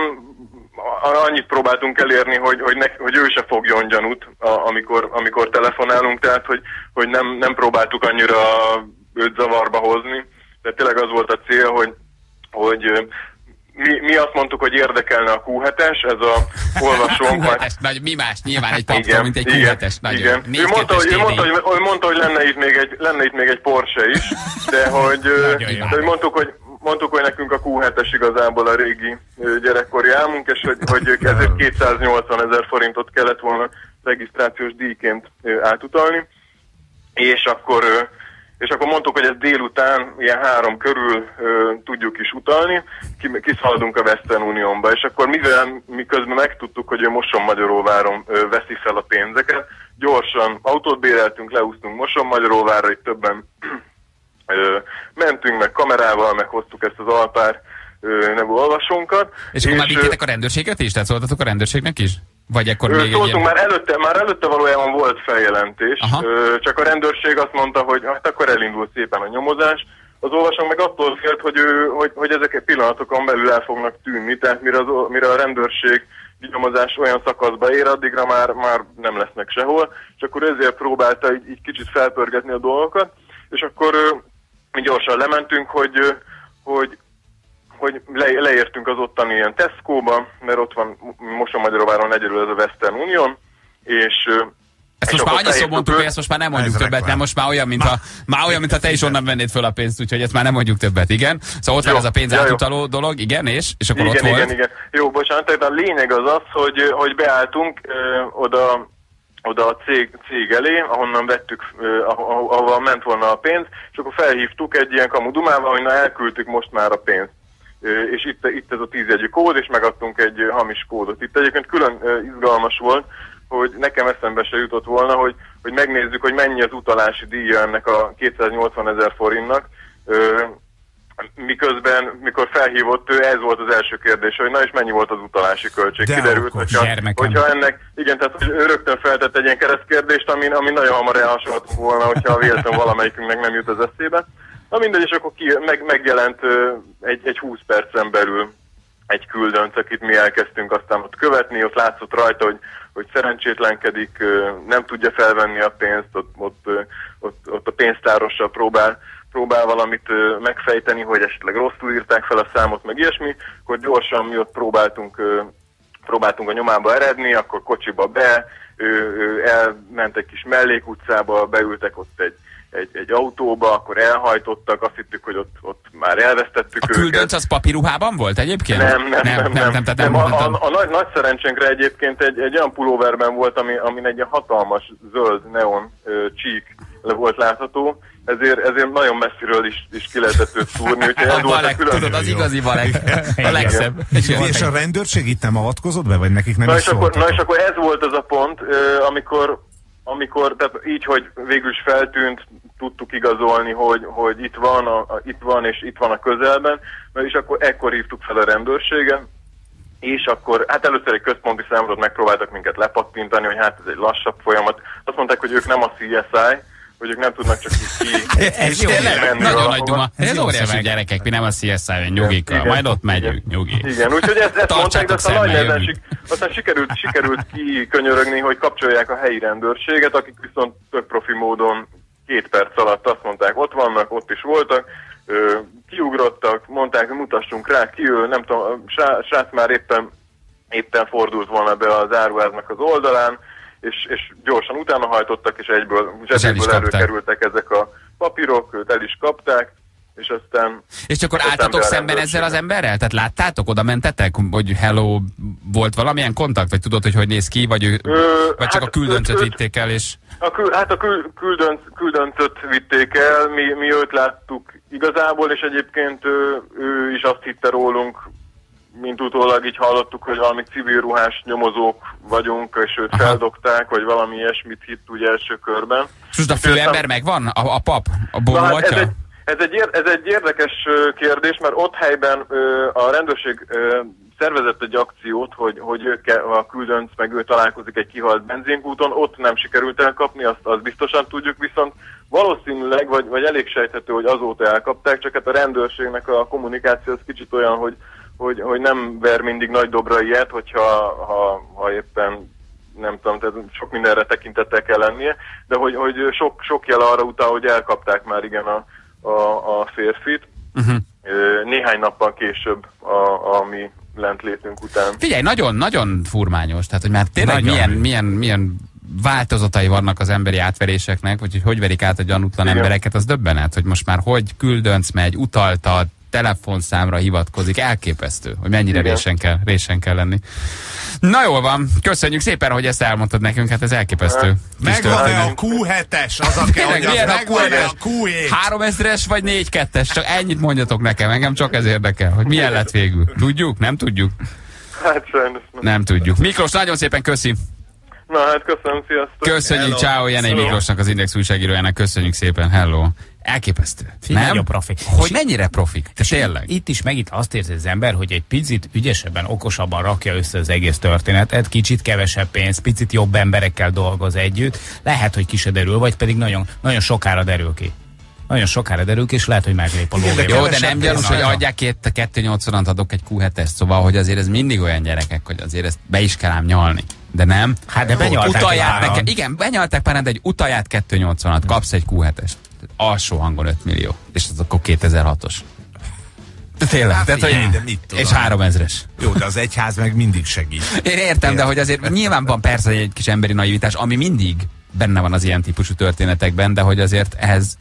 annyit próbáltunk elérni, hogy, hogy, ne, hogy ő se fogjon gyanút, a, amikor, amikor telefonálunk, tehát hogy, hogy nem, nem próbáltuk annyira őt zavarba hozni. Tehát tényleg az volt a cél, hogy, hogy mi, mi azt mondtuk, hogy érdekelne a Q7-es, ez a olvasónk. (laughs) majd- Q7-es, nagy, mi más? Nyilván egy paptól, mint egy Q7-es. Nagyon. igen. Négy Ő mondta, hogy, ő mondta, hogy, hogy mondta, hogy lenne itt még egy, lenne itt még egy Porsche is, de hogy, de hogy mondtuk, hogy mondtuk, hogy nekünk a Q7-es igazából a régi gyerekkori álmunk, és hogy, hogy ezért 280 ezer forintot kellett volna regisztrációs díjként átutalni, és akkor és akkor mondtuk, hogy ez délután, ilyen három körül ö, tudjuk is utalni, ki- kiszaladunk a Western Unionba, és akkor mivel miközben megtudtuk, hogy ő Moson-Magyaróváron ö, veszi fel a pénzeket, gyorsan autót béreltünk, leúsztunk Moson-Magyaróvárra, itt többen ö, mentünk meg kamerával, meg hoztuk ezt az Alpár nevű olvasónkat. És akkor már ö, vittétek a rendőrséget is? Tehát szóltatok a rendőrségnek is? Vagy akkor még egy ilyen... már előtte, már előtte valójában volt feljelentés, Aha. Csak a rendőrség azt mondta, hogy hát akkor elindult szépen a nyomozás. Az olvasónk meg attól félt, hogy, ő, hogy, hogy ezek egy pillanatokon belül el fognak tűnni, tehát mire, az, mire a rendőrség nyomozás olyan szakaszba ér, addigra már, már nem lesznek sehol, és akkor ezért próbálta így, így kicsit felpörgetni a dolgokat, és akkor mi gyorsan lementünk, hogy, hogy hogy le, leértünk az ottani ilyen Tesco-ba, mert ott van Moson-Magyaróváron egyedül ez a Western Union, és Ezt és most már annyiszor mondtuk, hogy ezt most már nem mondjuk Ez többet, reklám. nem most már olyan, mintha, már olyan, mintha te is onnan vennéd föl a pénzt, úgyhogy ezt már nem mondjuk többet, igen. Szóval ott van Jó, ez a pénz ja, jó. átutaló dolog, igen, és, és akkor igen, ott volt. igen, igen. Jó, bocsánat, tehát a lényeg az az, hogy, hogy beálltunk ö, oda, oda a cég, cég elé, ahonnan vettük, ö, aho- ahova ment volna a pénz, és akkor felhívtuk egy ilyen kamu dumával, hogy na elküldtük most már a pénzt. És itt, itt ez a tízjegyű kód, és megadtunk egy hamis kódot. Itt egyébként külön izgalmas volt, hogy nekem eszembe se jutott volna, hogy, hogy megnézzük, hogy mennyi az utalási díja ennek a 280 ezer forintnak. Miközben, mikor felhívott ő, ez volt az első kérdés, hogy na és mennyi volt az utalási költség. De Kiderült, hogyha, hogyha ennek, igen, tehát hogy ő rögtön feltett egy ilyen keresztkérdést, ami, ami nagyon hamar elhasonlhatunk volna, hogyha véletlenül valamelyikünknek nem jut az eszébe. Na mindegy, és akkor ki, meg, megjelent egy, egy 20 percen belül egy küldönc, akit mi elkezdtünk aztán ott követni, ott látszott rajta, hogy, hogy szerencsétlenkedik, nem tudja felvenni a pénzt, ott, ott, ott, ott a pénztárossal próbál, próbál valamit megfejteni, hogy esetleg rosszul írták fel a számot, meg ilyesmi, akkor gyorsan mi ott próbáltunk próbáltunk a nyomába eredni, akkor kocsiba be, ő, ő elment egy kis mellékutcába, beültek ott egy, egy, egy autóba, akkor elhajtottak, azt hittük, hogy ott, ott már elvesztettük A őket. küldönc az papírruhában volt egyébként? Nem, nem, nem, nem, nem, nem, tehát nem, nem a, a, a nagy, nagy szerencsénkre egyébként egy, egy olyan pulóverben volt, ami, amin egy hatalmas zöld neon ö, csík le volt látható, ezért, ezért nagyon messziről is, is ki lehetett őt szúrni, úgyhogy ez A volt a külön... tudod, az igazi Balek. A legszebb. És, és a rendőrség itt nem avatkozott be, vagy nekik nem Na is és, akkor, na és akkor ez volt az a pont, ö, amikor, amikor tehát így, hogy végül is feltűnt, tudtuk igazolni, hogy, hogy itt, van a, a, itt van, és itt van a közelben, és akkor ekkor hívtuk fel a rendőrséget, és akkor, hát először egy központi számot megpróbáltak minket lepattintani, hogy hát ez egy lassabb folyamat. Azt mondták, hogy ők nem a CSI, hogy ők nem tudnak csak így ki. (laughs) Tényleg menni nagyon nagy duma. Ez Ez jó óriási gyerekek, mi nem a CSI-ben nyugikkal. Igen, Majd ott igen. megyünk, nyugi. Igen, úgyhogy ezt, ezt mondták, de aztán nagy aztán sikerült, sikerült kikönyörögni, hogy kapcsolják a helyi rendőrséget, akik viszont tök profi módon két perc alatt azt mondták, ott vannak, ott is voltak, ö, kiugrottak, mondták, hogy mutassunk rá, ki ő, nem tudom, a srá- srác már éppen, éppen fordult volna be az áruháznak az oldalán, és, és gyorsan utána hajtottak, és egyből zsebéből kapták. előkerültek ezek a papírok, őt el is kapták, és aztán... És akkor álltatok szemben ezzel az emberrel? Tehát láttátok, oda mentetek, hogy hello, volt valamilyen kontakt, vagy tudod, hogy hogy néz ki, vagy, ő, Ö, vagy csak hát a küldöncöt őt- vitték el, és... A kül, hát a kül, küldönc, küldöncöt vitték el, mi, mi őt láttuk igazából, és egyébként ő, ő is azt hitte rólunk, mint utólag így hallottuk, hogy valami civil ruhás nyomozók vagyunk, és őt Aha. feldogták, vagy valami ilyesmit hitt úgy első körben. És most a főember megvan? A, a pap? A Na, hát ez, egy, ez, egy, ez egy érdekes kérdés, mert ott helyben a rendőrség szervezett egy akciót, hogy, hogy ők, a küldönc meg ő találkozik egy kihalt benzinkúton, ott nem sikerült elkapni, azt, azt biztosan tudjuk, viszont valószínűleg, vagy, vagy elég sejthető, hogy azóta elkapták, csak hát a rendőrségnek a kommunikáció az kicsit olyan, hogy, hogy, hogy nem ver mindig nagy dobra ilyet, hogyha ha, ha éppen nem tudom, tehát sok mindenre tekintettel kell lennie, de hogy, hogy sok, sok jel arra utal, hogy elkapták már igen a, a, a férfit. Uh-huh. Néhány nappal később a, a mi lentlétünk után. Figyelj, nagyon-nagyon furmányos, tehát hogy már tényleg Nagyon. milyen, milyen, milyen változatai vannak az emberi átverésnek, vagy hogy hogy verik át a gyanútlan Igen. embereket, az döbbenet, hogy most már hogy küldönc megy, utalta, telefonszámra hivatkozik, elképesztő, hogy mennyire Igen. résen kell, résen kell lenni. Na jól van, köszönjük szépen, hogy ezt elmondtad nekünk, hát ez elképesztő. Megvan-e a Q7-es? Az a kell, hogy az milyen a megvan-e Q7-es? a Q7? Három ezres vagy négy kettes? Csak ennyit mondjatok nekem, engem csak ez érdekel, hogy milyen lett végül. Tudjuk? Nem tudjuk? Hát sajnos nem. Nem tudjuk. Miklós, nagyon szépen köszi. Na hát köszönöm, sziasztok! Köszönjük, ciao, Jenei. Miklósnak, az Index újságírójának. Köszönjük szépen, hello. Elképesztő. Figyelj, nem? nagyon profi. Hogy És- mennyire profik? Te tényleg? Itt is megint azt érzi az ember, hogy egy picit ügyesebben, okosabban rakja össze az egész történetet, kicsit kevesebb pénz, picit jobb emberekkel dolgoz együtt. Lehet, hogy ki se derül, vagy pedig nagyon, nagyon sokára derül ki. Nagyon sokára derül ki, és lehet, hogy meglép a lóvé. Jó, de nem gyanús, hogy adják két 280-at, adok egy Q7-est, szóval, hogy azért ez mindig olyan gyerekek, hogy azért ezt be is kell ám nyalni. De nem. Hát de benyalták nekem, igen, benyalták pár, de egy utalját 280-at, kapsz egy Q7-est. Alsó hangon 5 millió. És az akkor 2006-os. De tényleg. Hát tehát, hogy, de mit tudom. és 3000-es. Jó, de az egyház meg mindig segít. Én értem, de hogy azért nyilván van persze egy kis emberi naivitás, ami mindig benne van az ilyen típusú történetekben, de hogy azért ehhez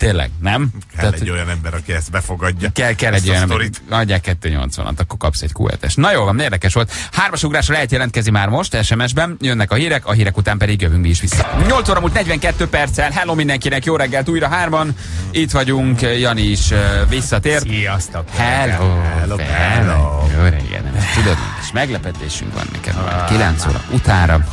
tényleg, nem? Kell egy olyan ember, aki ezt befogadja. Kell, kell ezt egy a olyan, sztorit. adják 280-at, akkor kapsz egy q Na jó van, érdekes volt. Hármas ugrásra lehet jelentkezni már most, SMS-ben, jönnek a hírek, a hírek után pedig jövünk mi is vissza. 8 óra múlt 42 perccel, hello mindenkinek, jó reggelt újra hárman, itt vagyunk, Jani is visszatért. Sziasztok! Hello, Hello, hello. hello. Jó reggel, nem ezt tudod, és meglepetésünk van neked már 9 óra utára.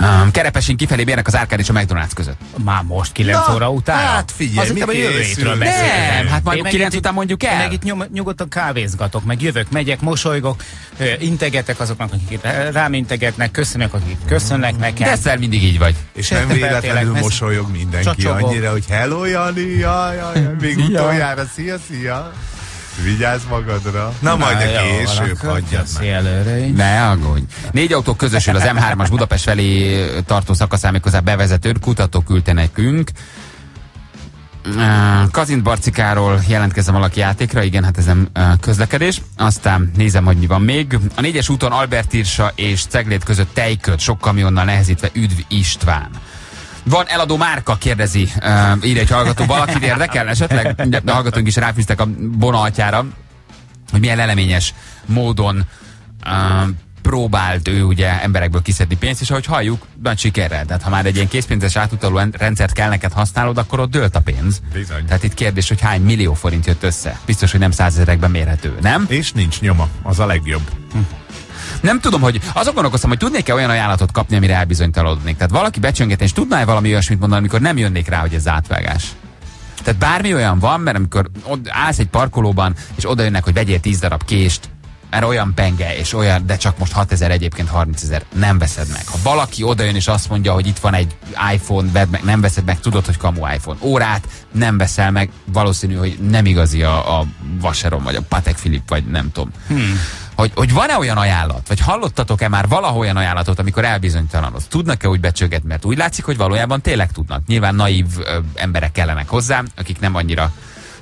Um, Kerepesén kifelé mérnek az Árkád és a McDonald's között. Már most 9 Na, óra után? hát figyelj, Az mi jövő hétről Nem, hát majd Én meg 9 itt- után mondjuk el. Én meg itt nyom, nyugodtan kávézgatok, meg jövök, megyek, mosolygok, integetek azoknak, akik rá- rám integetnek, köszönök, akik köszönnek nekem. ezzel mindig így vagy. És nem véletlenül mosolyog mindenki annyira, hogy hello Jani, jaj, jaj, még utoljára, szia, szia. Vigyázz magadra. Na, majd a később, hagyjad meg. előre is. Ne aggódj. Négy autó közösül az M3-as Budapest felé tartó szakaszán méghozzá bevezetőn. Kutató küldte nekünk. Kazint Barcikáról jelentkezem valaki játékra, igen, hát ez nem uh, közlekedés. Aztán nézem, hogy mi van még. A négyes úton Albert Irsa és Ceglét között tejköt, sok kamionnal nehezítve Üdv István. Van eladó márka, kérdezi, uh, írja egy hallgató. Valakit érdekel esetleg? De hallgatónk is ráfűztek a Bona atyára, hogy milyen leleményes módon uh, próbált ő ugye emberekből kiszedni pénzt, és ahogy halljuk, nagy sikerrel. Tehát ha már egy ilyen készpénzes átutaló en- rendszert kell neked használod, akkor ott dőlt a pénz. Bizony. Tehát itt kérdés, hogy hány millió forint jött össze. Biztos, hogy nem százezerekben mérhető, nem? És nincs nyoma, az a legjobb. Nem tudom, hogy azon gondolkoztam, hogy tudnék-e olyan ajánlatot kapni, amire elbizonytalanodnék. Tehát valaki becsöngetni, és tudná-e valami olyasmit mondani, amikor nem jönnék rá, hogy ez átvágás. Tehát bármi olyan van, mert amikor állsz egy parkolóban, és oda jönnek, hogy vegyél 10 darab kést, mert olyan penge, és olyan, de csak most 6000 egyébként 30 ezer, nem veszed meg. Ha valaki oda jön és azt mondja, hogy itt van egy iPhone, vedd meg, nem veszed meg, tudod, hogy kamu iPhone. Órát nem veszel meg, valószínű, hogy nem igazi a, a Vacheron, vagy a Patek Philippe, vagy nem tudom. Hmm. Hogy, hogy van-e olyan ajánlat, vagy hallottatok-e már valahol olyan ajánlatot, amikor elbizonytalanod? Tudnak-e úgy becsögetni? Mert úgy látszik, hogy valójában tényleg tudnak. Nyilván naív ö, emberek kellenek hozzá, akik nem annyira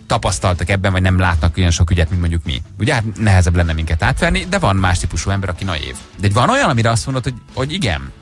tapasztaltak ebben, vagy nem látnak olyan sok ügyet, mint mondjuk mi. Ugye hát nehezebb lenne minket átverni, de van más típusú ember, aki naív. De van olyan, amire azt mondod, hogy, hogy igen.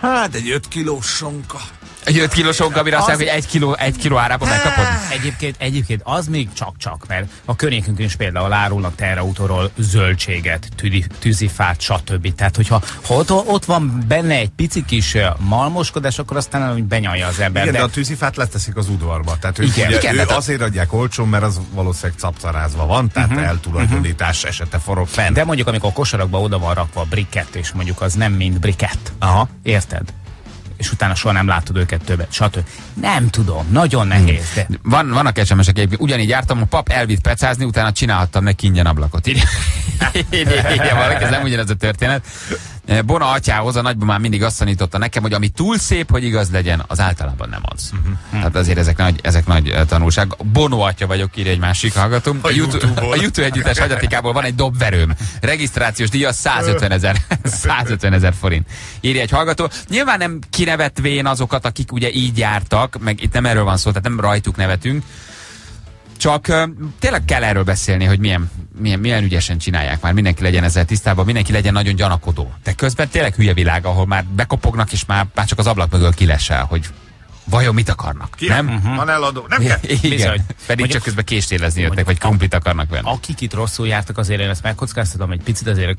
Hát egy 5 kilós sonka. Egy 5 kilós amire azt mondja, hogy egy kiló, egy kiló árában megkapod. Egyébként, egyébként az még csak-csak, mert a környékünkön is például árulnak teherautóról zöldséget, tüdi, tűzifát, stb. Tehát, hogyha ha ott, ott van benne egy pici kis malmoskodás, akkor aztán úgy benyalja az ember. Igen, de de a tűzifát leteszik az udvarba. Tehát ők Igen. ugye, Igen, ő de te- azért adják olcsón, mert az valószínűleg capcarázva van, tehát uh-huh. eltulajdonítás esete forog fenn. De mondjuk, amikor a kosarakba oda van rakva a brikett, és mondjuk az nem mind brikett. Aha. Érted? És utána soha nem látod őket többet, stb. Nem tudom, nagyon nehéz, de Van, vannak SMS-ek egyébként. Ugyanígy jártam, a pap elvitt pecázni, utána csinálhattam neki ingyen ablakot. Írja, írja, írja valaki, ez nem ugyanez a történet. Bona atyához a nagymamám mindig azt tanította nekem, hogy ami túl szép, hogy igaz legyen, az általában nem az. Uh-huh. Tehát azért ezek nagy, ezek nagy eh, tanulság. Bono atya vagyok, írja egy másik hallgató. A, YouTube, a YouTube együttes hagyatikából van egy dobverőm. Regisztrációs díja 150 ezer (laughs) 150 ezer forint. Írja egy hallgató. Nyilván nem kinevetvén azokat, akik ugye így jártak, meg itt nem erről van szó, tehát nem rajtuk nevetünk, csak tényleg kell erről beszélni, hogy milyen, milyen, milyen ügyesen csinálják már, mindenki legyen ezzel tisztában, mindenki legyen nagyon gyanakodó. De közben tényleg hülye világ, ahol már bekopognak, és már, már csak az ablak mögül kilesel, hogy vajon mit akarnak, Ki? nem? Uh-huh. Van eladó? Nem kell. Igen, Bizony. pedig Mondjuk- csak közben késtélezni jöttek, vagy krumplit akarnak venni. akik itt rosszul jártak, azért én ezt megkockáztatom, egy picit azért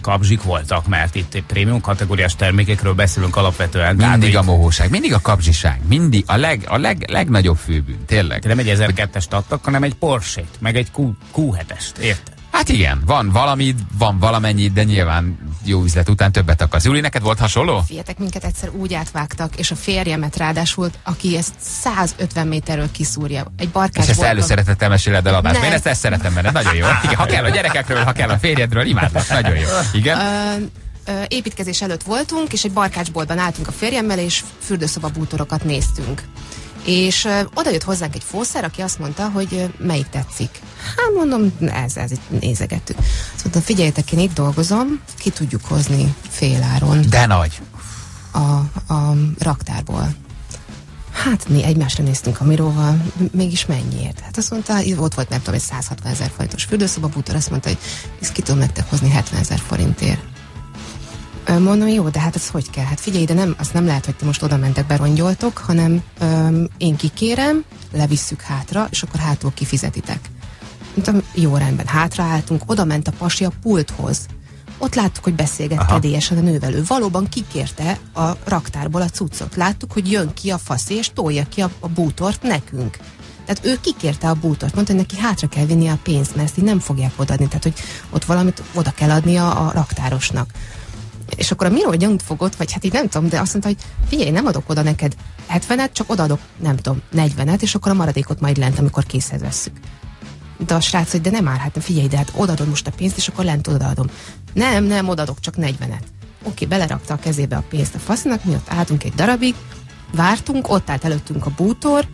kapzsik voltak, mert itt egy prémium kategóriás termékekről beszélünk alapvetően. Mindig a mohóság, mindig a kapzsiság, mindig a, leg, a leg, legnagyobb főbűn, tényleg. nem egy 1002-est adtak, hanem egy Porsche-t, meg egy Q, Q7-est, érted? Hát igen, van valami, van valamennyi, de nyilván jó üzlet után többet akarsz. Júli, neked volt hasonló? Figyeljetek, minket egyszer úgy átvágtak, és a férjemet ráadásul, aki ezt 150 méterről kiszúrja. Egy barkács És ezt boltban- előszeretettel meséled el. Nem. Én ezt, ezt szeretem benne, nagyon jó. Igen, ha kell a gyerekekről, ha kell a férjedről, imádlak, nagyon jó. Igen? Ö, építkezés előtt voltunk, és egy barkácsboltban álltunk a férjemmel, és fürdőszoba bútorokat néztünk. És ö, oda jött hozzánk egy fószer, aki azt mondta, hogy ö, melyik tetszik. Hát mondom, ez, ez itt nézegettük. Azt mondtam, figyeljetek, én itt dolgozom, ki tudjuk hozni féláron De nagy. a, a raktárból. Hát mi egymásra néztünk a miróval, mégis mennyiért? Hát azt mondta, ott volt nem tudom, egy 160 ezer forintos fürdőszoba bútor, azt mondta, hogy ezt ki tudom nektek hozni 70 ezer forintért. Mondom, jó, de hát ez hogy kell? Hát figyelj, de nem, azt nem lehet, hogy ti most oda mentek, berongyoltok, hanem öm, én kikérem, levisszük hátra, és akkor hátul kifizetitek. Mondtam, jó rendben, hátraálltunk, oda ment a pasi a pulthoz. Ott láttuk, hogy beszélget Aha. kedélyesen a nővelő. Valóban kikérte a raktárból a cuccot. Láttuk, hogy jön ki a faszi, és tolja ki a, a bútort nekünk. Tehát ő kikérte a bútort, mondta, hogy neki hátra kell vinni a pénzt, mert ezt így nem fogják odaadni. Tehát, hogy ott valamit oda kell adnia a raktárosnak. És akkor a Miro gyanút fogott, vagy hát így nem tudom, de azt mondta, hogy figyelj, nem adok oda neked 70-et, csak odaadok, nem tudom, 40-et, és akkor a maradékot majd lent, amikor készhez vesszük. De a srác, hogy de nem áll, hát figyelj, de hát odaadod most a pénzt, és akkor lent odaadom. Nem, nem, odaadok csak 40-et. Oké, belerakta a kezébe a pénzt a faszinak, mi ott álltunk egy darabig, vártunk, ott állt előttünk a bútor,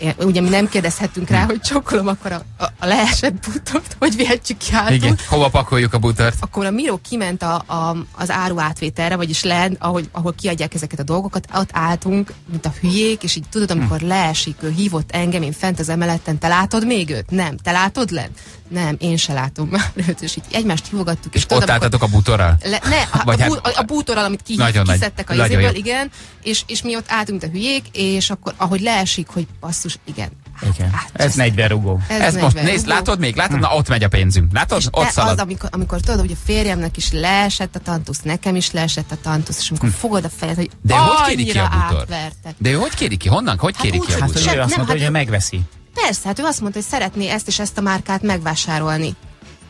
Én- Ugye mi nem kérdezhetünk rá, hogy csokkolom akkor a, a, a leesett butort, hogy vihetjük ki hátul. Igen. Hova pakoljuk a butort? Akkor a Miro kiment a, a, az áru átvételre, vagyis lent, ahogy, ahol kiadják ezeket a dolgokat, ott álltunk, mint a hülyék, és így tudod, amikor leesik, ő hívott engem, én fent az emeleten, te látod még őt? Nem. Te látod lent? Nem, én se látom már őt, és így egymást hívogattuk. És tudod, ott álltatok a butorral? le, ne, a, Vagy a, hát- bú, a, a bútorral, amit ki, Nagyon nagy. kiszedtek a Nagyon izéből, igen, és, és mi ott álltunk, a hülyék, és akkor ahogy leesik, hogy basszus, igen. Igen. Hát, Ez 40 rugó. Ez most, 40 nézd, rugó. látod még? Látod? Na, ott megy a pénzünk. Látod? És Ott szalad. az, amikor, amikor tudod, hogy a férjemnek is leesett a tantusz, nekem is leesett a tantusz, és amikor fogod a fejed, hogy Hm. De hogy kéri ki a butort? átvertek. De ő hogy kéri ki? Honnan? Hogy Hát kéri ki a hogy Hát, ő azt mondta, hát hogy megveszi. Persze, hát ő azt mondta, hogy szeretné ezt és ezt a márkát megvásárolni.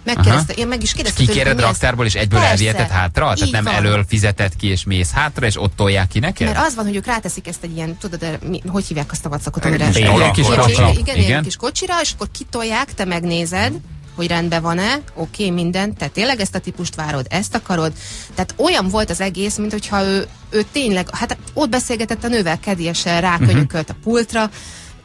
Megkérdezte, én meg is kérdeztem, Kikéred raktárból, és egyből Persze. elviheted hátra? Tehát Így nem van. elől fizeted ki, és mész hátra, és ott tolják ki neked? Mert az van, hogy ők ráteszik ezt egy ilyen, tudod, de mi, hogy hívják azt a vacakot, amire Egy kis ilyen- kocsi. Igen, igen, kis kocsira, és akkor kitolják, te megnézed, hogy rendben van-e, oké, minden, te tényleg ezt a típust várod, ezt akarod. Tehát olyan volt az egész, mint hogyha ő, ő tényleg, hát ott beszélgetett a nővel kedélyesen, rákönyökölt a pultra,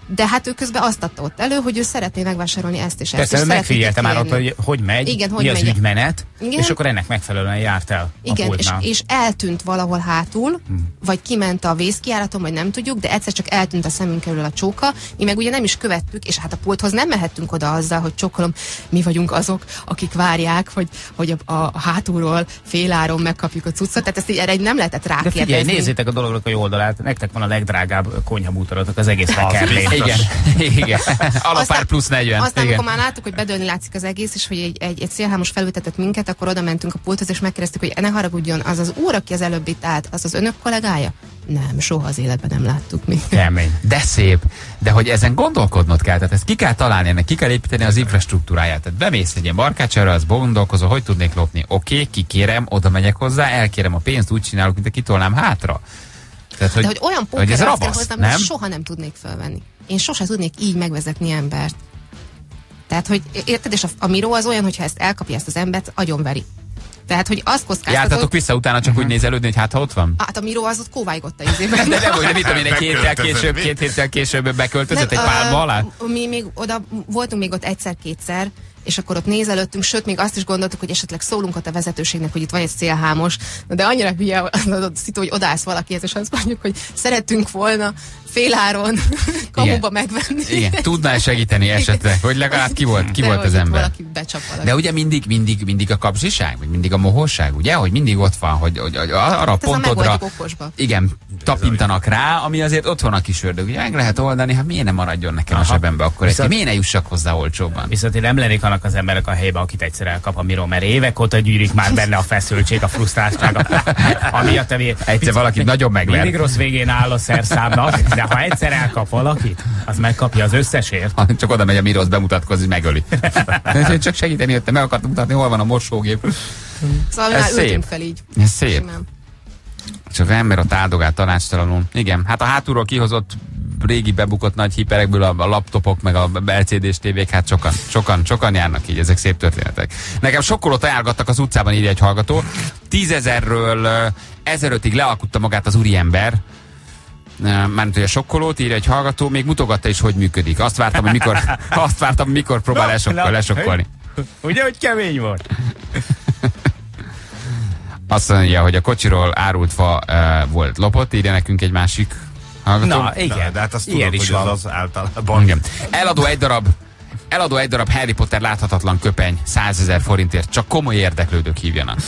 de hát ő közben azt adta ott elő, hogy ő szeretné megvásárolni ezt és ezt. Persze, és ő megfigyelte már ott, hogy hogy megy, Igen, hogy mi az megy. ügymenet, Igen. és akkor ennek megfelelően járt el a Igen, és, pultnál. és eltűnt valahol hátul, hmm. vagy kiment a vészkiáraton, vagy nem tudjuk, de egyszer csak eltűnt a szemünk elől a csóka. Mi meg ugye nem is követtük, és hát a pulthoz nem mehettünk oda azzal, hogy csokolom, mi vagyunk azok, akik várják, hogy, hogy a, a, a hátulról féláron megkapjuk a cuccot. Tehát ezt így erre így nem lehetett De figyelj, rákérdezni. nézzétek a dolognak a jó oldalát, nektek van a legdrágább konyhabútorotok az egész. Igen, (laughs) igen. Alapár plusz 40. Aztán, igen. amikor már láttuk, hogy bedőlni látszik az egész, és hogy egy, egy, egy szélhámos felültetett minket, akkor oda mentünk a pulthoz, és megkérdeztük, hogy ne haragudjon, az az úr, aki az előbb itt állt, az az önök kollégája? Nem, soha az életben nem láttuk mi. Kemény. De szép, de hogy ezen gondolkodnod kell, tehát ezt ki kell találni, ennek ki kell építeni az infrastruktúráját. Tehát bemész egy ilyen barkácsára, az gondolkozol, hogy tudnék lopni. Oké, okay, kikérem, oda megyek hozzá, elkérem a pénzt, úgy csinálok, mint a kitolnám hátra. Tehát, De hogy olyan hogy ez azt kell nem? soha nem tudnék felvenni. Én sose tudnék így megvezetni embert. Tehát, hogy érted, és a, a miró az olyan, hogyha ezt elkapja ezt az embert, agyonveri. Tehát, hogy azt Jártatok kockáztatod, vissza utána, csak úgy nézelődni, hogy hát ha ott van? hát a miró az ott kóvájgott a izében. De nem, hogy mit tudom én, egy (laughs) héttel később, két héttel később beköltözött egy Nem, pálma ö, alá? Mi még oda voltunk még ott egyszer-kétszer, és akkor ott nézelődtünk, sőt, még azt is gondoltuk, hogy esetleg szólunk ott a vezetőségnek, hogy itt van egy szélhámos, de annyira hülye az a szitu, hogy odállsz valakihez, és azt mondjuk, hogy szerettünk volna féláron kamuba megvenni. Igen, tudnál segíteni esetleg, hogy legalább ki volt, ki De volt az ember. Valaki becsap valaki. De ugye mindig, mindig, mindig a kapzsiság, vagy mindig a mohóság, ugye? Hogy mindig ott van, hogy, hogy, hogy arra a Hát a pontodra, igen, tapintanak rá, ami azért ott van a kis ördög. Ugye meg lehet oldani, hát miért nem maradjon nekem a Aha. zsebembe akkor egy, Viszont- miért ne jussak hozzá olcsóbban? Viszont én nem lennék annak az emberek a helyébe, akit egyszer elkap a miró, mert évek óta gyűrik már benne a feszültség, a frusztráltság, a- amiatt ami Egyszer valaki nagyon megver. Mindig rossz végén áll a szerszámnak, de ha egyszer elkap valakit, az megkapja az összesért. Csak oda megy a Mirosz bemutatkozni, megöli. (laughs) Csak segíteni jöttem, meg akartam mutatni, hol van a mosógép. Szóval Ez szép. fel így. Ez szép. Simán. És az ember ott áldogál tanácstalanul. Igen, hát a hátulról kihozott régi bebukott nagy hiperekből a, a laptopok, meg a LCD-s tévék, hát sokan, sokan, sokan járnak így, ezek szép történetek. Nekem sokkolót ajánlgattak az utcában, írja egy hallgató. Tízezerről ezerötig lealkutta magát az úriember, Mármint, hogy a sokkolót írja egy hallgató, még mutogatta is, hogy működik. Azt vártam, hogy mikor, (laughs) azt vártam, mikor próbál lesokkol, lesokkolni. (laughs) Ugye, hogy kemény volt? (laughs) Azt mondja, hogy a kocsiról árult fa uh, volt lopott, írja nekünk egy másik hallgató. Na, igen. De hát azt tudod, is hogy van. az az általában. Igen. Eladó egy darab Eladó egy darab Harry Potter láthatatlan köpeny 100 ezer forintért. Csak komoly érdeklődők hívjanak.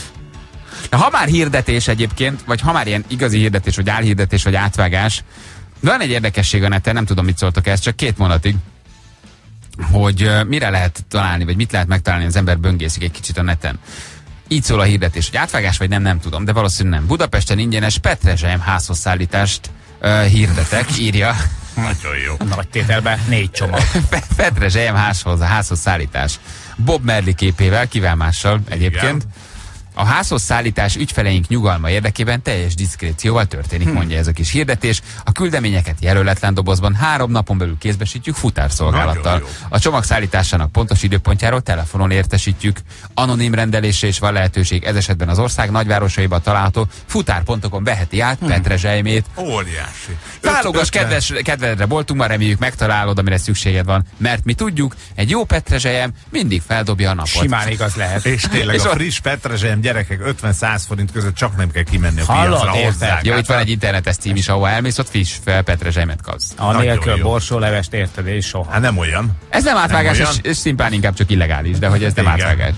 De ha már hirdetés egyébként, vagy ha már ilyen igazi hirdetés, vagy álhirdetés, vagy átvágás, van egy érdekesség a neten, nem tudom, mit szóltok ezt, csak két mondatig, hogy mire lehet találni, vagy mit lehet megtalálni, az ember böngészik egy kicsit a neten. Így szól a hirdetés, hogy átvágás vagy nem, nem tudom, de valószínűleg nem. Budapesten ingyenes Petrezselyem házhoz szállítást ö, hirdetek, írja (laughs) Nagyon jó. Nagy tételben négy csomag. (laughs) Petrezselyem házhoz, a házhoz szállítás. Bob Merli képével, kivel mással egyébként. A házhoz szállítás ügyfeleink nyugalma érdekében teljes diszkrécióval történik, mondja ez a kis hirdetés. A küldeményeket jelöletlen dobozban három napon belül kézbesítjük futárszolgálattal. A csomag szállításának pontos időpontjáról telefonon értesítjük. Anonim rendelésre is van lehetőség, ez esetben az ország nagyvárosaiban található futárpontokon veheti át petrezselymét. Óriási. Válogass kedves, kedvedre boltunkban, reméljük megtalálod, amire szükséged van. Mert mi tudjuk, egy jó petrezselyem mindig feldobja a napot. Simán igaz lehet. (laughs) És tényleg És a friss petrezselyem gyerekek 50-100 forint között csak nem kell kimenni a Hallod, piacra érted? Jó, itt van egy internetes cím is, ahol elmész, ott friss fel petrezselymet kapsz. Anélkül borsólevest érted, és soha. Hát nem olyan. Ez nem átvágás, Nem és, és szimpán inkább csak illegális, de hogy ez nem Igen. átvágás.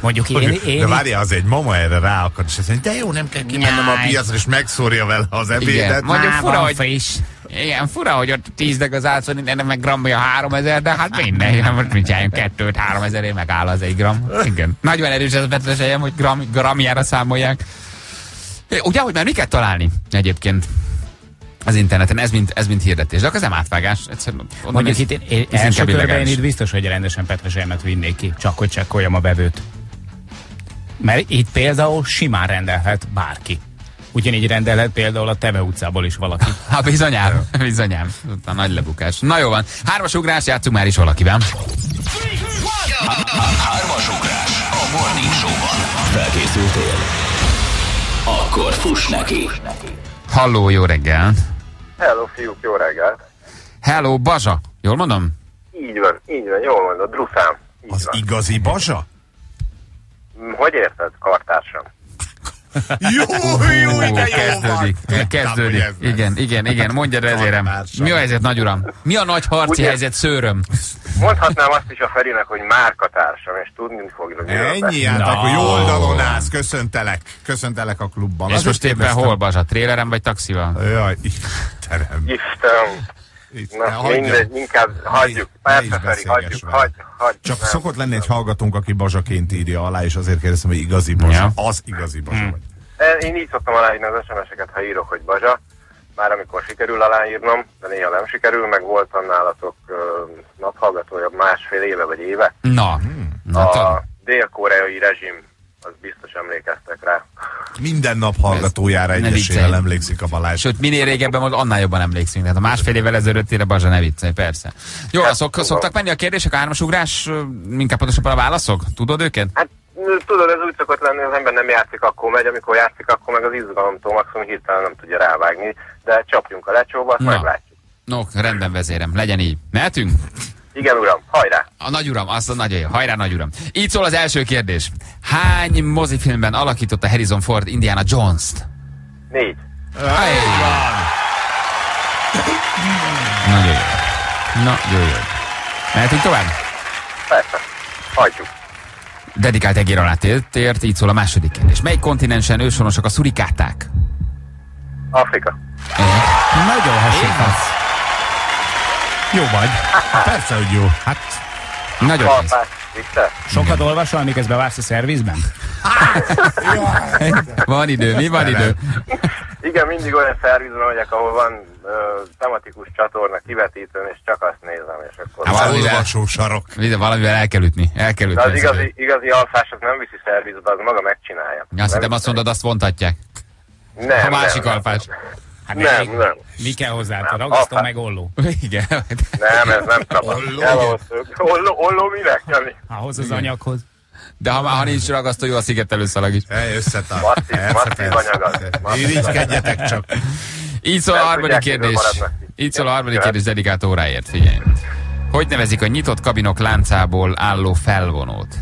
Mondjuk én, De én, várja, az egy mama erre ráakad, és azt mondja, de jó, nem kell kimennem a piacra, és megszórja vele az Igen, ebédet. mondjuk Már fura, hogy friss. Igen, fura, hogy ott tízdeg az átszor, ennek meg grammja 3000, de hát mindegy, nem most mit csináljunk, kettőt, 3000 megáll az egy gram. Igen. Nagyon erős ez a petrezselyem, hogy gram, gramjára számolják. Ugye, hogy már mi kell találni egyébként az interneten, ez mint, ez mint hirdetés. De akkor ez nem átvágás. Egyszerűen Mondjuk itt én, én első körben én itt biztos, hogy rendesen petrezselyemet vinnék ki, csak hogy csekkoljam a bevőt. Mert itt például simán rendelhet bárki. Ugyanígy rendelhet például a Teve utcából is valaki. (laughs) Ha bizonyám, (laughs) bizonyám. A nagy lebukás. Na jó van. Hármas ugrás, játszunk már is valakivel. Hármas ugrás a Morning Show-ban. Felkészültél? Akkor fuss neki. Halló, jó reggel. Hello, fiúk, jó reggelt. Hello, Bazsa. Jól mondom? Így van, így van, jól mondod, Druszám. Így Az van. igazi bazsa? Mm, Hogy érted, kartársam? Jó, jó, de jó kezdődik, van. kezdődik. Igen, igen, igen, mondja. Kartársam. Mi a helyzet, nagy uram? Mi a nagy harci Ugye? helyzet, szőröm? Mondhatnám azt is a Ferinek, hogy márkatársam, és tudni fogja, Ennyi, hát Na. akkor jó oldalon állsz, köszöntelek. Köszöntelek a klubban. És most éppen hol, Bazsa? Tréleren vagy taxival? Jaj, Istenem. Isten, Itt, na hagyja. mindegy, inkább hagyjuk. Persze, Feri, hagyjuk, hagy, hagy. Csak nem. szokott lenni egy hallgatónk, aki bazsaként írja alá, és azért kérdeztem, hogy igazi bazsa. Ja. Az igazi bazsa vagy. E, Én így szoktam aláírni az SMS-eket, ha írok, hogy Bazsa. Már amikor sikerül aláírnom, de néha nem sikerül, meg voltam nálatok ö, naphallgatója másfél éve vagy éve. Na, na, A dél-koreai rezsim, az biztos emlékeztek rá. Minden nap hallgatójára egyesével emlékszik a Balázs. Sőt, minél régebben, volt, annál jobban emlékszünk. Tehát a másfél évvel ezelőttére Bazsa ne viccelj, persze. Jó, Hát, szok, szoktak menni a kérdések, a hármas ugrás, ö, inkább pontosabban a válaszok? Tudod őket? Hát tudod, ez úgy szokott lenni, az ember nem játszik, akkor megy, amikor játszik, akkor meg az izgalomtól maximum hirtelen nem tudja rávágni, de csapjunk a lecsóba, azt meglátjuk. No, rendben vezérem, legyen így. Mehetünk? Igen, uram, hajrá! A nagyuram, azt a nagyon jó. Hajrá, nagyuram. Így szól az első kérdés. Hány mozifilmben alakította Harrison Ford Indiana Jones-t? Négy. Hey. Nagyon jó. Nagyon jó. Mehetünk tovább? Persze. Hagyjuk. Dedikált egér alá tért, így szól a második kérdés. Mely kontinensen őshonosak a szurikáták? Afrika. Nagyon hasonlítás. Jó vagy. Persze, hogy jó. Hát Nagyon. Vicce? Sokat olvasol, miközben vársz a szervizben? (laughs) Van idő, mi van idő? Igen, mindig olyan szervizben megyek, ahol van ö, tematikus csatorna kivetítőn, és csak azt nézem, és akkor... Hát valamivel- olvasó sarok. Valamivel el kell ütni. El kell De az ütni. igazi, igazi alfás az nem viszi szervizbe, az maga megcsinálja. Azt hittem Nem- azt mondod, azt vontatják. nem, A másik nem, alfás. Hát Nem, még- nem. Mi kell hozzá? A Nem. ragasztó meg olló. (laughs) Igen. Nem, ez nem szabad. Olló, Olló, olló minek, Jani? Ahhoz az anyaghoz. De ha már ha nincs ragasztó, jó a szigetelő szalag is. Összetart. Masszív, anyag az. Irigykedjetek csak. Így szól a harmadik kérdés. Így szól a harmadik kérdés dedikált óráért, figyelj. Hogy nevezik a nyitott kabinok láncából álló felvonót?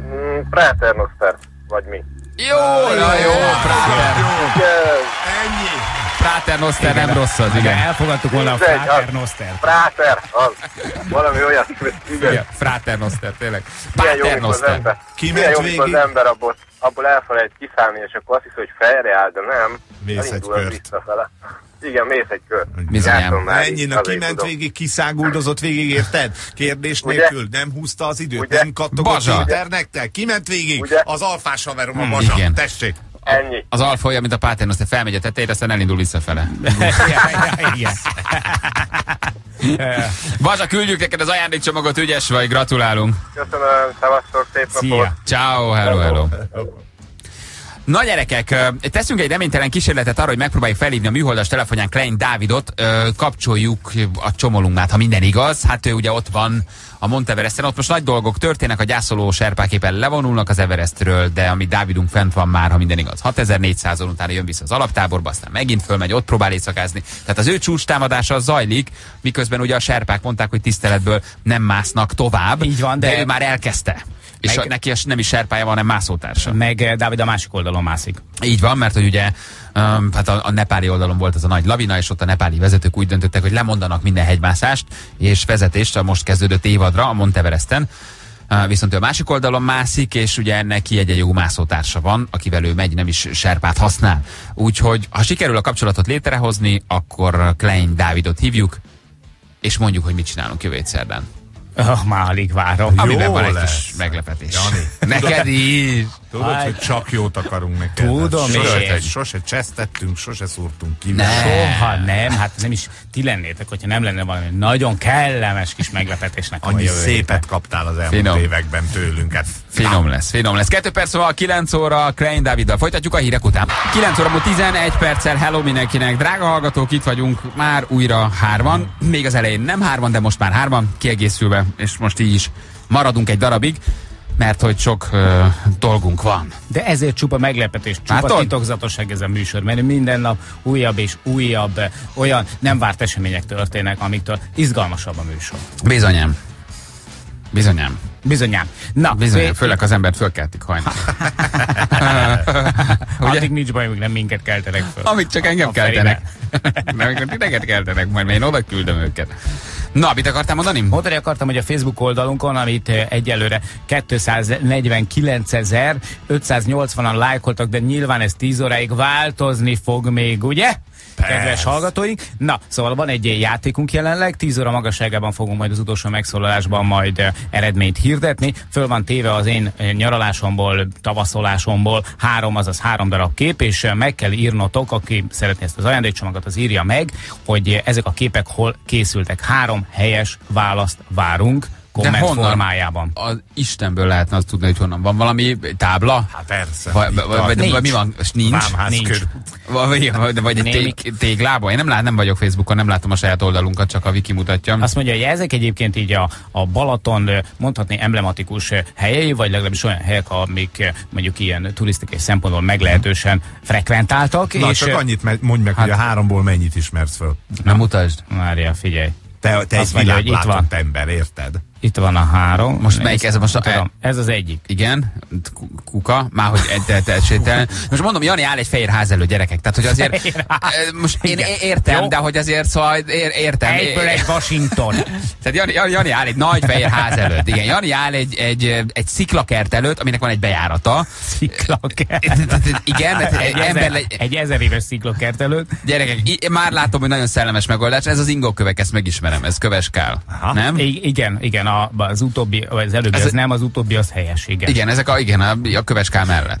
Mm, Praternoster, vagy mi? Jó, na jó, Práter. Ennyi. Práter Noster nem rossz az, Igen, elfogadtuk volna a az- Noster. Práter, az. Valami olyat. Igen. Frater Noster, tényleg. Az Noster. ember, Ki milyen jó, ment mikor az végig? ember abból, abból elfelejt kiszállni, és akkor azt hiszi, hogy fejre áll, de nem. Mész egy kört. visszafele. Igen, mész egy kört. Bizonyám. Ennyi, na kiment tudom. végig, kiszáguldozott végig, érted? Kérdés Ugye? nélkül, nem húzta az időt, Ugye? nem kattogott Bazsa. internettel, kiment végig, Ugye? az alfás haverom a Hmm, Bazsa, igen. tessék. Ennyi. Az alfa olyan, mint a Páter Noster, felmegy a tetejére, aztán elindul visszafele. (laughs) Igen. (laughs) Bazsa, küldjük neked az ajándékcsomagot, ügyes vagy, gratulálunk. Köszönöm, szevasztok, szép napot. Ciao, hello, hello. Na gyerekek, teszünk egy reménytelen kísérletet arra, hogy megpróbáljuk felhívni a műholdas telefonján Klein Dávidot, kapcsoljuk a csomolunknát, ha minden igaz. Hát ő ugye ott van a Monteveresten, ott most nagy dolgok történnek, a gyászoló serpák éppen levonulnak az Everestről, de ami Dávidunk fent van már, ha minden igaz, 6400-on utána jön vissza az alaptáborba, aztán megint fölmegy, ott próbál éjszakázni. Tehát az ő az zajlik, miközben ugye a serpák mondták, hogy tiszteletből nem másznak tovább, Így van, de, de- ő már elkezdte. És Meg- a, neki nem is serpája van, hanem mászótársa. Meg eh, Dávid a másik oldalon mászik. Így van, mert hogy ugye um, hát a, a nepáli oldalon volt ez a nagy lavina, és ott a nepáli vezetők úgy döntöttek, hogy lemondanak minden hegymászást és vezetést a most kezdődött évadra a Monteveresten. Uh, viszont ő a másik oldalon mászik, és ugye neki egy, egy jó mászótársa van, akivel ő megy, nem is serpát használ. Úgyhogy, ha sikerül a kapcsolatot létrehozni, akkor Klein Dávidot hívjuk, és mondjuk, hogy mit csinálunk jövő szerdán. Már alig várom. Amiben van egy lesz. kis meglepetés. Jani. Neked is! Tudod, Aj. hogy csak jót akarunk neked. Tudom sose, én. sose csesztettünk, sose szúrtunk ki. Ne. Soha nem, hát nem is ti lennétek, hogyha nem lenne valami nagyon kellemes kis meglepetésnek Annyi szépet kaptál az elmúlt Finom. években tőlünk. Hát, Finom lesz, finom lesz. Kettő perc múlva 9 óra Klein Dáviddal folytatjuk a hírek után. 9 óra múlva 11 perccel hello mindenkinek. Drága hallgatók, itt vagyunk már újra hárman. Még az elején nem hárman, de most már hárman kiegészülve, és most így is maradunk egy darabig, mert hogy sok ö, dolgunk van. De ezért csupa meglepetés, csupa Látod? titokzatosság ez a műsor, mert minden nap újabb és újabb olyan nem várt események történnek, amiktől izgalmasabb a műsor. Bizonyám. Bizonyám. Bizonyám. Na, Bizonyám. Főleg az embert fölkeltik hajnal. (laughs) Addig nincs baj, hogy nem minket keltenek föl. Amíg csak engem A keltenek. Nem, amikor titeket keltenek, majd én oda küldöm őket. Na, mit akartál mondani? Mondani akartam, hogy a Facebook oldalunkon, amit eh, egyelőre 249.580-an lájkoltak, de nyilván ez 10 óráig változni fog még, ugye? Persze. Kedves hallgatóink. Na, szóval van egy játékunk jelenleg, 10 óra magasságában fogunk majd az utolsó megszólalásban majd eh, eredményt hirdetni. Föl van téve az én eh, nyaralásomból, tavaszolásomból három, azaz három darab kép, és eh, meg kell írnotok, aki szeretné ezt az ajándékcsomagot, az írja meg, hogy ezek a képek hol készültek. Három helyes választ várunk komment formájában. Az Istenből lehetne azt tudni, hogy honnan van valami tábla? hát persze. Vagy, Itt vagy, a vagy, vagy mi van? És Nincs? Nincs. Vagy, vagy, vagy egy tég, téglában? Én nem, lát, nem vagyok Facebookon, nem látom a saját oldalunkat, csak a wiki mutatja. Azt mondja, hogy ezek egyébként így a, a Balaton mondhatni emblematikus helyei, vagy legalábbis olyan helyek, amik mondjuk ilyen turisztikai szempontból meglehetősen frekventáltak. Na, és csak annyit mondj meg, hogy a háromból mennyit ismersz föl. Nem mutasd. Mária, figyelj. Te, te Azt egy mondja, ember, érted? Itt van a három. Most melyik ez? Most a- tudom, ez az egyik. Igen, ku- kuka, már hogy egy te, te, te, Most mondom, Jani áll egy fehér ház előtt gyerekek, tehát hogy azért, most én Igen. értem, Jó. de hogy azért szóval ér, értem. Egyből egy Washington. (laughs) Tehát Jani, Jani, Jani áll egy nagy fehér ház előtt. Igen, Jani áll egy, egy, egy sziklakert előtt, aminek van egy bejárata. Sziklakert. Igen, tehát egy ember, ezer, legy- egy ezer éves sziklakert előtt. gyerekek, már látom, hogy nagyon szellemes megoldás. Ez az ingókövek, ezt megismerem, ez köveskál. Nem? I- igen, igen, a, az utóbbi, vagy az előbbi Ez az nem, az utóbbi az helyes, igen. Igen, ezek a, igen, a, a köveskál mellett.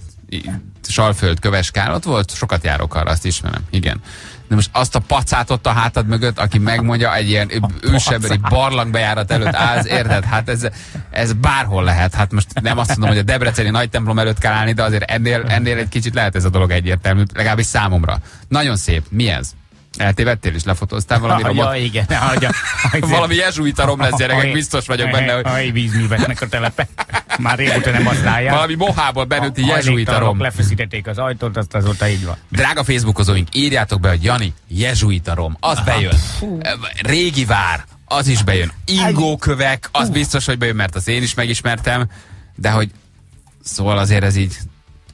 Salföld köveskál, ott volt, sokat járok arra, azt ismerem, igen. De most azt a pacát ott a hátad mögött, aki megmondja egy ilyen ősebeli barlangbejárat előtt állsz, érted? Hát ez, ez bárhol lehet. Hát most nem azt mondom, hogy a Debreceni nagy templom előtt kell állni, de azért ennél, ennél egy kicsit lehet ez a dolog egyértelmű, legalábbis számomra. Nagyon szép. Mi ez? Eltévedtél is, lefotóztál valami ja, robot? igen, (laughs) hagyja. Valami jezsuita rom lesz, gyerekek, biztos vagyok benne, hogy Aj, vízműveknek a telepe. Már régóta nem használják. valami mohából benőtti jezsuita rom. Lefeszítették az ajtót, azt azóta így van. Drága Facebookozóink, írjátok be, hogy Jani, jezsuita rom, az bejön. Régi vár, az is bejön. Ingókövek, az biztos, hogy bejön, mert az én is megismertem, de hogy szóval azért ez így,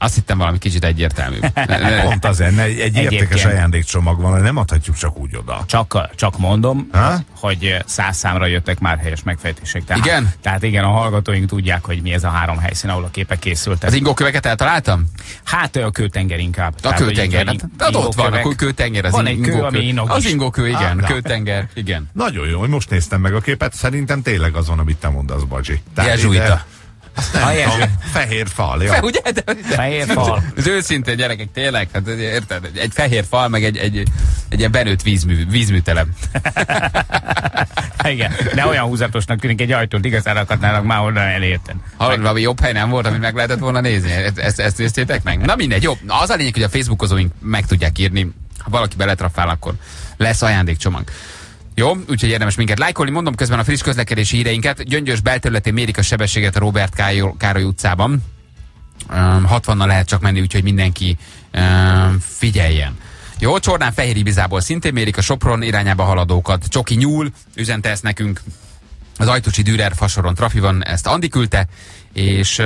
azt hittem valami kicsit egyértelmű. (laughs) Pont az enne, egy értékes Egyébként. ajándékcsomag van, nem adhatjuk csak úgy oda. Csak, csak mondom, Ha? hogy száz számra jöttek már helyes megfejtések. Tehát, Igen? Tehát igen, a hallgatóink tudják, hogy mi ez a három helyszín, ahol a képek készültek. Az ingóköveket eltaláltam? Hát a kőtenger inkább. A kőtenger. Hát, hát ott van, akkor kőtenger, az Van egy kő, ami inog Az ingókő, igen, Ah, kőtenger, igen. Nagyon jó, hogy most néztem meg a képet, szerintem tényleg az van, amit te mondasz, Bacsi. Tehát Jezsuita. ide- Nem Ha tudom, fehér fal, ja. Fe, ugye? De, Fehér fal. Az őszintén gyerekek, tényleg, hát érted? Egy fehér fal, meg egy, egy, egy ilyen benőtt vízmű, vízműtelem. Igen, de olyan húzatosnak tűnik egy ajtót, igazán akadnának már onnan elérten. Hallod, valami jobb hely nem volt, amit meg lehetett volna nézni? Ezt, ezt, néztétek meg? Na mindegy, jó. Az a lényeg, hogy a Facebookozóink meg tudják írni. Ha valaki beletrafál, akkor lesz ajándékcsomag. Jó, úgyhogy érdemes minket lájkolni. Mondom közben a friss közlekedési híreinket. Gyöngyös belterületén mérik a sebességet a Robert Károly, utcában. Um, 60-nal lehet csak menni, úgyhogy mindenki figyeljen. Jó, Csornán Fehér Ibizából szintén mérik a Sopron irányába haladókat. Csoki nyúl, üzente ezt nekünk. Az Ajtucsi Dürer fasoron trafi van, ezt Andi küldte, és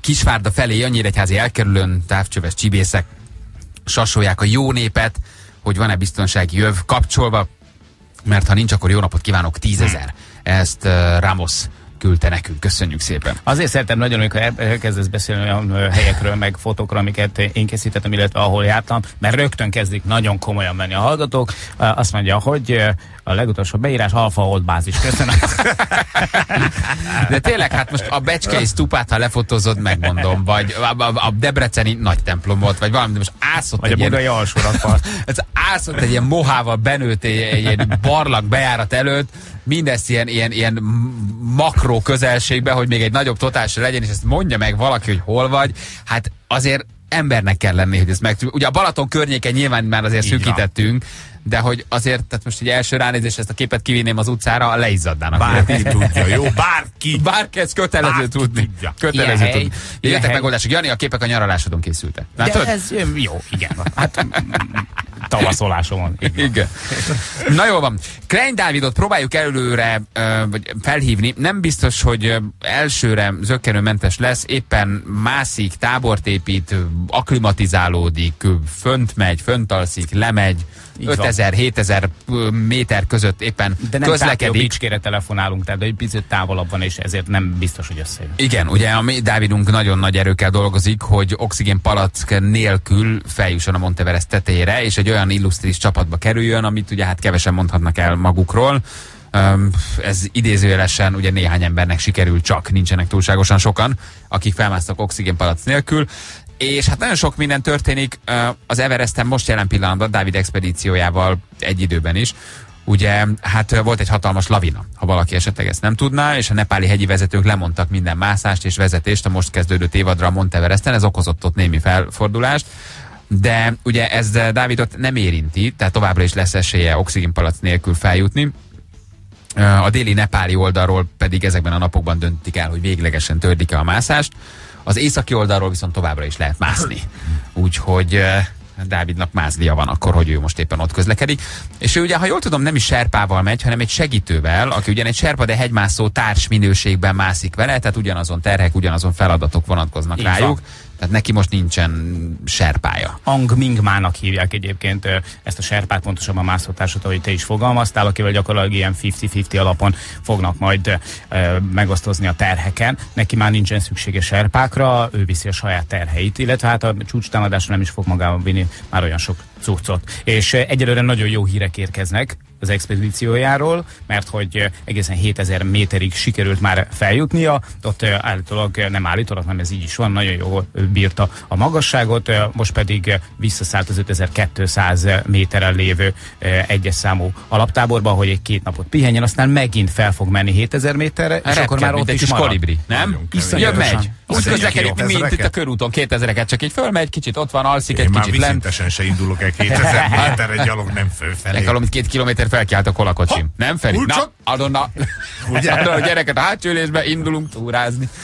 Kisvárda felé, Annyíregyházi elkerülőn, távcsöves csibészek sasolják a jó népet, hogy van-e biztonsági jöv kapcsolva, mert ha nincs, akkor jó napot kívánok, tízezer. Ezt uh, Ramos küldte nekünk. Köszönjük szépen. Azért szeretem nagyon, amikor el- elkezdesz beszélni olyan helyekről, meg fotókról, amiket én készítettem, illetve ahol jártam, mert rögtön kezdik nagyon komolyan menni a hallgatók. Azt mondja, hogy a legutolsó beírás Alfa Hold bázis. Köszönöm. (laughs) De tényleg, hát most a Becskei stupát, ha lefotózod, megmondom, vagy a, a, a Debreceni nagy templomot, vagy valami, de most ászott Vagy a egy ilyen, budai alsó rakpart. (laughs) ez ászott egy ilyen mohával benőtt egy, egy ilyen barlang bejárat előtt, mindezt ilyen, ilyen, ilyen makró közelségbe, hogy még egy nagyobb totálsa legyen, és ezt mondja meg valaki, hogy hol vagy, hát azért embernek kell lenni, hogy ezt meg Ugye a Balaton környéken nyilván már azért Így van. De hogy azért, tehát most egy első ránézés ezt a képet kivinném az utcára, leizzadnának. Bárki tudja, jó? (laughs) Bárki. Bárki ezt kötelező Bárki tudni. tudja. Kötelező Ilyen hely, tudni. Jöttek megoldások. Jani, a képek a nyaralásodon készültek. De Látod? ez jó, igen. Hát tavaszolásomon. Igen. Na jó van. Klein Dávidot próbáljuk előre vagy felhívni. Nem biztos, hogy elsőre zöggenőmentes lesz. Éppen mászik, tábort épít, ö, fönt megy, fönt alszik, lemegy. 5000-7000 méter között éppen De nem közlekedik. Bicskére telefonálunk, tehát egy picit távolabb van, és ezért nem biztos, hogy összejön. Igen, ugye a mi Dávidunk nagyon nagy erőkkel dolgozik, hogy oxigén palack nélkül feljusson a Monteverest tetejére, és egy olyan illusztris csapatba kerüljön, amit ugye hát kevesen mondhatnak el magukról. Ez idézőjelesen ugye néhány embernek sikerül csak, nincsenek túlságosan sokan, akik felmásztak oxigén palack nélkül. És hát nagyon sok minden történik az Everesten most jelen pillanatban, Dávid expedíciójával egy időben is. Ugye, hát volt egy hatalmas lavina, ha valaki esetleg ezt nem tudná, és a nepáli hegyi vezetők lemondtak minden mászást és vezetést a most kezdődő évadra a Monteveresten, ez okozott ott némi felfordulást. De ugye ez Dávidot nem érinti, tehát továbbra is lesz esélye oxigénpalac nélkül feljutni. A déli nepáli oldalról pedig ezekben a napokban döntik el, hogy véglegesen tördik-e a mászást. Az északi oldalról viszont továbbra is lehet mászni. Úgyhogy Dávidnak mázlia van akkor, hogy ő most éppen ott közlekedik. És ő ugye, ha jól tudom, nem is serpával megy, hanem egy segítővel, aki ugyan egy serpa, de hegymászó társ minőségben mászik vele, tehát ugyanazon terhek, ugyanazon feladatok vonatkoznak Így rájuk. van. Tehát neki most nincsen serpája. Ang Mingmának hívják egyébként ezt a serpát, pontosabban a mászótársat, ahogy te is fogalmaztál, akivel gyakorlatilag ilyen 50-50 alapon fognak majd ö, megosztozni a terheken. Neki már nincsen szüksége serpákra, ő viszi a saját terheit, illetve hát a csúcstámadásra nem is fog magában vinni már olyan sok cuccot. És ö, egyelőre nagyon jó hírek érkeznek az expedíciójáról, mert hogy ö, egészen 7000 méterig sikerült már feljutnia, ott ö, állítólag, nem állítólag, nem ez így is van, nagyon jól bírta a magasságot, most pedig visszaszállt az 5200 méteren lévő egyes számú alaptáborba, hogy egy két napot pihenjen, aztán megint fel fog menni 7000 méterre, és Repked, akkor már ott egy is kis marad. kolibri, nem? Kemény. megy. Úgy közlekedik, mint itt a körúton, 2000-eket, csak így fölmegy, kicsit ott van, alszik Én egy kicsit lent. viszintesen se indulok el 2000 méterre gyalog, nem fölfelé. Nekem két kilométer felkiállt a kolakocsim. Nem? Úgy Na, adonna. (laughs) Adonna a gyereket a hátsülésbe, indulunk túrázni. (laughs)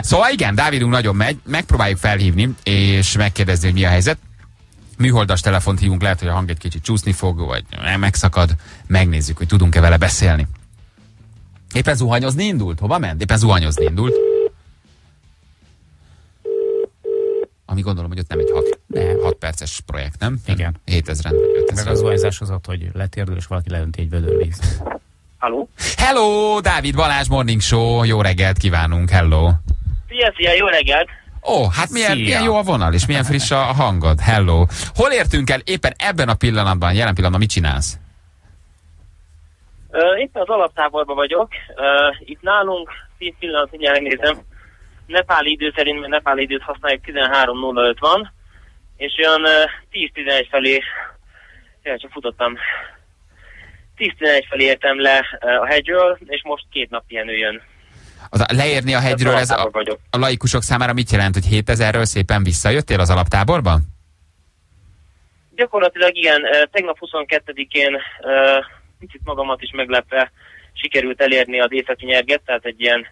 Szóval igen, Dávidunk nagyon megy, megpróbáljuk felhívni, és megkérdezni, hogy mi a helyzet. Műholdas telefont hívunk, lehet, hogy a hang egy kicsit csúszni fog, vagy megszakad. Megnézzük, hogy tudunk-e vele beszélni. Éppen zuhanyozni indult? Hova ment? Éppen zuhanyozni indult. Ami gondolom, hogy ott nem egy 6 Nem. hat perces projekt, nem? Igen. 7000 vagy 5000. Meg az zuhanyzás az ott, hogy letérdül, és valaki leönti egy vödörvíz. Halló? Hello, Dávid Balázs Morning Show, jó reggelt kívánunk, hello. Szia, szia, jó reggelt! Ó, hát milyen, Szia. milyen jó a vonal, és milyen friss a hangod, hello. Hol értünk el éppen ebben a pillanatban, jelen pillanatban mit csinálsz? Itt az alaptáborban vagyok. Itt nálunk, 10 pillanat, mindjárt megnézem. Nepáli idő szerint, mert nepáli időt használjuk 13.05 van, és olyan ö, 10-11 felé, ja, csak futottam, 10-11 felé értem le a hegyről, és most két nap pihenő jön. Az a, leérni a hegyről, ez a, a laikusok számára mit jelent, hogy 7000-ről szépen visszajöttél az alaptáborban? Gyakorlatilag igen, tegnap 22-én ö, picit magamat is meglepve sikerült elérni az északi nyerget, tehát egy ilyen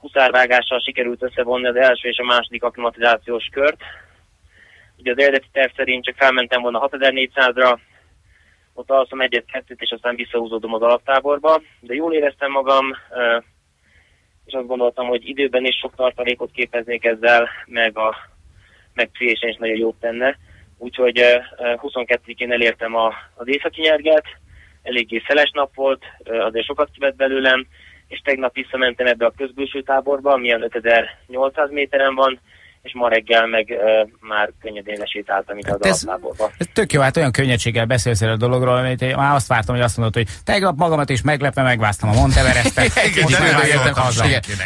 huszárvágással sikerült összevonni az első és a második akklimatizációs kört. Ugye az eredeti terv szerint csak felmentem volna 6400-ra, ott alszom egyet-kettőt, és aztán visszahúzódom az alaptáborba, de jól éreztem magam, és azt gondoltam, hogy időben is sok tartalékot képeznék ezzel, meg a meg pszichésen is nagyon jót tenne. Úgyhogy ö, ö, 22-én elértem a, az északi nyerget, eléggé szeles nap volt, azért sokat kivett belőlem, és tegnap visszamentem ebbe a közbülső táborba, ami ilyen 5800 méteren van, és ma reggel meg ö, már könnyedén lesétáltam ide az Hát ez- alaptáborba. Ez tök jó, hát olyan könnyedséggel beszélsz erről a dologról, amit én már azt vártam, hogy azt mondod, hogy tegnap magamat is meglepve megváztam a Monteverestet.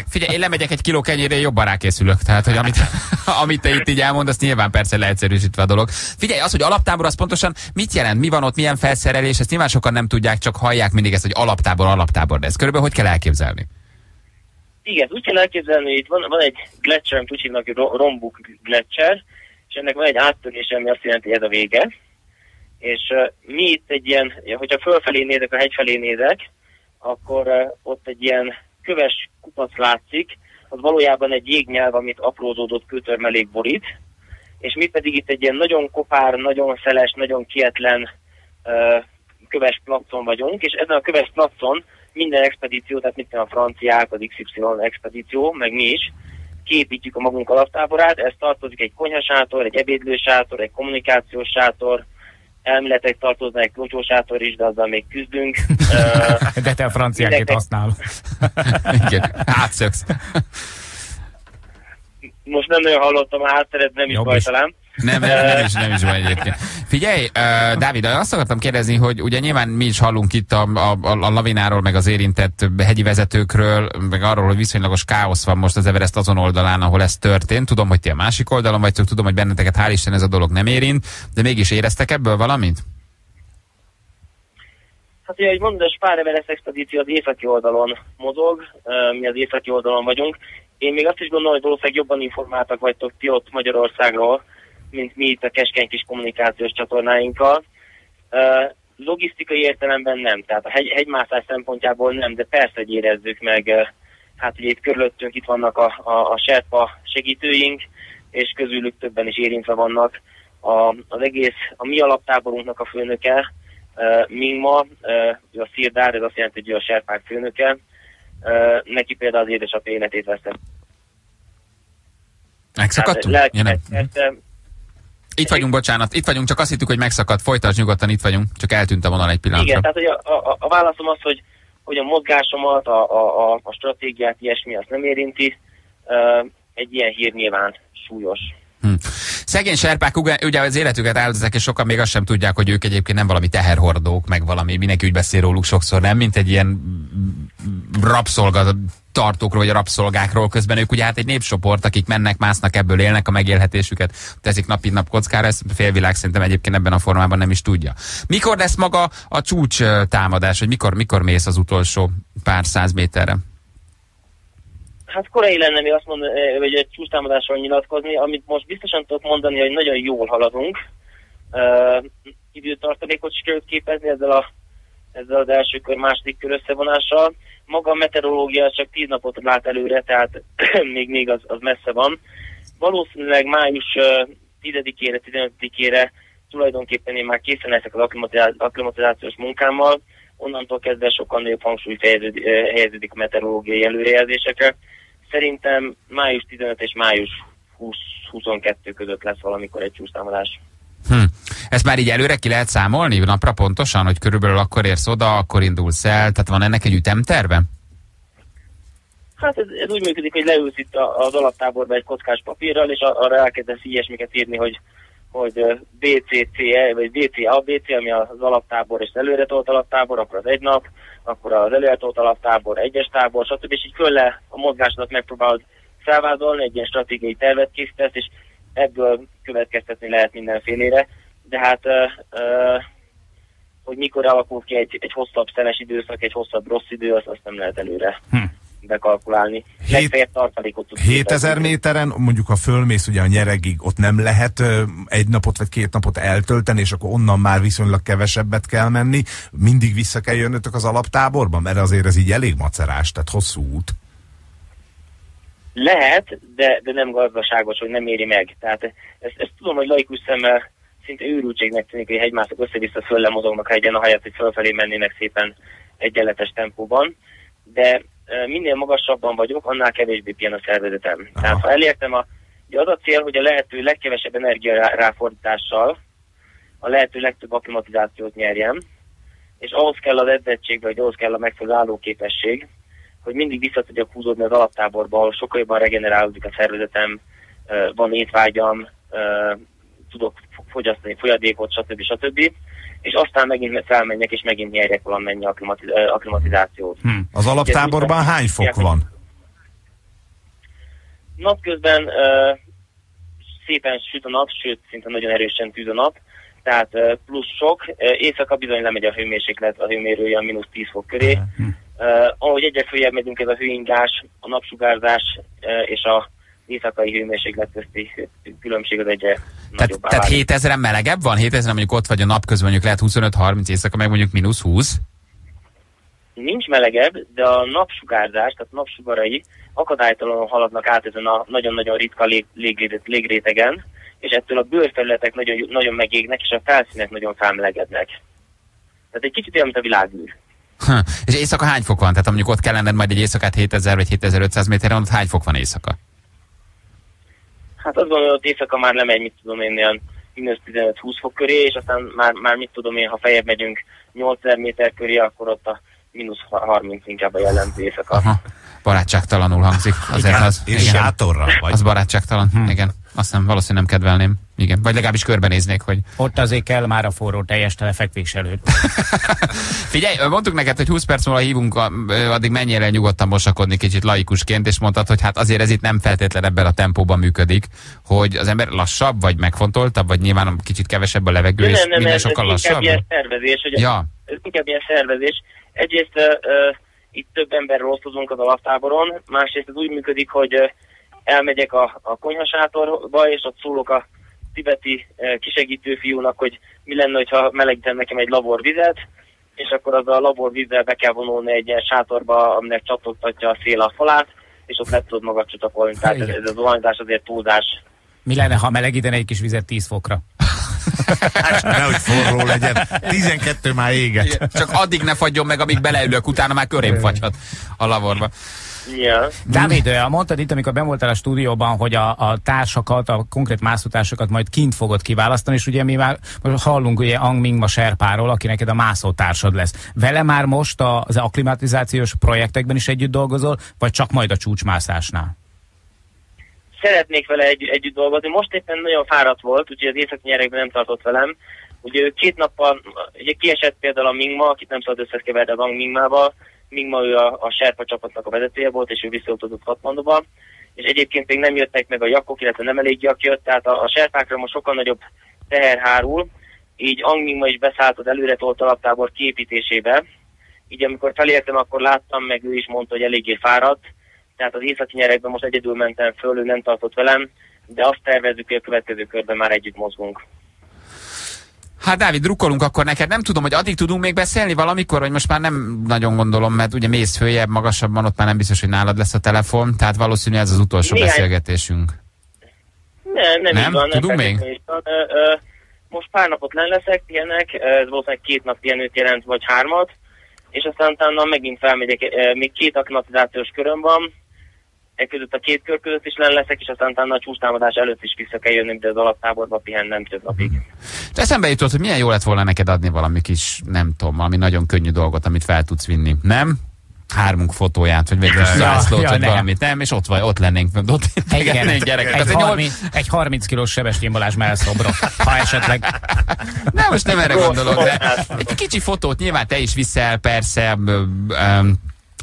Figyelj, én lemegyek egy kiló kenyérre, jobban rákészülök. Tehát, hogy amit, (laughs) amit te itt így elmondasz, nyilván persze leegyszerűsítve a dolog. Figyelj, az, hogy alaptábor, az pontosan mit jelent? Mi van ott, milyen felszerelés? Ezt nyilván sokan nem tudják, csak hallják mindig ezt, hogy alaptábor, alaptábor. De ezt körülbelül hogy kell elképzelni? Igen, úgy kell elképzelni, hogy itt van, van egy gletscher, amit úgy hívnak, hogy Ro- Rombuk gletscher, és ennek van egy áttörése, ami azt jelenti, hogy ez a vége. És uh, mi itt egy ilyen, hogyha fölfelé nézek, a hegy felé nézek, akkor uh, ott egy ilyen köves kupac látszik, az valójában egy jégnyelv, amit aprózódott kőtörmelék borít, és mi pedig itt egy ilyen nagyon kopár, nagyon szeles, nagyon kietlen uh, köves placon vagyunk, és ezen a köves placon minden expedíció, tehát mit tudom, a franciák, az XY expedíció, meg mi is, kiépítjük a magunk alaptáborát, ez tartozik egy konyhasátor, egy ebédlősátor, egy kommunikációs sátor, elméletek tartoznak egy klocsósátor is, de azzal még küzdünk. (laughs) De te a franciákét Mindenki- használod. (laughs) Igen, átszöksz. most nem nagyon hallottam a hátteret, nem is Jobb baj is. talán. Nem, nem, is, nem is van egyébként. Figyelj, uh, Dávid, azt akartam kérdezni, hogy ugye nyilván mi is hallunk itt a, a, a lavináról, meg az érintett hegyi vezetőkről, meg arról, hogy viszonylagos káosz van most az Everest azon oldalán, ahol ez történt. Tudom, hogy ti a másik oldalon vagytok, tudom, hogy benneteket hál' Isten ez a dolog nem érint, de mégis éreztek ebből valamit? Hát ugye, hogy mondod, a Spár Everest expedíció az északi oldalon mozog, mi az északi oldalon vagyunk. Én még azt is gondolom, hogy valószínűleg jobban informáltak vagytok ti ott Magyarországról, mint mi itt a keskeny kis kommunikációs csatornáinkkal. Logisztikai értelemben nem, tehát a hegy, hegymászás szempontjából nem, de persze, hogy érezzük meg, hát ugye itt körülöttünk itt vannak a, a, a Serpa segítőink, és közülük többen is érintve vannak. A, az egész, a mi alaptáborunknak a főnöke, uh, Mingma, uh, ő a Szirdár, ez azt jelenti, hogy ő a Serpák főnöke, uh, neki például az édesapja életét vesztett. Megszakadtunk? Ja, nem. lelki Itt vagyunk, bocsánat, itt vagyunk, csak azt hittük, hogy megszakadt. Folytasd nyugodtan, itt vagyunk, csak eltűnt a vonal egy pillanatra. Igen, tehát hogy a, a, a válaszom az, hogy, hogy a mozgásomat, a, a, a, a stratégiát, ilyesmi azt nem érinti. Egy ilyen hír nyilván súlyos. Szegény serpák ugye, az életüket áldozzák, és sokan még azt sem tudják, hogy ők egyébként nem valami teherhordók, meg valami, mindenki úgy beszél róluk sokszor, nem, mint egy ilyen rabszolga tartókról, vagy a rabszolgákról, közben ők ugye hát egy népcsoport, akik mennek, másznak, ebből élnek a megélhetésüket, teszik nap mint nap kockára, ezt félvilág szerintem egyébként ebben a formában nem is tudja. Mikor lesz maga a csúcs támadás, vagy mikor, mikor mész az utolsó pár száz méterre? Hát korai lenne mi azt mondani, eh, vagy egy csúsztámadásról nyilatkozni, amit most biztosan tudok mondani, hogy nagyon jól haladunk. Uh, időtartalékot sikerült képezni ezzel, a, ezzel az első kör, második kör összevonással. Maga a meteorológia csak 10 napot lát előre, tehát (clears throat) még, még az, az messze van. Valószínűleg május uh, 10-ére, 15-ére tulajdonképpen én már készen leszek az akklimatizációs, munkámmal, onnantól kezdve sokkal nagyobb hangsúly eh, helyeződik a meteorológiai előrejelzésekre. Szerintem május 15 és május 20-22 között lesz valamikor egy csúsztámadás. Hm. Ezt már így előre ki lehet számolni, napra pontosan, hogy körülbelül akkor érsz oda, akkor indulsz el, tehát van ennek egy ütemterve? Hát ez, ez úgy működik, hogy leülsz itt az alaptáborba egy kockás papírral, és arra elkezdesz ilyesmiket írni, hogy hogy BCCE, vagy BCABC, ami az alaptábor és előretolt alaptábor, akkor az egy nap, akkor az előretolt alaptábor, egyes tábor, stb. És így föl a mozgásnak megpróbálod felvázolni, egy ilyen stratégiai tervet készítesz, és ebből következtetni lehet mindenfélére. De hát, ö, ö, hogy mikor alakul ki egy, egy hosszabb szenes időszak, egy hosszabb rossz idő, azt, azt nem lehet előre Hm. Bekalkulálni. Hét- Legfeljebb tartalékot tudsz 7000 képezni. méteren, mondjuk ha fölmész ugye a nyeregig, ott nem lehet egy napot vagy két napot eltölteni, és akkor onnan már viszonylag kevesebbet kell menni. Mindig vissza kell jönnötök az alaptáborba, mert azért ez így elég macerás, tehát hosszú út. Lehet, de, de nem gazdaságos, hogy nem éri meg. Tehát ezt, ezt tudom, hogy laikus szemmel szinte őrültségnek tűnik, hogy hegymászok össze-vissza fölle mozognak hegyen, ahelyett, hogy fölfelé mennének szépen egyenletes tempóban. De minél magasabban vagyok, annál kevésbé pihen a szervezetem. Aha. Tehát ha elértem a, ugye az a cél, hogy a lehető legkevesebb energia rá- ráfordítással a lehető legtöbb akklimatizációt nyerjem, és ahhoz kell az edzettség, vagy ahhoz kell a megfelelő állóképesség, hogy mindig vissza tudjak húzódni az alaptáborba, ahol sokkal jobban regenerálódik a szervezetem, van étvágyam, tudok fo- fogyasztani folyadékot, stb. stb. És aztán megint felmenjek, és megint nyerjek valamennyi akklimatiz- ö, akklimatizációt. Hm. Az alaptáborban hány fok van? Napközben ö, szépen süt a nap, sőt, szinte nagyon erősen tűz a nap, tehát ö, plusz sok. Ö, Éjszaka bizony lemegy a hőmérséklet, a hőmérője a mínusz 10 fok köré. Uh, ahogy egyre följebb megyünk, ez a hőingás, a napsugárzás uh, és a éjszakai hőmérséklet közti különbség az egyre Tehát, tehát válik. 7000-en melegebb van? 7000 mondjuk ott vagy a napközben, mondjuk lehet 25-30 éjszaka, meg mondjuk mínusz 20. Nincs melegebb, de a napsugárzás, tehát napsugarai akadálytalanul haladnak át ezen a nagyon-nagyon ritka lég, légré- légrétegen, és ettől a bőrfelületek nagyon, nagyon megégnek, és a felszínek nagyon felmelegednek. Tehát egy kicsit olyan, mint a világűr. Ha, és éjszaka hány fok van? Tehát mondjuk ott kell lenned majd egy éjszakát 7000 vagy 7500 méteren, ott hány fok van éjszaka? Hát azt gondolom, hogy éjszaka már lemegy, mit tudom én, ilyen mínusz 15-20 fok köré, és aztán már, már mit tudom én, ha feljebb megyünk 8000 méter köré, akkor ott a mínusz 30 inkább a jellemző éjszaka. Aha. Barátságtalanul hangzik. Azért az, És igen, sátorra vagy. az barátságtalan. Hm. Igen. Azt nem, valószínűleg nem kedvelném. Igen. Vagy legalábbis körbenéznék, hogy Ott azért kell már a forró teljes telefekvés előtt. (laughs) Figyelj, mondtuk neked, hogy 20 perc múlva hívunk, addig menjél el nyugodtan mosakodni kicsit laikusként, és mondtad, hogy hát azért ez itt nem feltétlen ebben a tempóban működik, hogy az ember lassabb, vagy megfontoltabb, vagy nyilván kicsit kevesebb a levegő, De és nem, nem, minden ez, ez sokkal inkább lassabb. ilyen szervezés, hogy Ja, ez inkább ilyen szervezés. Egyrészt uh, uh, itt több emberről osztozunk az alaptáboron, másrészt ez úgy működik, hogy uh, elmegyek a, a konyhasátorba, és ott szólok a tibeti uh, kisegítő fiúnak, hogy mi lenne, hogyha melegítem nekem egy laborvizet, és akkor az a laborvízzel be kell vonulni egy ilyen sátorba, aminek csatogtatja a szél a falát, és ott le tudod magad csutakolni. Tehát ez, ez a zuhanyzás azért túlzás. Mi lenne, ha melegítene egy kis vizet 10 fokra? Nehogy forró legyen. 12 már éget. csak addig ne fagyjon meg, amíg beleülök, utána már körém fagyhat a laborba. Ja. Dávid, ö, mondtad itt, amikor ben voltál a stúdióban, hogy a, a társakat, a konkrét mászótársakat majd kint fogod kiválasztani, és ugye mi már most hallunk ugye Ang Mingma Serpáról, aki neked a mászótársad lesz. Vele már most a- az akklimatizációs projektekben is együtt dolgozol, vagy csak majd a csúcsmászásnál? szeretnék vele egy, együtt dolgozni. Most éppen nagyon fáradt volt, úgyhogy az északi nyerekben nem tartott velem. Ugye ő két nappal, ugye kiesett például a Mingma, akit nem szabad összekeverni az Ang Mingmába. Mingma ő a, a Serpa csapatnak a vezetője volt, és ő visszautazott Katmanduba. És egyébként még nem jöttek meg a jakok, illetve nem elég jak jött, tehát a, a serpákra most sokkal nagyobb teher hárul, így Ang Mingma is beszállt az előre tolt alaptábor kiépítésébe. Így amikor felértem, akkor láttam, meg ő is mondta, hogy eléggé fáradt, tehát az északi nyerekben most egyedül mentem föl, ő nem tartott velem, de azt tervezzük, hogy a következő körben már együtt mozgunk. Hát Dávid, drukkolunk akkor neked. Nem tudom, hogy addig tudunk még beszélni valamikor, vagy most már nem nagyon gondolom, mert ugye mész följebb, magasabban, ott már nem biztos, hogy nálad lesz a telefon, tehát valószínű ez az utolsó Néhány- beszélgetésünk. Nem, nem, Nem? van. Tudunk még? van. Ö, ö, Most pár napot len leszek, pihenek, ö, ez valószínűleg két nap pihenőt jelent, vagy hármat, és aztán utána megint felmegyek, ö, még két akklimatizációs köröm van, e között a két kör között is len leszek, és aztán utána a csúsztámadás előtt is vissza kell jönnöm, de az alaptáborba pihennem több napig. De eszembe jutott, hogy milyen jó lett volna neked adni valami kis, nem tudom, valami nagyon könnyű dolgot, amit fel tudsz vinni. Nem? Hármunk fotóját, vagy végül Ja, zászlót, ja, vagy nem. valamit, nem? És ott vagy, ott lennénk, ott gyerekek. Egy, Az egy nyolc- 30, egy 30 kilós Sebestyén Balázs mellszobra, ha esetleg. Nem, most nem erre gondolok, de egy kicsi fotót nyilván te is viszel, persze, ö,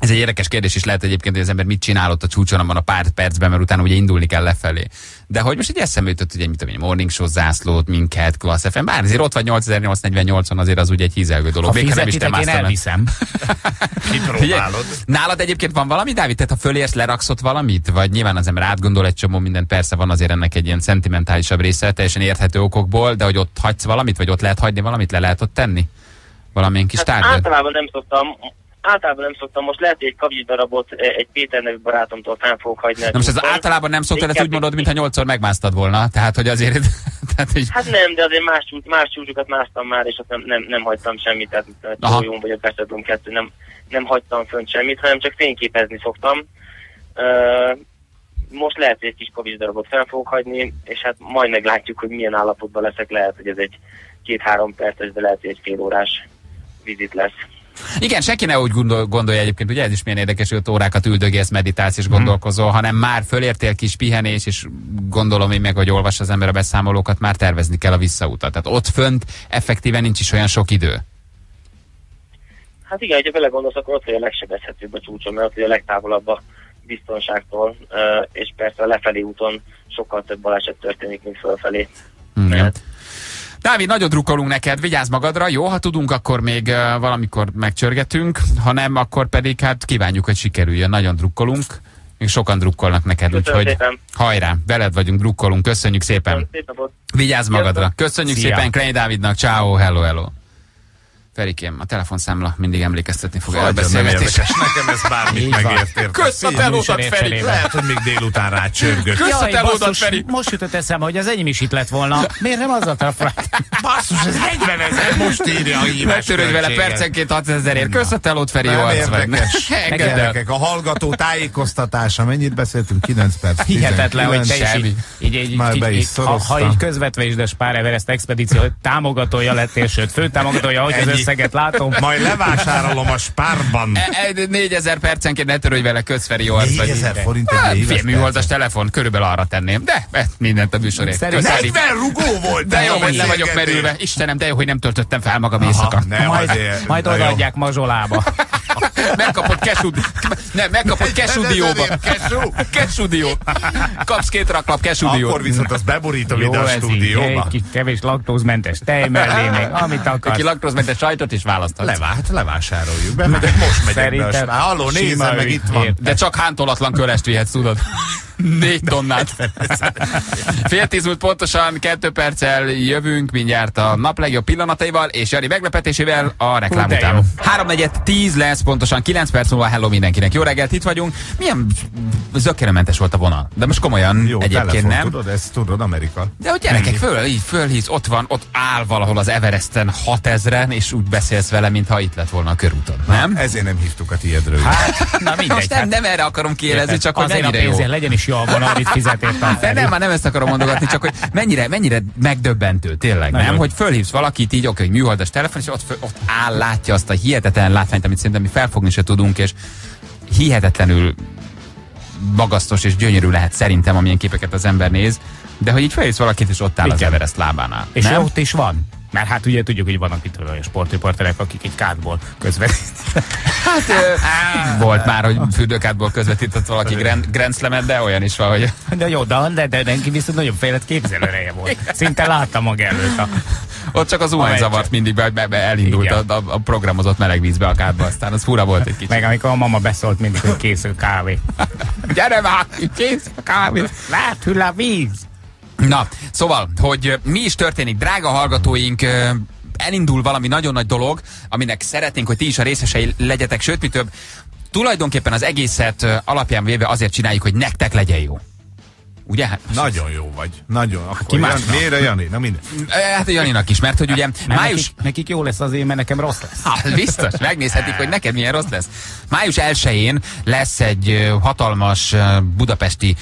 Ez egy érdekes kérdés is lehet egyébként, hogy az ember mit csinál ott a csúcson abban a pár percben, mert utána ugye indulni kell lefelé. De hogy most egy eszembe jutott, ugye, mit tudom én, morning show zászlót, minket, Class FM, bár azért ott vagy 8848-on, azért az ugye egy hízelgő dolog. Ha nem is te én elviszem. (laughs) Kipróbálod. Nálad egyébként van valami, Dávid? Tehát ha fölérsz, leraksz valamit? Vagy nyilván az ember átgondol egy csomó mindent, persze van azért ennek egy ilyen szentimentálisabb része, teljesen érthető okokból, de hogy ott hagysz valamit, vagy ott lehet hagyni valamit, le lehet ott tenni? Valamilyen kis Hát tárgyat? általában nem szoktam, általában nem szoktam, most lehet, hogy egy kavics darabot eh, egy Péter nevű barátomtól fenn fogok hagyni. Na most ez általában nem szoktad, ezt úgy mondod, mintha nyolcszor megmásztad volna. Tehát, hogy azért... (laughs) Tehát, hogy Hát nem, de azért más, más csúcsokat másztam már, és ott nem, nem, nem hagytam semmit, tehát. Tójón vagy a Beszedum 2, nem, nem hagytam fönt semmit, hanem csak fényképezni szoktam. Uh, most lehet, hogy egy kis kavics darabot fel fogok hagyni, és hát majd meglátjuk, hogy milyen állapotban leszek. Lehet, hogy ez egy két-három perces, de lehet, hogy egy fél órás vizit lesz. Igen, senki ne úgy gondol, gondolja egyébként, ugye ez is milyen érdekes, hogy ott órákat üldögélsz, meditálsz és gondolkozol, hanem már fölértél kis pihenés, és gondolom én meg, hogy olvas az ember a beszámolókat, már tervezni kell a visszautat. Tehát ott fönt effektíven nincs is olyan sok idő. Hát igen, hogyha belegondolsz, akkor ott vagy a legsebezhetőbb a csúcson, mert ott vagy a legtávolabb a biztonságtól, és persze a lefelé úton sokkal több baleset történik, mint fölfelé. Igen. Mert Dávid, nagyon drukkolunk neked, vigyázz magadra, jó? Ha tudunk, akkor még uh, valamikor megcsörgetünk, ha nem, akkor pedig hát kívánjuk, hogy sikerüljön. Nagyon drukkolunk, még sokan drukkolnak neked, Köszönöm úgyhogy szépen. hajrá, veled vagyunk, drukkolunk, köszönjük szépen. Vigyázz magadra. Köszönjük Szia. szépen Krei Dávidnak, ciao, hello, hello. Ferikém, a telefonszámla mindig emlékeztetni fog el a Nagyon nem beszélgetés. érdekes, nekem ez bármit megért. Kösz a telódat, Feri! Lehet, hogy még délután rácsörgök. Kösz a telódat, Feri! most jutott eszembe, hogy az enyém is itt lett volna. Miért nem azzal telefonált? Basszus, ez 40 ezer, most írja a hívás Ne törődj vele percenként 6000 ért. Kösz a telót, Feri, jó Nem arc vagy. (laughs) Gyerekek, a hallgató tájékoztatása, mennyit beszéltünk? 9 perc. Hihetetlen, hogy te is így, így, Már be is ha, ha így közvetve is, de Spár Everest expedíció támogatója lettél, sőt, főtámogatója, hogy az. Összeget látom. Majd levásárolom a spárban. E- e- 4000 percenként ne törődj vele, kösz Feri, jó arc vagy. 4000 forint egy Hát, éves fél műholdas telefon, körülbelül arra tenném. De e, mindent a műsorért. Szerintem- Kösz, Feri. 40 rugó volt! De jó, hogy le vagyok merülve. Istenem, de jó, hogy nem töltöttem fel magam éjszaka. Aha, nem majd, azért. majd odaadják mazsolába. (laughs) Megkapod kesud... Nem, megkapod kesudióba. Kesú? Kesudió. Kapsz két raklap kesudiót. Akkor viszont azt beborítom ide a stúdióba. kevés laktózmentes tej mellé még, amit Aki akarsz. laktózmentes sajtot is választhat. Levá, hát levásároljuk be, most megyek be a Szerintem. Halló, nézem meg, itt van. De csak hántolatlan kölest vihetsz, tudod. Négy tonnát. Fél tíz múlt pontosan, kettő perccel jövünk mindjárt a nap legjobb pillanataival, és Jani meglepetésével a reklám Hú, után. Háromnegyed tíz lesz pontosan, kilenc perc múlva hello mindenkinek. Jó reggelt, itt vagyunk. Milyen zökkenőmentes volt a vonal. De most komolyan Jó, egyébként telefon, nem. tudod, ez tudod, Amerika. De hogy gyerekek, föl, így fölhíz, ott van, ott áll valahol az Everesten 6000-en, és úgy beszélsz vele, mintha itt lett volna a körúton. Nem? Ezért nem hívtuk a tiédről. Hát, na (laughs) mindegy. Most nem, hát, nem erre akarom kielezni, csak hogy Azért a mennyire jó. legyen is jó a vonal, amit fizet érte a De nem, már nem ezt akarom mondogatni, csak hogy mennyire, mennyire megdöbbentő, tényleg, Nagyon. nem? Hogy fölhívsz valakit így, oké, hogy műholdas telefon, és ott, föl, ott áll, látja azt a hihetetlen látványt, amit szerintem mi felfogni se tudunk, és hihetetlenül magasztos és gyönyörű lehet szerintem, amilyen képeket az ember néz, de hogy így felhívsz valakit, és ott áll az Igen. Everest lábánál. És nem? ott is van. Mert hát ugye tudjuk, hogy vannak itt olyan sportriporterek, akik egy kártból közvetítenek. (laughs) Hát, (laughs) volt már, hogy fürdőkádból közvetített valaki Grand, Slam-et, de olyan is van, hogy (laughs) De jó, de, de, de neki viszont nagyon fejlett képzelőreje volt. Szinte láttam maga előtt a... ott csak az zuhany zavart mindig be, be, be elindult Igen. a, a, programozott meleg vízbe a kádba, aztán az fura volt egy kicsit. Meg amikor a mama beszólt mindig, hogy kész a kávé. Gyere már, kész a kávé. Lát, hüll a víz! Na, szóval, hogy mi is történik, drága hallgatóink, elindul valami nagyon nagy dolog, aminek szeretnénk, hogy ti is a részesei legyetek, sőt, mi több, tulajdonképpen az egészet alapján véve azért csináljuk, hogy nektek legyen jó. Ugye? Hát, Nagyon jó vagy. Nagyon. Akkor ki Jan, miért a Jani? Na minden. Hát a Janinak is, mert hogy ugye Mert május... nekik, nekik jó lesz azért, mert nekem rossz lesz. Ha, biztos, megnézhetik, hogy neked milyen rossz lesz. Május 1-én lesz egy hatalmas budapesti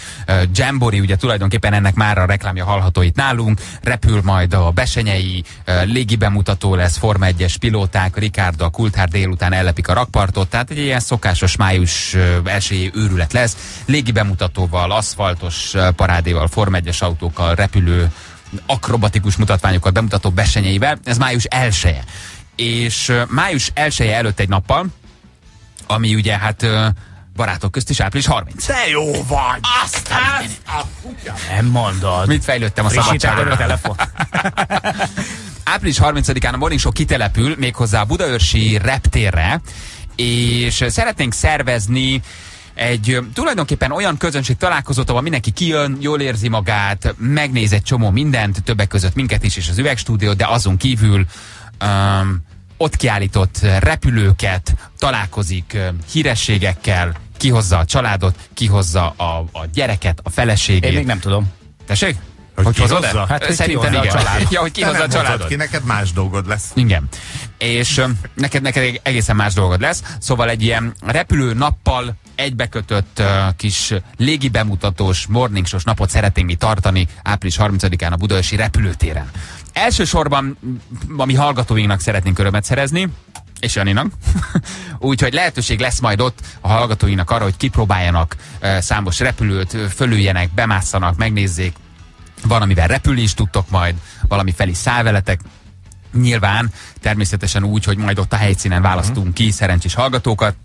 Jambori, ugye tulajdonképpen ennek már a reklámja hallható itt nálunk. Repül majd a Besenyei, légi bemutató lesz, Forma 1-es pilóták, Ricardo, a Kultár délután ellepik a rakpartot, tehát egy ilyen szokásos május ö, elsőjé őrület lesz. Légi bemutatóval, aszfaltos parádéval, Forma 1-es autókkal, repülő akrobatikus mutatványokat bemutató besenyeivel. Ez május 1 -e. És május 1 -e előtt egy nappal ami ugye hát barátok közt is április 30. Te jó vagy! Aztán Nem mondod. mit fejlődtem a Frissítetted a szabadságra. telefon? (laughs) Április 30-án a Morning Show kitelepül méghozzá a Budaörsi reptérre, és szeretnénk szervezni egy tulajdonképpen olyan közönség találkozót, ahol mindenki kijön, jól érzi magát, megnéz egy csomó mindent, többek között minket is, és az üvegstúdiót, de azon kívül um, ott kiállított repülőket, találkozik hírességekkel, kihozza a családot, kihozza a, a gyereket, a feleségét. Én még nem tudom. Tessék? Hogy Hogy hozod el? Hát, hogy Szerintem kihozza a igen. családot. Ja, hogy kihozza a családot. ki, neked más dolgod lesz. Igen. És neked, neked egészen más dolgod lesz. Szóval egy ilyen repülő nappal egybekötött uh, kis légi bemutatós, morningsos napot szeretnénk mi tartani április 30-án a Budaörsi repülőtéren. Elsősorban a mi hallgatóinknak szeretnénk örömet szerezni, és Janinak. (laughs) Úgyhogy lehetőség lesz majd ott a hallgatóinknak arra, hogy kipróbáljanak uh, számos repülőt, fölüljenek, bemásszanak, megnézzék, van, amivel repülni is tudtok majd, valami fel is száll veletek. Nyilván természetesen úgy, hogy majd ott a helyszínen választunk ki szerencsés hallgatókat,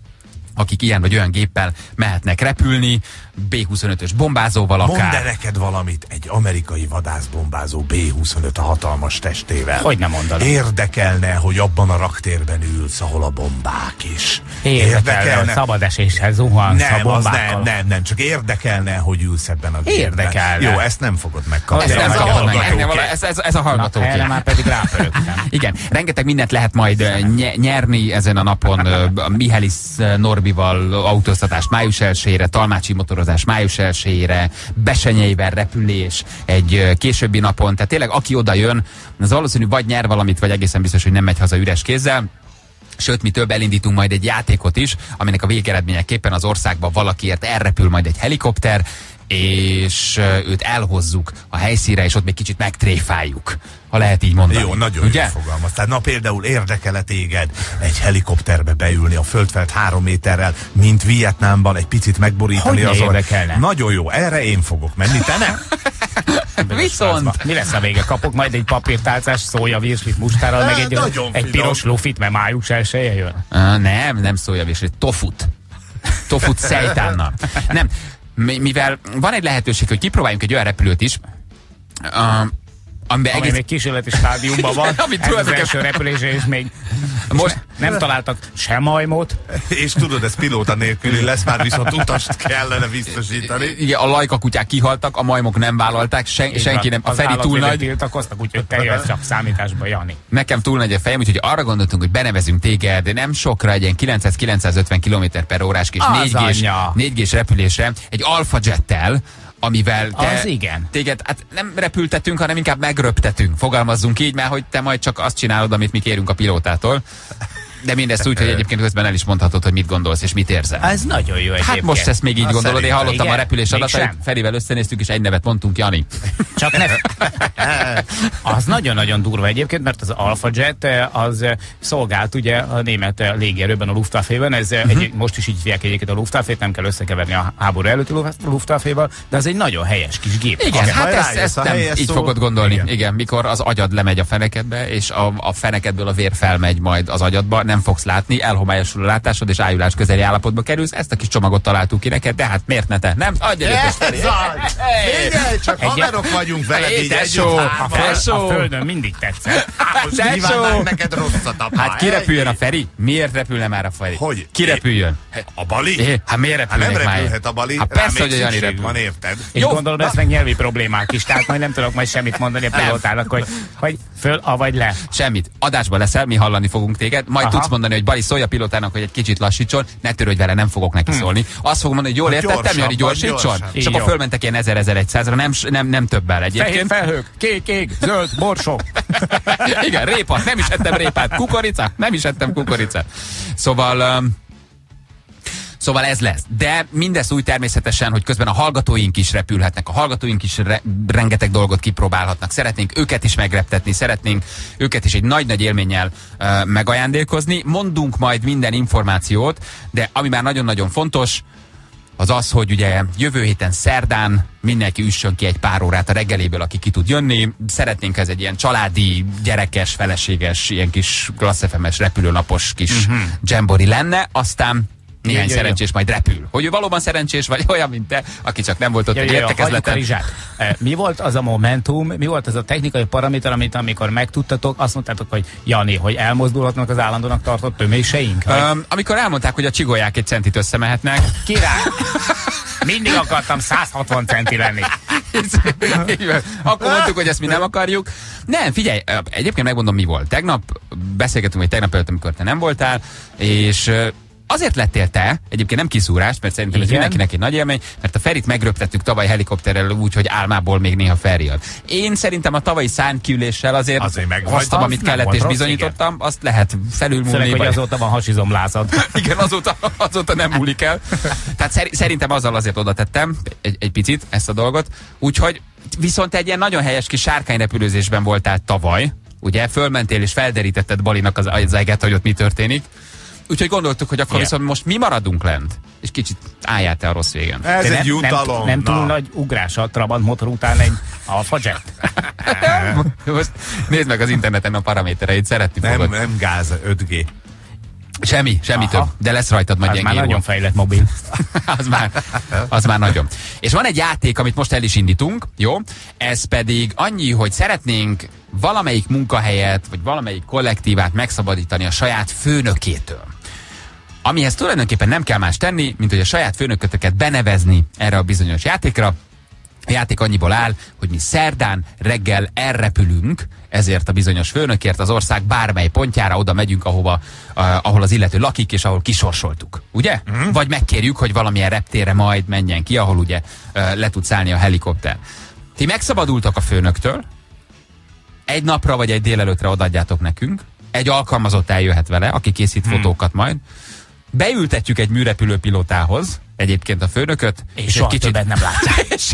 akik ilyen vagy olyan géppel mehetnek repülni, B-25-ös bombázóval Mondd akár. el neked valamit, egy amerikai vadászbombázó B-25 a hatalmas testével. Hogy nem mondanom. Érdekelne, hogy abban a raktérben ülsz, ahol a bombák is. Érdekelne, hogy szabad eséshez zuhansz a Nem, az bombákkal. nem, nem, nem, csak érdekelne, hogy ülsz ebben a gépben. Érdekelne. Jó, ezt nem fogod megkapni. Ez, Ez nem a hallgatóké. ez, ez, ez a Na, hallgató. erre már pedig rápörögtem. (laughs) Igen, rengeteg mindent lehet majd nyerni ezen a napon. a Mihelis Norbival autóztatás május 1-ére, Talmácsi motorozás május 1-ére, Besenyeivel repülés egy későbbi napon. Tehát tényleg aki oda jön, az valószínű vagy nyer valamit, vagy egészen biztos, hogy nem megy haza üres kézzel. Sőt, mi több elindítunk majd egy játékot is, aminek a végeredményeképpen az országban valakiért elrepül majd egy helikopter, és őt elhozzuk a helyszínre, és ott még kicsit megtréfáljuk, ha lehet így mondani. Jó, nagyon Ugye? jó fogalmaz. Tehát na például érdekele téged egy helikopterbe beülni a földfelt három méterrel, mint Vietnámban, egy picit megborítani Hogy ne azon. érdekelne? Nagyon jó, erre én fogok menni, te nem? (laughs) Viszont Mi lesz a vége? Kapok majd egy papírtálcás szója virslit mustárral, meg egy, egy piros lufit, mert május elsője jön? Uh, nem, nem szója és tofut. Tofut szejtánnal. Nem, mivel van egy lehetőség, hogy kipróbáljunk egy olyan repülőt is, amiben Ami egész... még kísérleti stádiumban van. (laughs) Amit az első repülése, és még Most, nem találtak sem majmot. És tudod, ez pilóta nélküli lesz, már viszont utast kellene biztosítani. igen, a lajka kutyák kihaltak, a majmok nem vállalták, sen, Így senki nem, a Feri túl nagy, tiltakoztak, úgyhogy te jössz csak számításba, Jani. nekem túl nagy a fejem, úgyhogy arra gondoltunk, hogy benevezünk téged, de nem sokra, egy ilyen 900-950 km per órás kis Az 4 anyja. 4 repülésre, egy Alpha Jettel, amivel te, Az igen. téged hát nem repültetünk, hanem inkább megröptetünk. Fogalmazzunk így, mert hogy te majd csak azt csinálod, amit mi kérünk a pilótától. De mindezt úgy, hogy egyébként közben el is mondhatod, hogy mit gondolsz és mit érzel. Ez nagyon jó egyébként. Hát most ezt még így Azt gondolod, én hallottam a Igen? repülés adatait? Ferivel összenéztük, és egy nevet mondtunk, Jani. Csak ne... (laughs) Az nagyon-nagyon durva egyébként, mert az Alpha Jet eh, az eh, szolgált ugye a német eh, légierőben, a Luftwaffe-ben, ez uh egy, most is így hívják egyébként a Luftwaffe-t, nem kell összekeverni a háború előtti Luft- Luftwaffe-val, de az egy nagyon helyes kis gép. Igen, hát ezt, ezt a nem helyes így szó. fogod gondolni. Igen. Igen. Igen, mikor az agyad lemegy a fenekedbe, és a, a fenekedből a vér felmegy majd az agyadba, nem fogsz látni, elhomályosul a látásod, és ájulás közeli állapotba kerülsz. Ezt a kis csomagot találtuk ki neked, de hát miért ne te? Nem? Adj egy ötös, Feri. Ez az! Figyelj, csak Egy- haverok vagyunk veled így tesó, együtt A, Tesó! a földön mindig tetszett. Most Tesó! neked rosszat, apá. Hát ki repüljön a Feri? Miért repülne már a Feri? Hogy? Ki repüljön? A Bali? É, hát miért Hát nem repülnek már? repülhet a Bali, Hát persze, hogy a szükség repül. van, érted? Jó, gondolom, lesz meg nyelvi problémák is, tehát majd nem tudok majd semmit mondani a pilótának, hogy, hogy föl, avagy le. Semmit. Adásba leszel, mi hallani fogunk téged, majd Aha. tudsz mondani, hogy Bali szólj a pilótának, hogy egy kicsit lassítson, ne törődj vele, nem fogok neki szólni. Azt fogom mondani, hogy jól Hogy értettem, Jani, gyorsítson. És akkor fölmentek ilyen 1000-1100-ra, nem, nem, nem többel Fehér egyébként. felhők, kék ég, zöld, borsok. (laughs) Igen, répat, nem is ettem répát. Kukorica, nem is ettem kukoricát. Szóval... Um, Szóval ez lesz. De mindez úgy természetesen, hogy közben a hallgatóink is repülhetnek, a hallgatóink is re- rengeteg dolgot kipróbálhatnak. Szeretnénk őket is megreptetni, szeretnénk őket is egy nagy-nagy élménnyel uh, megajándékozni. Mondunk majd minden információt, de ami már nagyon-nagyon fontos, az az, hogy ugye jövő héten szerdán mindenki üssön ki egy pár órát a reggeléből, aki ki tud jönni. Szeretnénk ez egy ilyen családi, gyerekes, feleséges, ilyen kis klasszefemes repülőnapos kis uh-huh. Lenne. Aztán néhány Jaj, jaj, szerencsés majd repül. Hogy ő valóban szerencsés, vagy olyan, mint te, aki csak nem volt ott Ja, egy értekezleten. Eh, Mi volt az a momentum, mi volt az a technikai paraméter, amit amikor megtudtatok, azt mondtátok, hogy Jani, hogy elmozdulhatnak az állandónak tartott töméseink? Um, amikor elmondták, hogy a csigolyák egy centit összemehetnek, Király! (laughs) Mindig akartam 160 centi lenni. Akkor mondtuk, hogy ezt mi nem akarjuk. Nem, figyelj, egyébként megmondom, mi volt. Tegnap beszélgetünk, vagy tegnap előtt, amikor te nem voltál, és Azért lettél te, egyébként nem kiszúrást, mert szerintem ez Igen. mindenkinek egy nagy élmény, mert a Ferit megröptettük tavaly helikopterrel úgy, hogy álmából még néha Feri jön. Én szerintem a tavalyi szánkiüléssel azért, Azért hoztam, Az amit nem kellett, és rossz, bizonyítottam, azt lehet felülmúlni. Főleg, hogy azóta van hasizomlázad. (laughs) igen, azóta, azóta nem múlik el. Tehát szeri, szerintem azzal azért oda tettem egy, egy picit ezt a dolgot. Úgyhogy viszont egy ilyen nagyon helyes kis sárkányrepülőzésben voltál tavaly, ugye, fölmentél és felderítetted Balinak az, az eget, hogy ott mi történik. Úgyhogy gondoltuk, hogy akkor Igen. viszont most mi maradunk lent. És kicsit álljál te a rossz végen. Ez De egy nem, jutalom. nem, nem túl na. nagy ugrás a Trabant motor után egy Alfa Jet. (laughs) Most nézd meg az interneten a paramétereit, szeretni Nem, fogod. nem gáz, 5G. Semmi, semmi Aha. több. De lesz rajtad majd Az már gyengébb. nagyon fejlett mobil. (laughs) az, már, az már nagyon. És van egy játék, amit most el is indítunk, jó? Ez pedig annyi, hogy szeretnénk valamelyik munkahelyet, vagy valamelyik kollektívát megszabadítani a saját főnökétől. Amihez tulajdonképpen nem kell más tenni, mint hogy a saját főnökötöket benevezni erre a bizonyos játékra. A játék annyiból áll, hogy mi szerdán reggel elrepülünk, ezért a bizonyos főnökért az ország bármely pontjára oda megyünk, ahova, uh, ahol az illető lakik, és ahol kisorsoltuk. Ugye? Mm. Vagy megkérjük, hogy valamilyen reptére majd menjen ki, ahol ugye uh, le tud szállni a helikopter. Ti megszabadultak a főnöktől, egy napra vagy egy délelőtre odaadjátok nekünk, egy alkalmazott eljöhet vele, aki készít hmm. fotókat majd, beültetjük egy műrepülő pilótához, egyébként a főnököt, És soha többet nem látják. (laughs) és,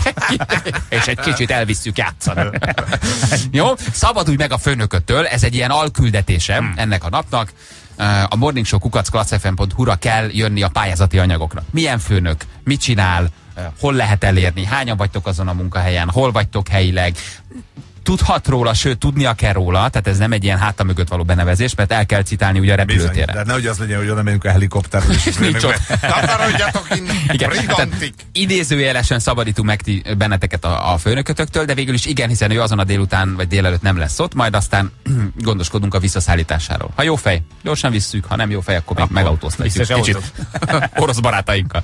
és egy kicsit elvisszük játszani. (laughs) Jó? Szabadulj meg a főnököttől, ez egy ilyen alküldetése hmm. ennek a napnak. A Morning Show kukaccklasszfm.hu-ra kell jönni a pályázati anyagokra. Milyen főnök? Mit csinál? Hol lehet elérni? Hányan vagytok azon a munkahelyen? Hol vagytok helyileg? Tudhat róla, sőt, tudnia kell róla, tehát ez nem egy ilyen háta mögött való benevezés, mert el kell citálni ugye a Bizony, repülőtérre. de nehogy az legyen, hogy oda megyünk a helikopterre, és (laughs) Nincs ott. Takarodjatok innen, (laughs) idézőjelesen szabadítunk meg ti, benneteket a, a főnökötöktől, de végül is igen, hiszen ő azon a délután vagy délelőtt nem lesz ott, majd aztán (clears throat) gondoskodunk a visszaszállításáról. Ha jó fej, gyorsan visszük, ha nem jó fej, akkor még Akkor megautóztatjuk kicsit (laughs) orosz barátainkkal.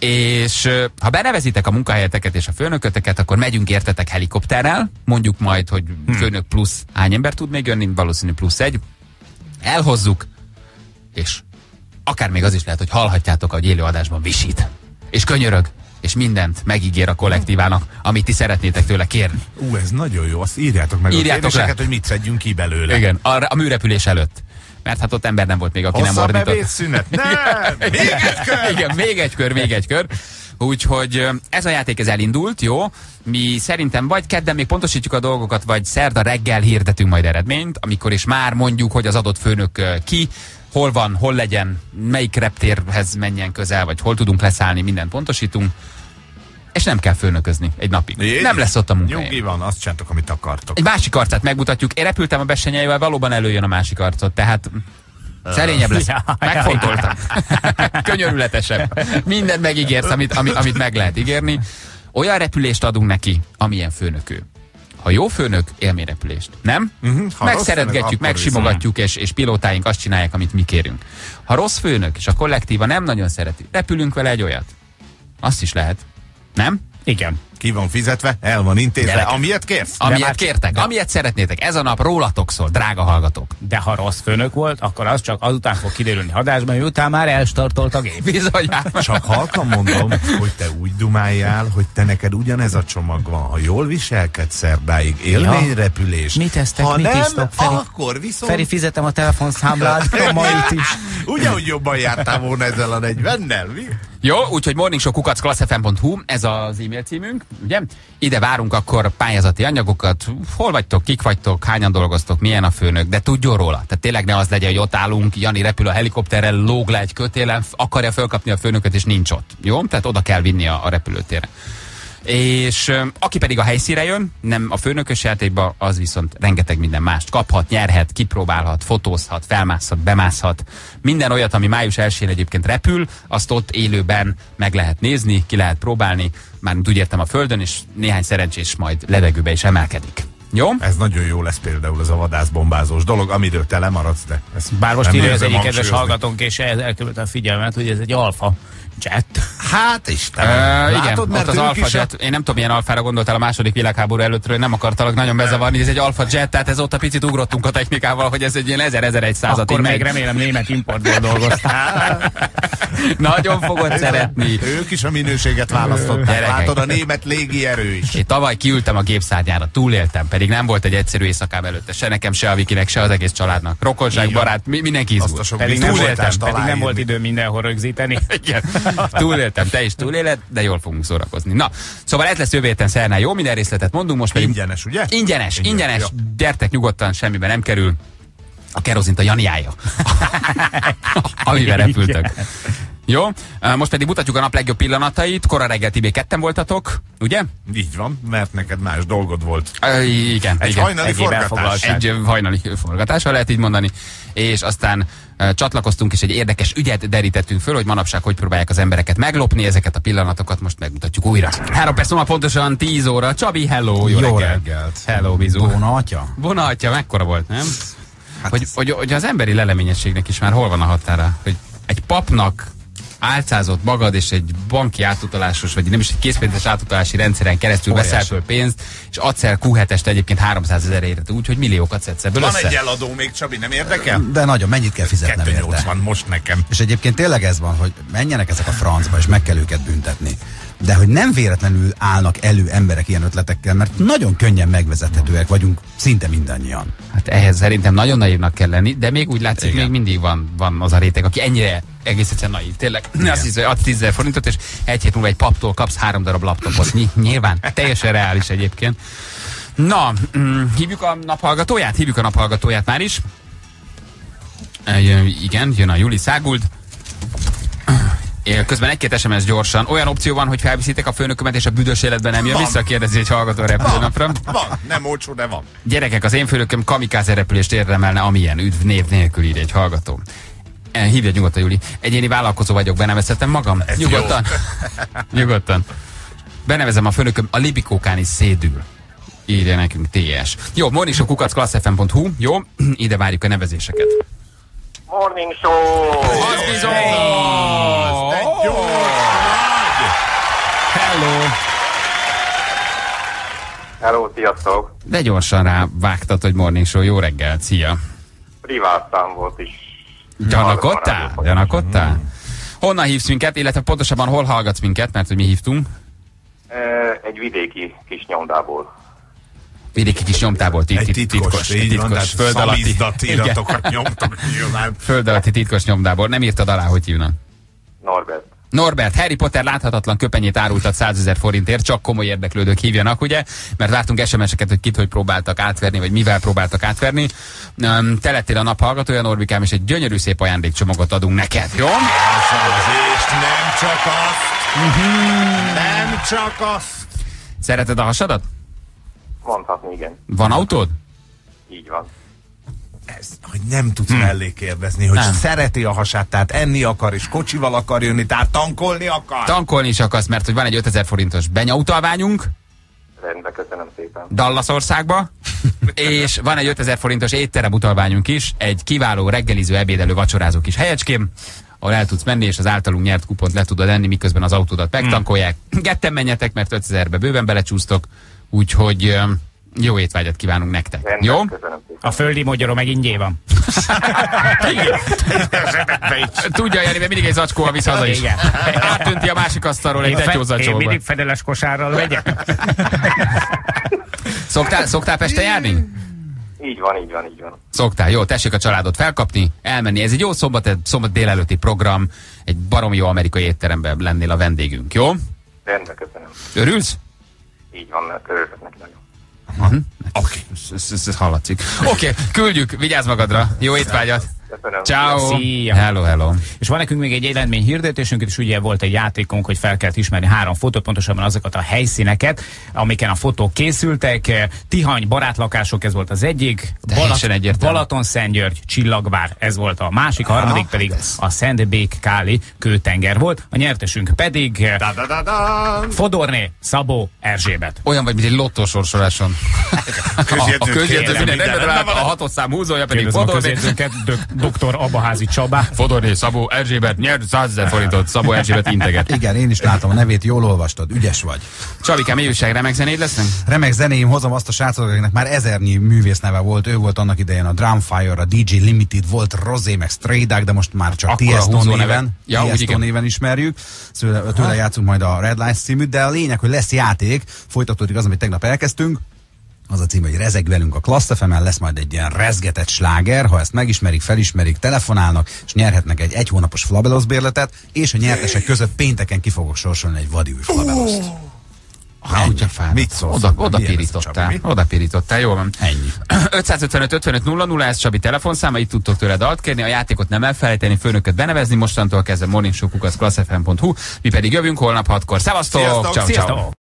És ha benevezitek a munkahelyeteket és a főnököteket, akkor megyünk értetek helikopterrel, mondjuk majd, hogy főnök plusz hány ember tud még jönni, valószínű plusz egy. Elhozzuk, és akár még az is lehet, hogy hallhatjátok, hogy élőadásban visít. És könyörög, és mindent megígér a kollektívának, amit ti szeretnétek tőle kérni. Ú, ez nagyon jó, azt írjátok meg Írjátok a kérdéseket, le. hogy mit szedjünk ki belőle. Igen, a, a műrepülés előtt. Mert hát ott ember nem volt még, aki nem Hosszabb ordított. ebédszünet? Nem! (laughs) Még egy kör! (laughs) Igen, még egy kör, még egy kör. Úgyhogy ez a játék ez elindult, jó? Mi szerintem vagy kedden még pontosítjuk a dolgokat, vagy szerda reggel hirdetünk majd eredményt, amikor is már mondjuk, hogy az adott főnök ki, hol van, hol legyen, melyik reptérhez menjen közel, vagy hol tudunk leszállni, mindent pontosítunk. És nem kell főnöközni egy napig. Jé, Nem lesz ott a munka. Nyugi van, azt csináltok, amit akartok. Egy másik arcát megmutatjuk. Én repültem a besenyeivel, valóban előjön a másik arcot, tehát szerényebb lesz. (laughs) Megfontoltam. (laughs) Könyörületesebb. Mindent megígérsz, amit, amit, amit meg lehet ígérni. Olyan repülést adunk neki, amilyen főnökő. Ha jó főnök, élményrepülést. Nem? Főnök, Megszeretgetjük, megsimogatjuk, és, és pilótáink azt csinálják, amit mi kérünk. Ha rossz főnök, és a kollektíva nem nagyon szereti, repülünk vele egy olyat. Azt is lehet. Nem? Igen. Ki van fizetve, el van intézve, Gyerekek. amilyet kérsz. Amilyet már- kértek, amilyet szeretnétek. Ez a nap rólatok szól, drága hallgatók. De ha rossz főnök volt, akkor az csak azután fog kiderülni hadásban, miután már elstartolt a gép. Bizony. Csak halkan mondom, hogy te úgy dumáljál, hogy te neked ugyanez a csomag van. Ha jól viselkedsz szerdáig, élményrepülés. Mit tesztek, ha mit nem, isztok, Feri? akkor viszont... Feri, fizetem a telefonszámlád, (laughs) a mait is. Ugye, hogy jobban jártál volna ezzel a 40-nel, mi? Jó, úgyhogy morningshow.kukacclasszfm.hu, ez az e-mail címünk, ugye? Ide várunk akkor pályázati anyagokat, hol vagytok, kik vagytok, hányan dolgoztok, milyen a főnök, de tudjon róla. Tehát tényleg ne az legyen, hogy ott állunk, Jani repül a helikopterrel, lóg le egy kötélen, akarja fölkapni a főnököt, és nincs ott. Jó? Tehát oda kell vinni a, a repülőtérre. És aki pedig a helyszíre jön, nem a főnökös játékba, az viszont rengeteg minden mást kaphat, nyerhet, kipróbálhat, fotózhat, felmászhat, bemászhat. Minden olyat, ami május 1 egyébként repül, azt ott élőben meg lehet nézni, ki lehet próbálni, már úgy értem a földön, és néhány szerencsés majd levegőbe is emelkedik. Jó? Ez nagyon jó lesz például ez a vadászbombázós dolog, amiről te lemaradsz, de ezt Bár most írja az egyik kedves hallgatónk, és elkerülte a figyelmet, hogy ez egy alfa jet. Hát Uh, Istenem, igen, látod, ott mert az ők Alpha is a- Jet, én nem tudom, milyen alfára gondoltál a második világháború előttről, nem akartalak nagyon bezavarni, ez egy Alpha Jet, tehát ez ott a picit ugrottunk a technikával, hogy ez egy ilyen 1000-1100-at Akkor így még megy. remélem német importból dolgoztál. (laughs) Nagyon fogod szeretni. Ők is a minőséget választották. Gyerekek. Látod, a német légierő is. Én tavaly kiültem a gépszárnyára, túléltem, pedig nem volt egy egyszerű éjszakám előtte, se nekem, se a Vikinek, se az egész családnak. Rokonság, barát, mi, mindenki izgult. Pedig nem, pedig nem volt idő mindenhol rögzíteni. (laughs) Igen. Túléltem, te is túléled, de jól fogunk szórakozni. Na, szóval ez lesz jövő héten szerdán, jó? Minden részletet mondunk, most pedig... Ingyenes, ugye? Ingyenes, Ingyenes, ingyenes. jó. Gyertek nyugodtan, semmibe nem kerül. A kerozint a Janiája. (laughs) Amivel repültök. Jó, most pedig mutatjuk a nap legjobb pillanatait. Kora reggel Tibé ketten voltatok, ugye? Így van, mert neked más dolgod volt. Ö, igen. Egy igen. hajnali Egyéb forgatás. Egy hajnali forgatás, ha lehet így mondani. És aztán csatlakoztunk, és egy érdekes ügyet derítettünk föl, hogy manapság hogy próbálják az embereket meglopni ezeket a pillanatokat, most megmutatjuk újra. Három perc múlva pontosan 10 óra. Csabi, hello, jó, Jó reggelt. reggelt. Hello, bizu. Bóna atya? Bona atya, mekkora volt, nem? Hát hogy, ez- hogy, hogy, az emberi leleményességnek is már hol van a határa? Hogy egy papnak álcázott magad, és egy banki átutalásos, vagy nem is egy készpénzes átutalási rendszeren keresztül Óriási. veszel föl pénzt, és adsz el Q7-est egyébként 300 ezer érte, úgyhogy milliókat szedsz ebből Van össze. egy eladó még, Csabi, nem érdekel? De nagyon, mennyit kell fizetnem érte? 280 most nekem. És egyébként tényleg ez van, hogy menjenek ezek a francba, és meg kell őket büntetni. De hogy nem véletlenül állnak elő emberek ilyen ötletekkel, mert nagyon könnyen megvezethetőek vagyunk szinte mindannyian. Hát ehhez szerintem nagyon naívnak kell lenni, de még úgy látszik, Igen. még mindig van, van az a réteg, aki ennyire egész egyszerűen naív. Tényleg azt hiszem, hogy adsz 10 000 forintot, és egy hét múlva egy paptól kapsz három darab laptopot. Ny- nyilván, teljesen reális egyébként. Na, mm, hívjuk a naphallgatóját? Hívjuk a naphallgatóját már is. Jön- igen, jön a Juli Száguld. Közben egy-két SMS gyorsan. Olyan opció van, hogy felviszitek a főnökömet, és a büdös életben nem jön Van. vissza, kérdezi egy hallgató repülőnapra. Van, nem olcsó, de van. Gyerekek, az én főnököm kamikáze repülést érdemelne, amilyen üdv név nélkül ír egy hallgató. Eh, Hívja nyugodtan, Juli. Egyéni vállalkozó vagyok, benevezhetem magam? Ez nyugodtan. (laughs) nyugodtan. Benevezem a főnököm, a Libikókán is szédül. Írja nekünk TS. Jó, monisok kukac klasszfm.hu. Jó, (clears throat) ide várjuk a nevezéseket. Morning show! Az bizony! De jó! Hello! Hello, sziasztok! De gyorsan rá vágtad, hogy morning show. Jó reggel, szia! Privát szám volt is. Gyanakodtál? Gyanakodtál? Honnan hívsz minket, illetve pontosabban hol hallgatsz minket, mert hogy mi hívtunk? Egy vidéki kis nyomdából. Vidéki kis nyomtából tit, Egy tit, titkos, titkos, így van, titkos, tehát föld alatti, iratokat nyomtok nyilván. föld alatti titkos nyomdából. Nem írtad alá, hogy hívnak. Norbert. Norbert, Harry Potter láthatatlan köpenyét árultat 100 ezer forintért, csak komoly érdeklődők hívjanak, ugye? Mert vártunk SMS-eket, hogy kit hogy próbáltak átverni, vagy mivel próbáltak átverni. Um, te lettél a nap hallgatója, Norbikám, és egy gyönyörű szép ajándékcsomagot adunk neked, jó? Ez az, és nem csak azt. Nem csak azt. Szereted a hasadat? Mondhatni, igen. Van autód? Így van. Ez, hogy nem tudsz mellé kérdezni, hogy Nem. szereti a hasát, tehát enni akar, és kocsival akar jönni, tehát tankolni akar. Tankolni is akarsz, mert hogy van egy 5000 forintos benyautalványunk Rendben, köszönöm szépen. Dallasországba, (laughs) és van egy 5000 forintos étterem utalványunk is, egy kiváló reggeliző, ebédelő, vacsorázó kis helyecském, ahol el tudsz menni, és az általunk nyert kupont le tudod enni, miközben az autódat megtankolják. Getten menjetek, mert 5000-be bőven belecsúsztok, úgyhogy jó étvágyat kívánunk nektek. Rendben, Jó? köszönöm. A földi magyarom meg ingyé van. Tudja, Jani, mert mindig egy zacskóval visz haza is. Igen. Átönti a másik asztalról egy Én, fe, tetyó én mindig fedeles kosárral megyek. Szoktál, szoktál Pesten járni? Így van, így van, így van. Szoktál, jó, tessék a családot felkapni, elmenni. Ez egy jó szombat, szombat délelőtti program, egy barom jó amerikai étteremben lennél a vendégünk, jó? Rendben, köszönöm. Örülsz? Így van, mert örülök neki nagyon. Oké. Okay. Ez, ez, ez hallatszik. Oké, okay, küldjük, vigyázz magadra, jó étvágyat! Köszönöm. Ciao. Szia. Hello, hello. És van nekünk még egy eredmény hirdetésünk, és ugye volt egy játékunk, hogy fel kellett ismerni három fotót, pontosabban azokat a helyszíneket, amiken a fotók készültek. Tihany, barátlakások, ez volt az egyik. Teljesen egyértelmű. Balaton Szentgyörgy, Csillagvár, ez volt a másik, a harmadik pedig a Szentbék Káli kőtenger volt. A nyertesünk pedig Da, da, da, da. Fodorné Szabó Erzsébet. Olyan vagy, mint egy lottósorsoláson. (laughs) A, a Közjegyző közjegyző kérem, minden rendben minden állt, a hatos szám húzója pedig Kérdezem a Fodorné. Dr. Abaházi Csabá. Fodorné, Szabó Erzsébet nyert 100 ezer forintot, Szabó Erzsébet integet. Igen, én is látom a nevét, jól olvastad, ügyes vagy. Csabikám, mi újság, remek zenéd lesznek? Remek zenéim hozom azt a srácot, akinek már ezernyi művész neve volt. Ő volt annak idején a Drumfire, a DJ Limited, volt Rosé, meg Stray Dog, de most már csak Tiesto néven, Ja, Tiesto néven ismerjük. Szóval tőle játszunk majd a Red Lights címűt, de a lényeg, hogy lesz játék, folytatódik az, amit tegnap elkezdtünk, az a cím, hogy rezeg velünk a Klassz fm lesz majd egy ilyen rezgetett sláger, ha ezt megismerik, felismerik, telefonálnak, és nyerhetnek egy egy hónapos Flabelos bérletet, és a nyertesek között pénteken ki fogok sorsolni egy vadi új Flabeloszt. Fáradt. Mit szólsz? Oda, oda pirítottál. Oda pirítottál, jó van. Ennyi. 555 55 00 ez Csabi telefonszáma, itt tudtok tőle dalt kérni, a játékot nem elfelejteni, főnököt benevezni, mostantól kezdve morningshow.hu, mi pedig jövünk holnap hatkor. Szevasztok! Sziasztok! Ciao, ciao. Sziasztok!